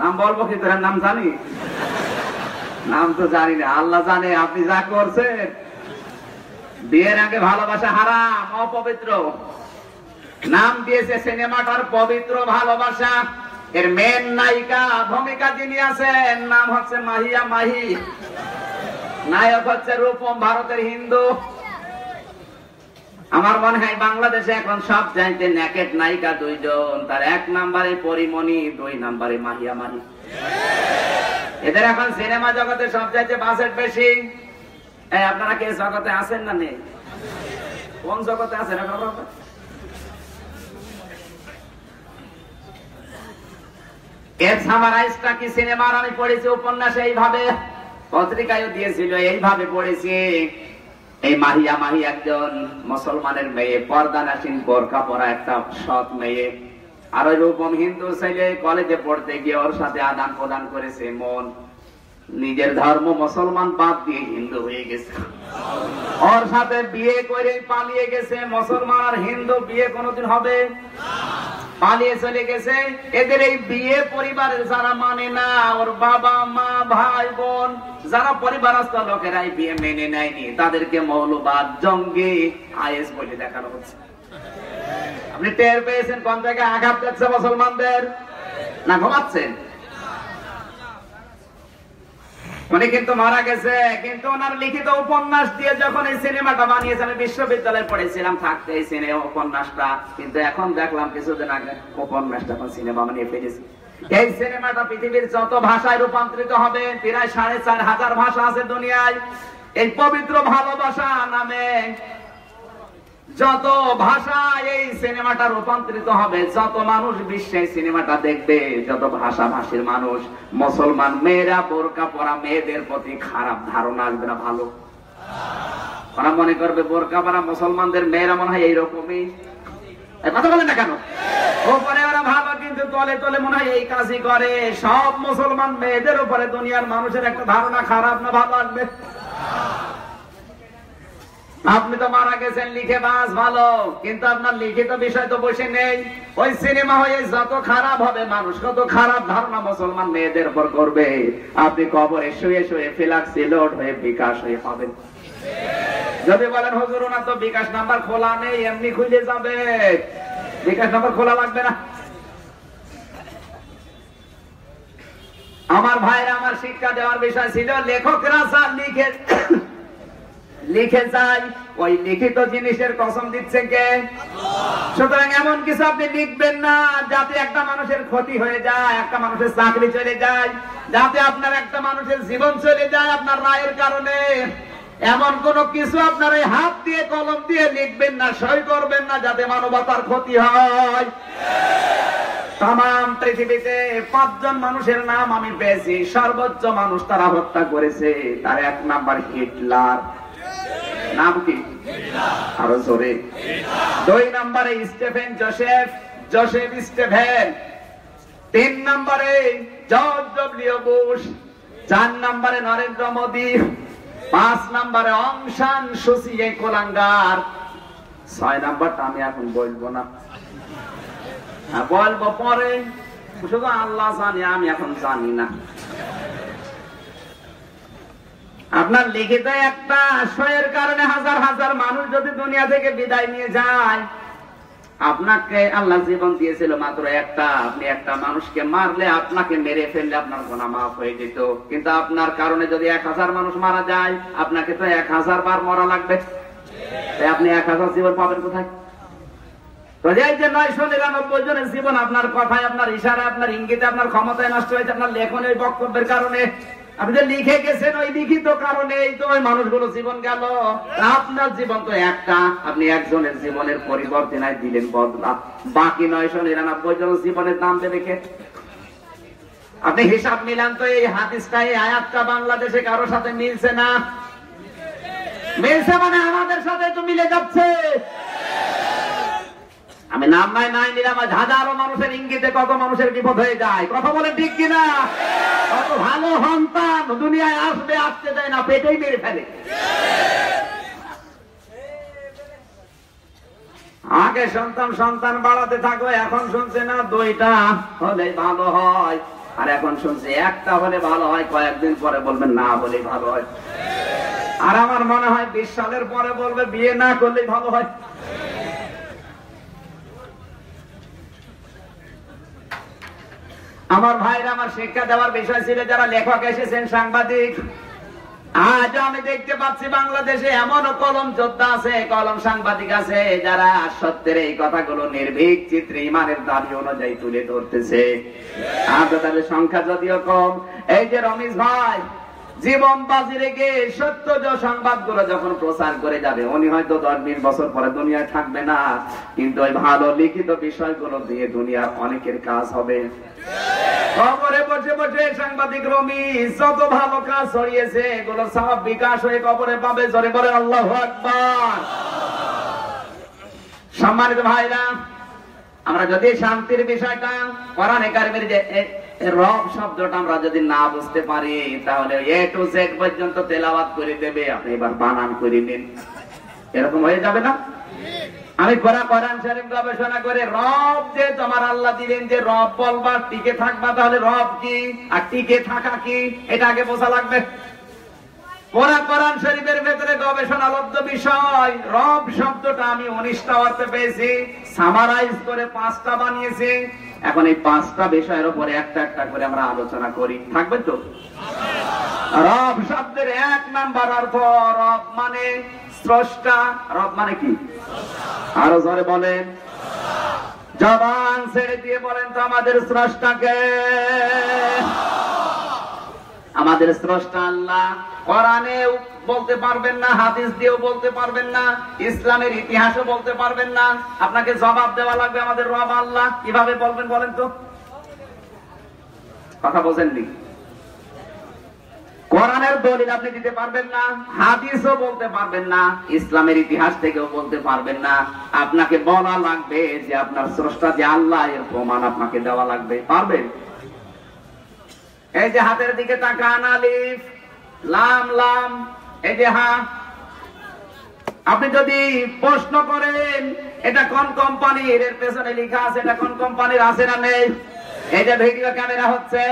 নাম বলব কি তোর নাম জানি? নাম তো জানি না, আল্লাহ জানে আপনি যা করছেন। বিয়ের আগে ভালোবাসা হারাম, অপবিত্র। নাম দিয়েছে সিনেমাটার পবিত্র ভালোবাসা। এর মেন নায়িকা, ভূমিকা যিনি আছেন, নাম হচ্ছে মাহিয়া মাহি। নায়ক হচ্ছে রূপম, ভারতের হিন্দু। আমার মনে হয় বাংলাদেশে এখন সব চাইতে ন্যাকেট নায়িকা দুইজন। তার এক নাম্বারে পরিমণি, দুই নাম্বারে মাহিয়া মাহি। এদের এখন সিনেমা জগতে সব চাইতে বাজেট বেশি আপনারা কে জগতে আছেন না নেই? কোন জগতে আছেন? এর সামারাইজটা কি সিনেমার? আমি পড়েছি উপন্যাসে এইভাবে। পত্রিকায় দিয়েছিল, এইভাবে পড়েছি। এই মাহিয়া মাহি একজন মুসলমানের মেয়ে, পর্দা নাসিন বোরখা পরা একটা সৎ মেয়ে। আর ওই রূপম হিন্দু ছেলে কলেজে পড়তে গিয়ে ওর সাথে আদান প্রদান করেছে, মন নিজের ধর্ম মুসলমান বাদ দিয়ে হিন্দু হয়ে গেছে। ওর সাথে বিয়ে করে পালিয়ে গেছে, মুসলমান আর হিন্দু, বিয়ে কোনোদিন হবে? পালিয়ে চলে গেছে। এদের এই বিয়ে পরিবারের যারা মানে না, ওর বাবা, মা, ভাই, বোন, যারা পরিবারস্থ লোকেরা বিয়ে মেনে নেয়নি, তাদেরকে মৌলবাদ, জঙ্গি, আইএস বলে দেখানো হচ্ছে। আপনি টের পেয়েছেন কোন জায়গায় আঘাত দিচ্ছে মুসলমানদের? না ঘুমাচ্ছেন? উনি কিন্তু মারা গেছে, কিন্তু ওনার লিখিত উপন্যাস দিয়ে যখন এই সিনেমাটা বানিয়েছে, আমি বিশ্ববিদ্যালয়ে পড়েছিলাম, থাকতে এই সিনেমা উপন্যাসটা, কিন্তু এখন দেখলাম কিছুদিন আগে উপন্যাসটা এখন সিনেমা বানিয়ে ফেলেছি। এই সিনেমাটা পৃথিবীর যত ভাষায় রূপান্তরিত হবে, প্রায় সাড়ে চার হাজার ভাষা আছে দুনিয়ায়। এই পবিত্র ভালোবাসা নামে যত ভাষায় এই সিনেমাটা রূপান্তরিত হবে, যত মানুষ বিশ্বে সিনেমাটা দেখবে, যত ভাষা ভাষীর মানুষ, মুসলমান মেয়েরা বোরকা পরা মেয়েদের প্রতি খারাপ ধারণা আসবে না ভালো? ওরা মনে করবে বোরকা পরা মুসলমানদের মেয়েরা মনে হয় এইরকমই। কথা বলেন না কেন? ওপরে ওরা ভালো, কিন্তু তলে তলে মনে হয় এই কাজই করে। সব মুসলমান মেয়েদের উপরে দুনিয়ার মানুষের একটা ধারণা খারাপ না ভালো আসবে আপনি তো মারা গেছেন, লিখে বাস ভালো। কিন্তু আপনার লিখিত বিষয় তো বসে নেই। ওই সিনেমা হয়ে যত খারাপ হবে, মানুষ কত খারাপ ধারণা মুসলমান মেয়েদের উপর করবে। আপনি কবরে শুয়ে শুয়ে ফিলাক্সি লোড হয়ে বিকাশ হয়ে হবেন যদি বলেন, হুজুর, ওনার তো বিকাশ নাম্বার খোলা নেই, এমনি খুলে যাবে। বিকাশ নাম্বার খোলা লাগবে না। আমার ভাইরা আমার শিক্ষা দেওয়ার বিষয় ছিল লেখকরা যা লিখে লিখে যায় ওই লিখিত জিনিসের কসম দিচ্ছে কে? সুতরাং এমন কিছু আপনি লিখবেন না, যাতে একটা মানুষের ক্ষতি হয়ে যায়, একটা মানুষের চাকরি চলে যায়, যাতে আপনার একটা মানুষের জীবন চলে যায় আপনার রায়ের কারণে। এমন কোন কিছু আপনার এই হাত দিয়ে, কলম দিয়ে লিখবেন না, সই করবেন না, যাতে মানবতার ক্ষতি হয়। তাম পৃথিবীতে পাঁচজন মানুষের নাম আমি পেয়েছি, সর্বোচ্চ মানুষ তারা হত্যা করেছে, তার এক নাম্বার হিটলার। নাম কি? আরও জোরে। দুই নম্বরে স্টেফেন জোসেফ জোসেফ স্টেফেন। তিন নম্বরে জর্জ ডব্লিউ বুশ চার নম্বরে নরেন্দ্র মোদী পাঁচ নম্বরে অংশান সুসি এই কোলাঙ্গার। ছয় নাম্বারটা আমি এখন বলব না। হ্যাঁ, বলব পরে। শুধু আল্লাহ জানি আমি এখন জানি না। আপনার লিখিত একটা আশ্রয়ের কারণে হাজার হাজার মানুষ যদি দুনিয়া থেকে বিদায় নিয়ে যায়, আপনাকে আল্লাহ জীবন দিয়েছিল মাত্র একটা। আপনি একটা মানুষকে মারলে আপনাকে মেরে ফেললে আপনার গোনা মাফ হয়ে যেত। কিন্তু আপনার কারণে যদি এক হাজার মানুষ মারা যায়, আপনাকে তো এক হাজার বার মরা লাগবে। আপনি এক হাজার জীবন পাবেন কোথায়? জীবন আপনার কথায়, আপনার ইশারা আপনার ইঙ্গিতে, আপনার ক্ষমতায় নষ্ট হয়েছে, আপনার লেখনের বক্তব্যের কারণে আপনি যে লিখে গেছেন ওই লিখিত কারণে এই তো ওই মানুষগুলো জীবন গেল। আপনার জীবন তো একটা, আপনি একজনের জীবনের পরিবর্তে নাই, দিলেন বদলা। বাকি নয়শো নিরানব্বই জনের জীবনের দাম কে? আপনি হিসাব মিলান তো এই হাদিসটা, এই আয়াতটা বাংলাদেশে কারোর সাথে মিলছে না? মিলছে মানে আমাদের সাথে তো মিলে যাচ্ছে। আমি নাম নাই নাই নিলাম হাজারো মানুষের ইঙ্গিতে কত মানুষের বিপদ হয়ে যায়। কথা বলে ঠিক কিনা? কত ভালো সন্তান দুনিয়ায় আসবে, আসতে দেয় না, পেটেই মেরে ফেলে। আগে সন্তান সন্তান বাড়াতে থাকো এখন শুনছে না, দুইটা হলে ভালো হয়। আর এখন শুনছে একটা হলে ভালো হয়, কয়েকদিন পরে বলবেন না হলে ভালো হয়। আর আমার মনে হয় বিশ সালের পরে বলবে, বিয়ে না করলে ভালো হয়। আমার ভাইরা আমার শিক্ষা দেওয়ার বিষয় ছিল, যারা লেখক এসেছেন, সাংবাদিক। আজ আমি দেখতে পাচ্ছি বাংলাদেশে এমন কলম যোদ্ধা আছে, কলম সাংবাদিক আছে, যারা সত্যের এই কথাগুলো নির্ভীক চিত্রে ইমানের দাবি অনুযায়ী তুলে ধরতেছে। আর তাদের সংখ্যা যদিও কম, এই যে রমেশ ভাই, জীবন বাজি রেখে সত্য যে সংবাদগুলো যখন প্রচার করে যাবে, উনি হয়তো দশ বিশ বছর পরে দুনিয়ায় থাকবে না, কিন্তু ওই ভালো লিখিত বিষয়গুলো দিয়ে দুনিয়ার অনেকের কাজ হবে। কবরে বসে বসে সাংবাদিক রমি, যত ভালো কাজ ছড়িয়েছে, এগুলো সব বিকাশ হয়ে কবরে পাবে, জোরে বলে আল্লাহ আকবার। সম্মানিত ভাইরা, আমরা যদি শান্তির বিষয়টা, কোরআনে কারিমের যে রব শব্দটা আমরা যদি না বুঝতে পারি, তাহলে এ টু জেড পর্যন্ত তেলাওয়াত করে দেবে, আপনি এবার বানান করে নিন। এরকম হয়ে যাবে না? আমি কোরআন কোরআন শরীফ গবেষণা করে রব যে তোমার আল্লাহ দিলেন যে রব বলবা টিকে থাকবা তাহলে রব কি? আর টিকে থাকা কি? এটা আগে বোঝা লাগবে। কোরআন কোরআন শরীফের ভেতরে গবেষণা লব্ধ বিষয়। রব শব্দটা আমি উনিশটা অর্থে পেয়েছি। সামারাইজ করে পাঁচটা বানিয়েছি। এখন এই পাঁচটা বিষয়ের উপরে একটা একটা করে আমরা আলোচনা করি। থাকবে তো? রব শব্দের এক নাম্বার অর্থ রব মানে স্রষ্টা। রব মানে কি? আরও জোরে বলেন। জবান ছেড়ে দিয়ে বলেন তো আমাদের স্রষ্টাকে। আমাদের স্রষ্টা আল্লাহ। কোরআনে বলতে পারবেন না, হাদিস দিয়েও বলতে পারবেন না, ইসলামের ইতিহাসও বলতে পারবেন না। আপনাকে জবাব দেওয়া লাগবে আমাদের রব আল্লাহ। কীভাবে বলবেন বলেন তো? কথা বোঝেননি? কোরআনের দলিল আপনি দিতে পারবেন না, হাদিসও বলতে পারবেন না, ইসলামের ইতিহাস থেকেও বলতে পারবেন না। আপনাকে বলা লাগবে যে আপনার স্রষ্টা যে আল্লাহ, এর প্রমাণ আপনাকে দেওয়া লাগবে। পারবেন? এই যে হাতের দিকে তাকান, আলিফ, লাম লাম। এই যে হা আপনি যদি প্রশ্ন করেন, এটা কোন কোম্পানির? এর পেছনে লেখা আছে, এটা কোন কোম্পানির, আছে না নেই? এই যে ভিডিও ক্যামেরা হচ্ছে,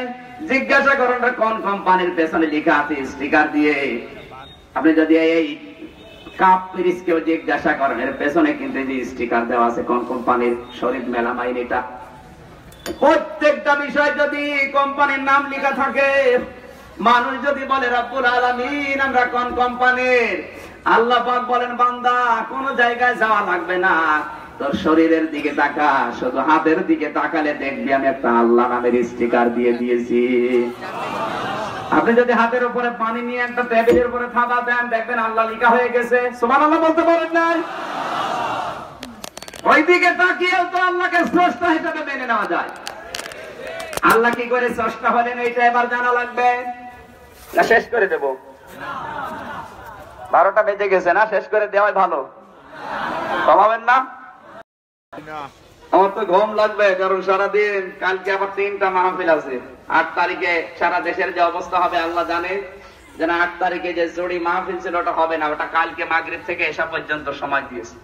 জিজ্ঞাসা করেন কোন কোম্পানির? পেছনে লেখা আছে স্টিকার দিয়ে। আপনি যদি এই কাপ জিজ্ঞাসা করেন, এর পেছনে কিন্তু যে স্টিকার দেওয়া আছে, কোন কোম্পানির? মেলামাইন এটা। প্রত্যেকটা বিষয় যদি কোম্পানির নাম লেখা থাকে মানুষ যদি বলে, রব্বুল আলামিন, আমরা কোন কোম্পানির? আল্লাহ পাক বলেন, বান্দা, কোন জায়গায় যাওয়া লাগবে না। তোর শরীরের দিকে তাকা, শুধু হাতের দিকে তাকালে দেখবি আমি একটা আল্লাহ নামের স্টিকার দিয়ে দিয়েছি। আপনি যদি হাতের উপরে পানি নিয়ে একটা টেবিলের উপরে থাবা দেন, দেখবেন আল্লাহ লিখা হয়ে গেছে। সুমান আল্লাহ বলতে পারেন নাই? ওই দিকে তাকিয়েও তো আল্লাহকে স্রষ্টা হিসাবে মেনে নেওয়া যায়। আল্লাহ কি করে স্রষ্টা হলেন, এইটা এবার জানা লাগবে। না, শেষ করে দেব। বারোটা বেজে গেছে না, শেষ করে দেওয়াই ভালো। কমাবেন না? আমার তো ঘুম লাগবে, কারণ সারাদিন, কালকে আবার তিনটা মাহফিল আছে। আট তারিখে সারা দেশের যে অবস্থা হবে, আল্লাহ জানে। যেন আট তারিখে যে জড়ি মাহফিল ছিল, ওটা হবে না। ওটা কালকে মাগরিব থেকে এসা পর্যন্ত সময় দিয়েছে।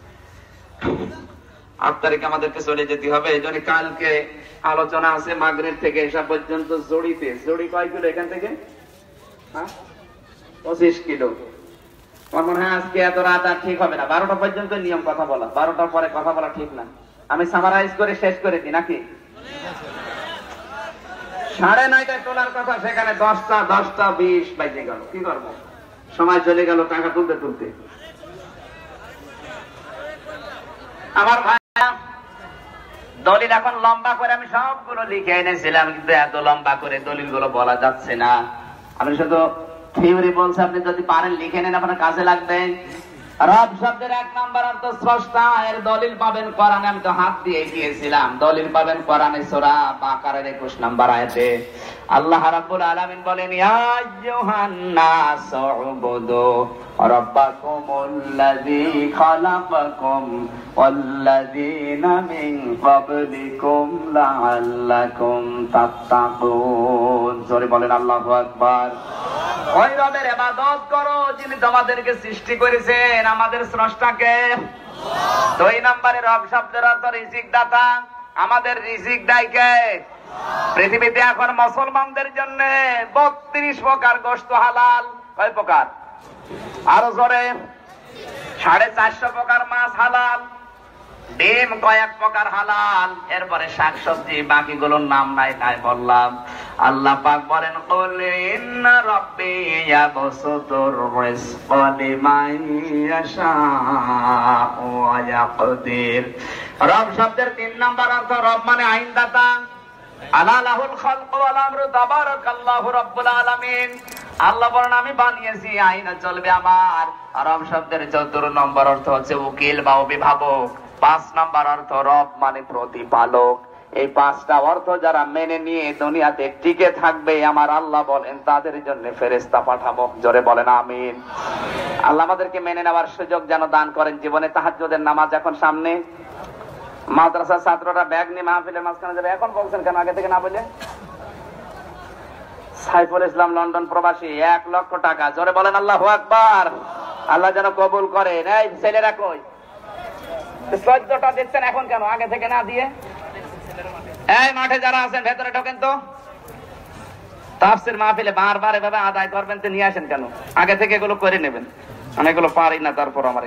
আট তারিখে আমাদেরকে চলে যেতে হবে, এই জন্য কালকে আলোচনা আছে মাগরের থেকে এসা পর্যন্ত জড়িতে জড়ি কয় কিলো এখান থেকে? পঁচিশ কিলো। আমার মনে হয় আজকে এত রাত আর ঠিক হবে না। বারোটা পর্যন্ত নিয়ম কথা বলা। বারোটার পরে কথা বলা ঠিক না। আমি সামারাইজ করে শেষ করে দিই, নাকি? সাড়ে নয়টায় তোলার কথা, সেখানে দশটা দশটা বিশ বাজে গেল। কি করব? সময় চলে গেল টাকা তুলতে তুলতে। আমার দলিল এখন লম্বা করে আমি সবগুলো লিখে এনেছিলাম, কিন্তু এত লম্বা করে দলিলগুলো বলা যাচ্ছে না। আমি শুধু থিওরি বলছি আপনি যদি পারেন, লিখে নেন, আপনার কাজে লাগবে। রব শব্দের এক নাম্বার অর্থ স্রষ্টা, এর দলিল পাবেন কোরআনে, আমি তো হাত দিয়ে গিয়েছিলাম দলিল পাবেন কোরআনে সূরা বাকারার 21 নাম্বার আয়াতে। আল্লাহ রাব্বুল আলামিন বলেন, ইয়া আইয়ুহান রাব্বাকুমুল্লাযী খালাকাকুম ওয়াল্লাযীনা মিন ক্বাবলিকুম লাআল্লাকুম তাত্তাকুন জোরে বলেন আল্লাহু আকবার ওই রবের ইবাদত করো যিনি তোমাদেরকে সৃষ্টি করেছেন, আমাদের স্রষ্টাকে। দুই নম্বরে রব শব্দের অর্থ রিজিক দাতা আমাদের রিজিক দায়কে পৃথিবীতে এখন মুসলমানদের জন্য বত্রিশ প্রকার গোস্ত হালাল। কয় প্রকার? আরও জোরে। সাড়ে চারশো প্রকার মাছ হালাল, ডিম কয়েক প্রকার হালাল। এরপরে শাকসবজি, বাকিগুলোর নাম নাই তাই বললাম। আল্লাহ পাক বলেন, কুল ইন্না রাব্বি ইয়াবসুতুর রিজকা লিমান ইয়াশাউ ওয়া রব শব্দের তিন নাম্বার অর্থ রব মানে আইনদাতা। আলা লাহুল খালক ওয়াল আমরু, তাবারাকাল্লাহু রাব্বুল আলামিন। আল্লাহ বলেন, আমি বানিয়েছি, আইন চলবে আমার। রব শব্দের চতুর নম্বর অর্থ হচ্ছে উকিল বা অভিভাবক। পাঁচ নাম্বার অর্থ রব মানে প্রতিপালক। এই পাঁচটা অর্থ যারা মেনে নিয়ে দুনিয়াতে টিকে থাকবে, আমার আল্লাহ বলেন, তাদের জন্য ফেরেস্তা পাঠাবো। জোরে বলেন, আমিন। আল্লাহ আমাদেরকে মেনে নেওয়ার সুযোগ যেন দান করেন জীবনে। তাহাজ্জুদের নামাজ এখন সামনে। মাদ্রাসার ছাত্ররা ব্যাগ নিয়ে মাহফিলের মাঝখানে যাবে। এখন বলছেন কেন? আগে থেকে না বলে? সাইফুল ইসলাম লন্ডন প্রবাসী, এক লক্ষ টাকা। জোরে বলেন, আল্লাহ আকবার। আল্লাহ যেন কবুল করেন। এই ছেলেরা কই? দিচ্ছেন এখন কেন? আগে থেকে না দিয়ে? এই মাঠে যারা আছেন, ভেতরে ঢোকেন তো। তাফসির মাহফিলে বারবার এভাবে আদায় করবেন তো নিয়ে আসেন কেন? আগে থেকে এগুলো করে নেবেন। আমি এগুলো পারি না, তারপর আমার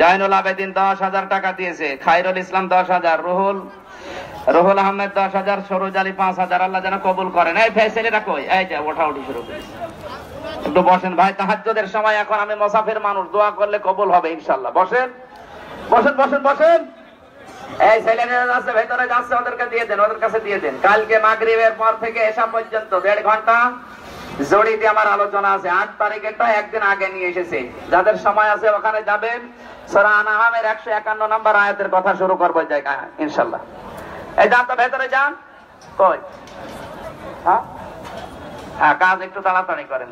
জাইনুল আবেদিন দশ হাজার টাকা দিয়েছে খাইরুল ইসলাম দশ হাজার, রুহুল রুহুল আহমেদ দশ হাজার, সরোজ আলী পাঁচ হাজার, আল্লাহ যেন কবুল করেন। এই ফেসিলিটা কই? এই যে, ওঠা উঠি শুরু একটু বসেন ভাই, তাহাজ্জুদের সময় এখন আমি মোসাফির মানুষ, দোয়া করলে কবুল হবে ইনশাল্লাহ বসেন বসেন বসেন বসেন। এই ছেলেরা যাচ্ছে, ভেতরে যাচ্ছে, ওদেরকে দিয়ে দেন, ওদের কাছে দিয়ে দেন। কালকে মাগরিবের পর থেকে এসা পর্যন্ত, দেড় ঘণ্টা জড়িতে আমার আলোচনা আছে। আট তারিখেরটা একদিন আগে নিয়ে এসেছে। যাদের সময় আছে ওখানে যাবেন। একশো একান্ন নম্বর আয়াতের কথা শুরু করব জায়গায় ইনশাল্লাহ এই যান তো ভেতরে যান। কই? হ্যাঁ? হ্যাঁ কাজ একটু তাড়াতাড়ি করেন।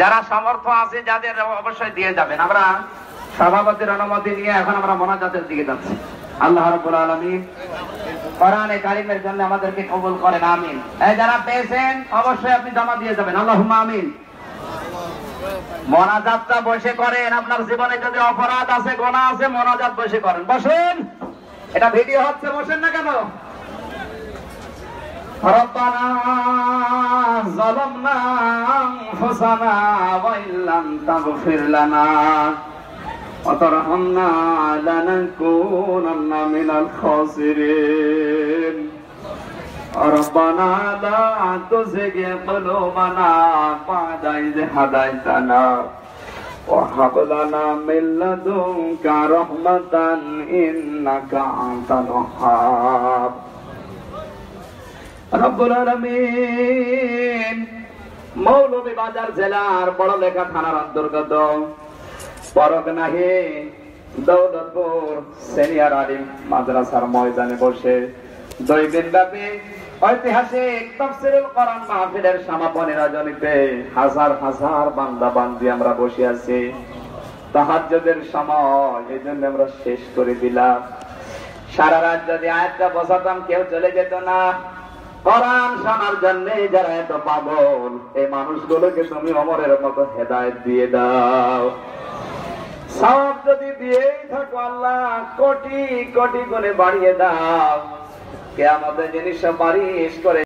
যারা সমর্থ আছে, যাদের অবশ্যই দিয়ে যাবেন। আমরা সভাপতির অনুমতি নিয়ে এখন আমরা মোনাজাতের দিকে যাচ্ছি। আল্লাহ রাব্বুল আলামিন কোরআনে কারিমের জন্য আমাদেরকে কবুল করেন, আমিন। এই যারা পেয়েছেন, অবশ্যই আপনি জমা দিয়ে যাবেন। আল্লাহুম্মা আমিন। মোনাজাতটা বসে করেন আপনার জীবনে যদি অপরাধ আছে গোনা আছে মোনাজাত বসে করেন বসেন এটা ভিডিও হচ্ছে বসেন না কেন ربنا ظلمنا أنفسنا وإن لم تغفر لنا وترحمنا لنكونن من الخاسرين ربنا لا تزغ قلوبنا بعد إذ هديتنا وهب لنا من لدنك رحمة إنك أنت الوهاب রব্বুল আলামিন মৌলভীবাজার জেলার বড়লেখা থানার অন্তর্গত পরগনাহে দৌলতপুর সিনিয়র আলিম মাদ্রাসার ময়দানে বসে দুই দিন ব্যাপী ঐতিহাসিক তাফসীরুল কোরআন মাহফিলের হাজার হাজার বান্দা বান্দি আমরা বসে আছি। তাহাজ্জুদের সময় আমরা শেষ করে দিলাম। সারা রাত যদি আয়াতটা বসাতাম, কেউ চলে যেত না। কোরআন শোনার জন্য যারা এত পাগল, এই মানুষগুলোকে তুমি অমরের মতো হেদায়েত দিয়ে দাও। সব যদি দিয়েই থাকো, আল্লাহ, কোটি কোটি করে বাড়িয়ে দাও। কে আমাদের জিনিস সুপারিশ করে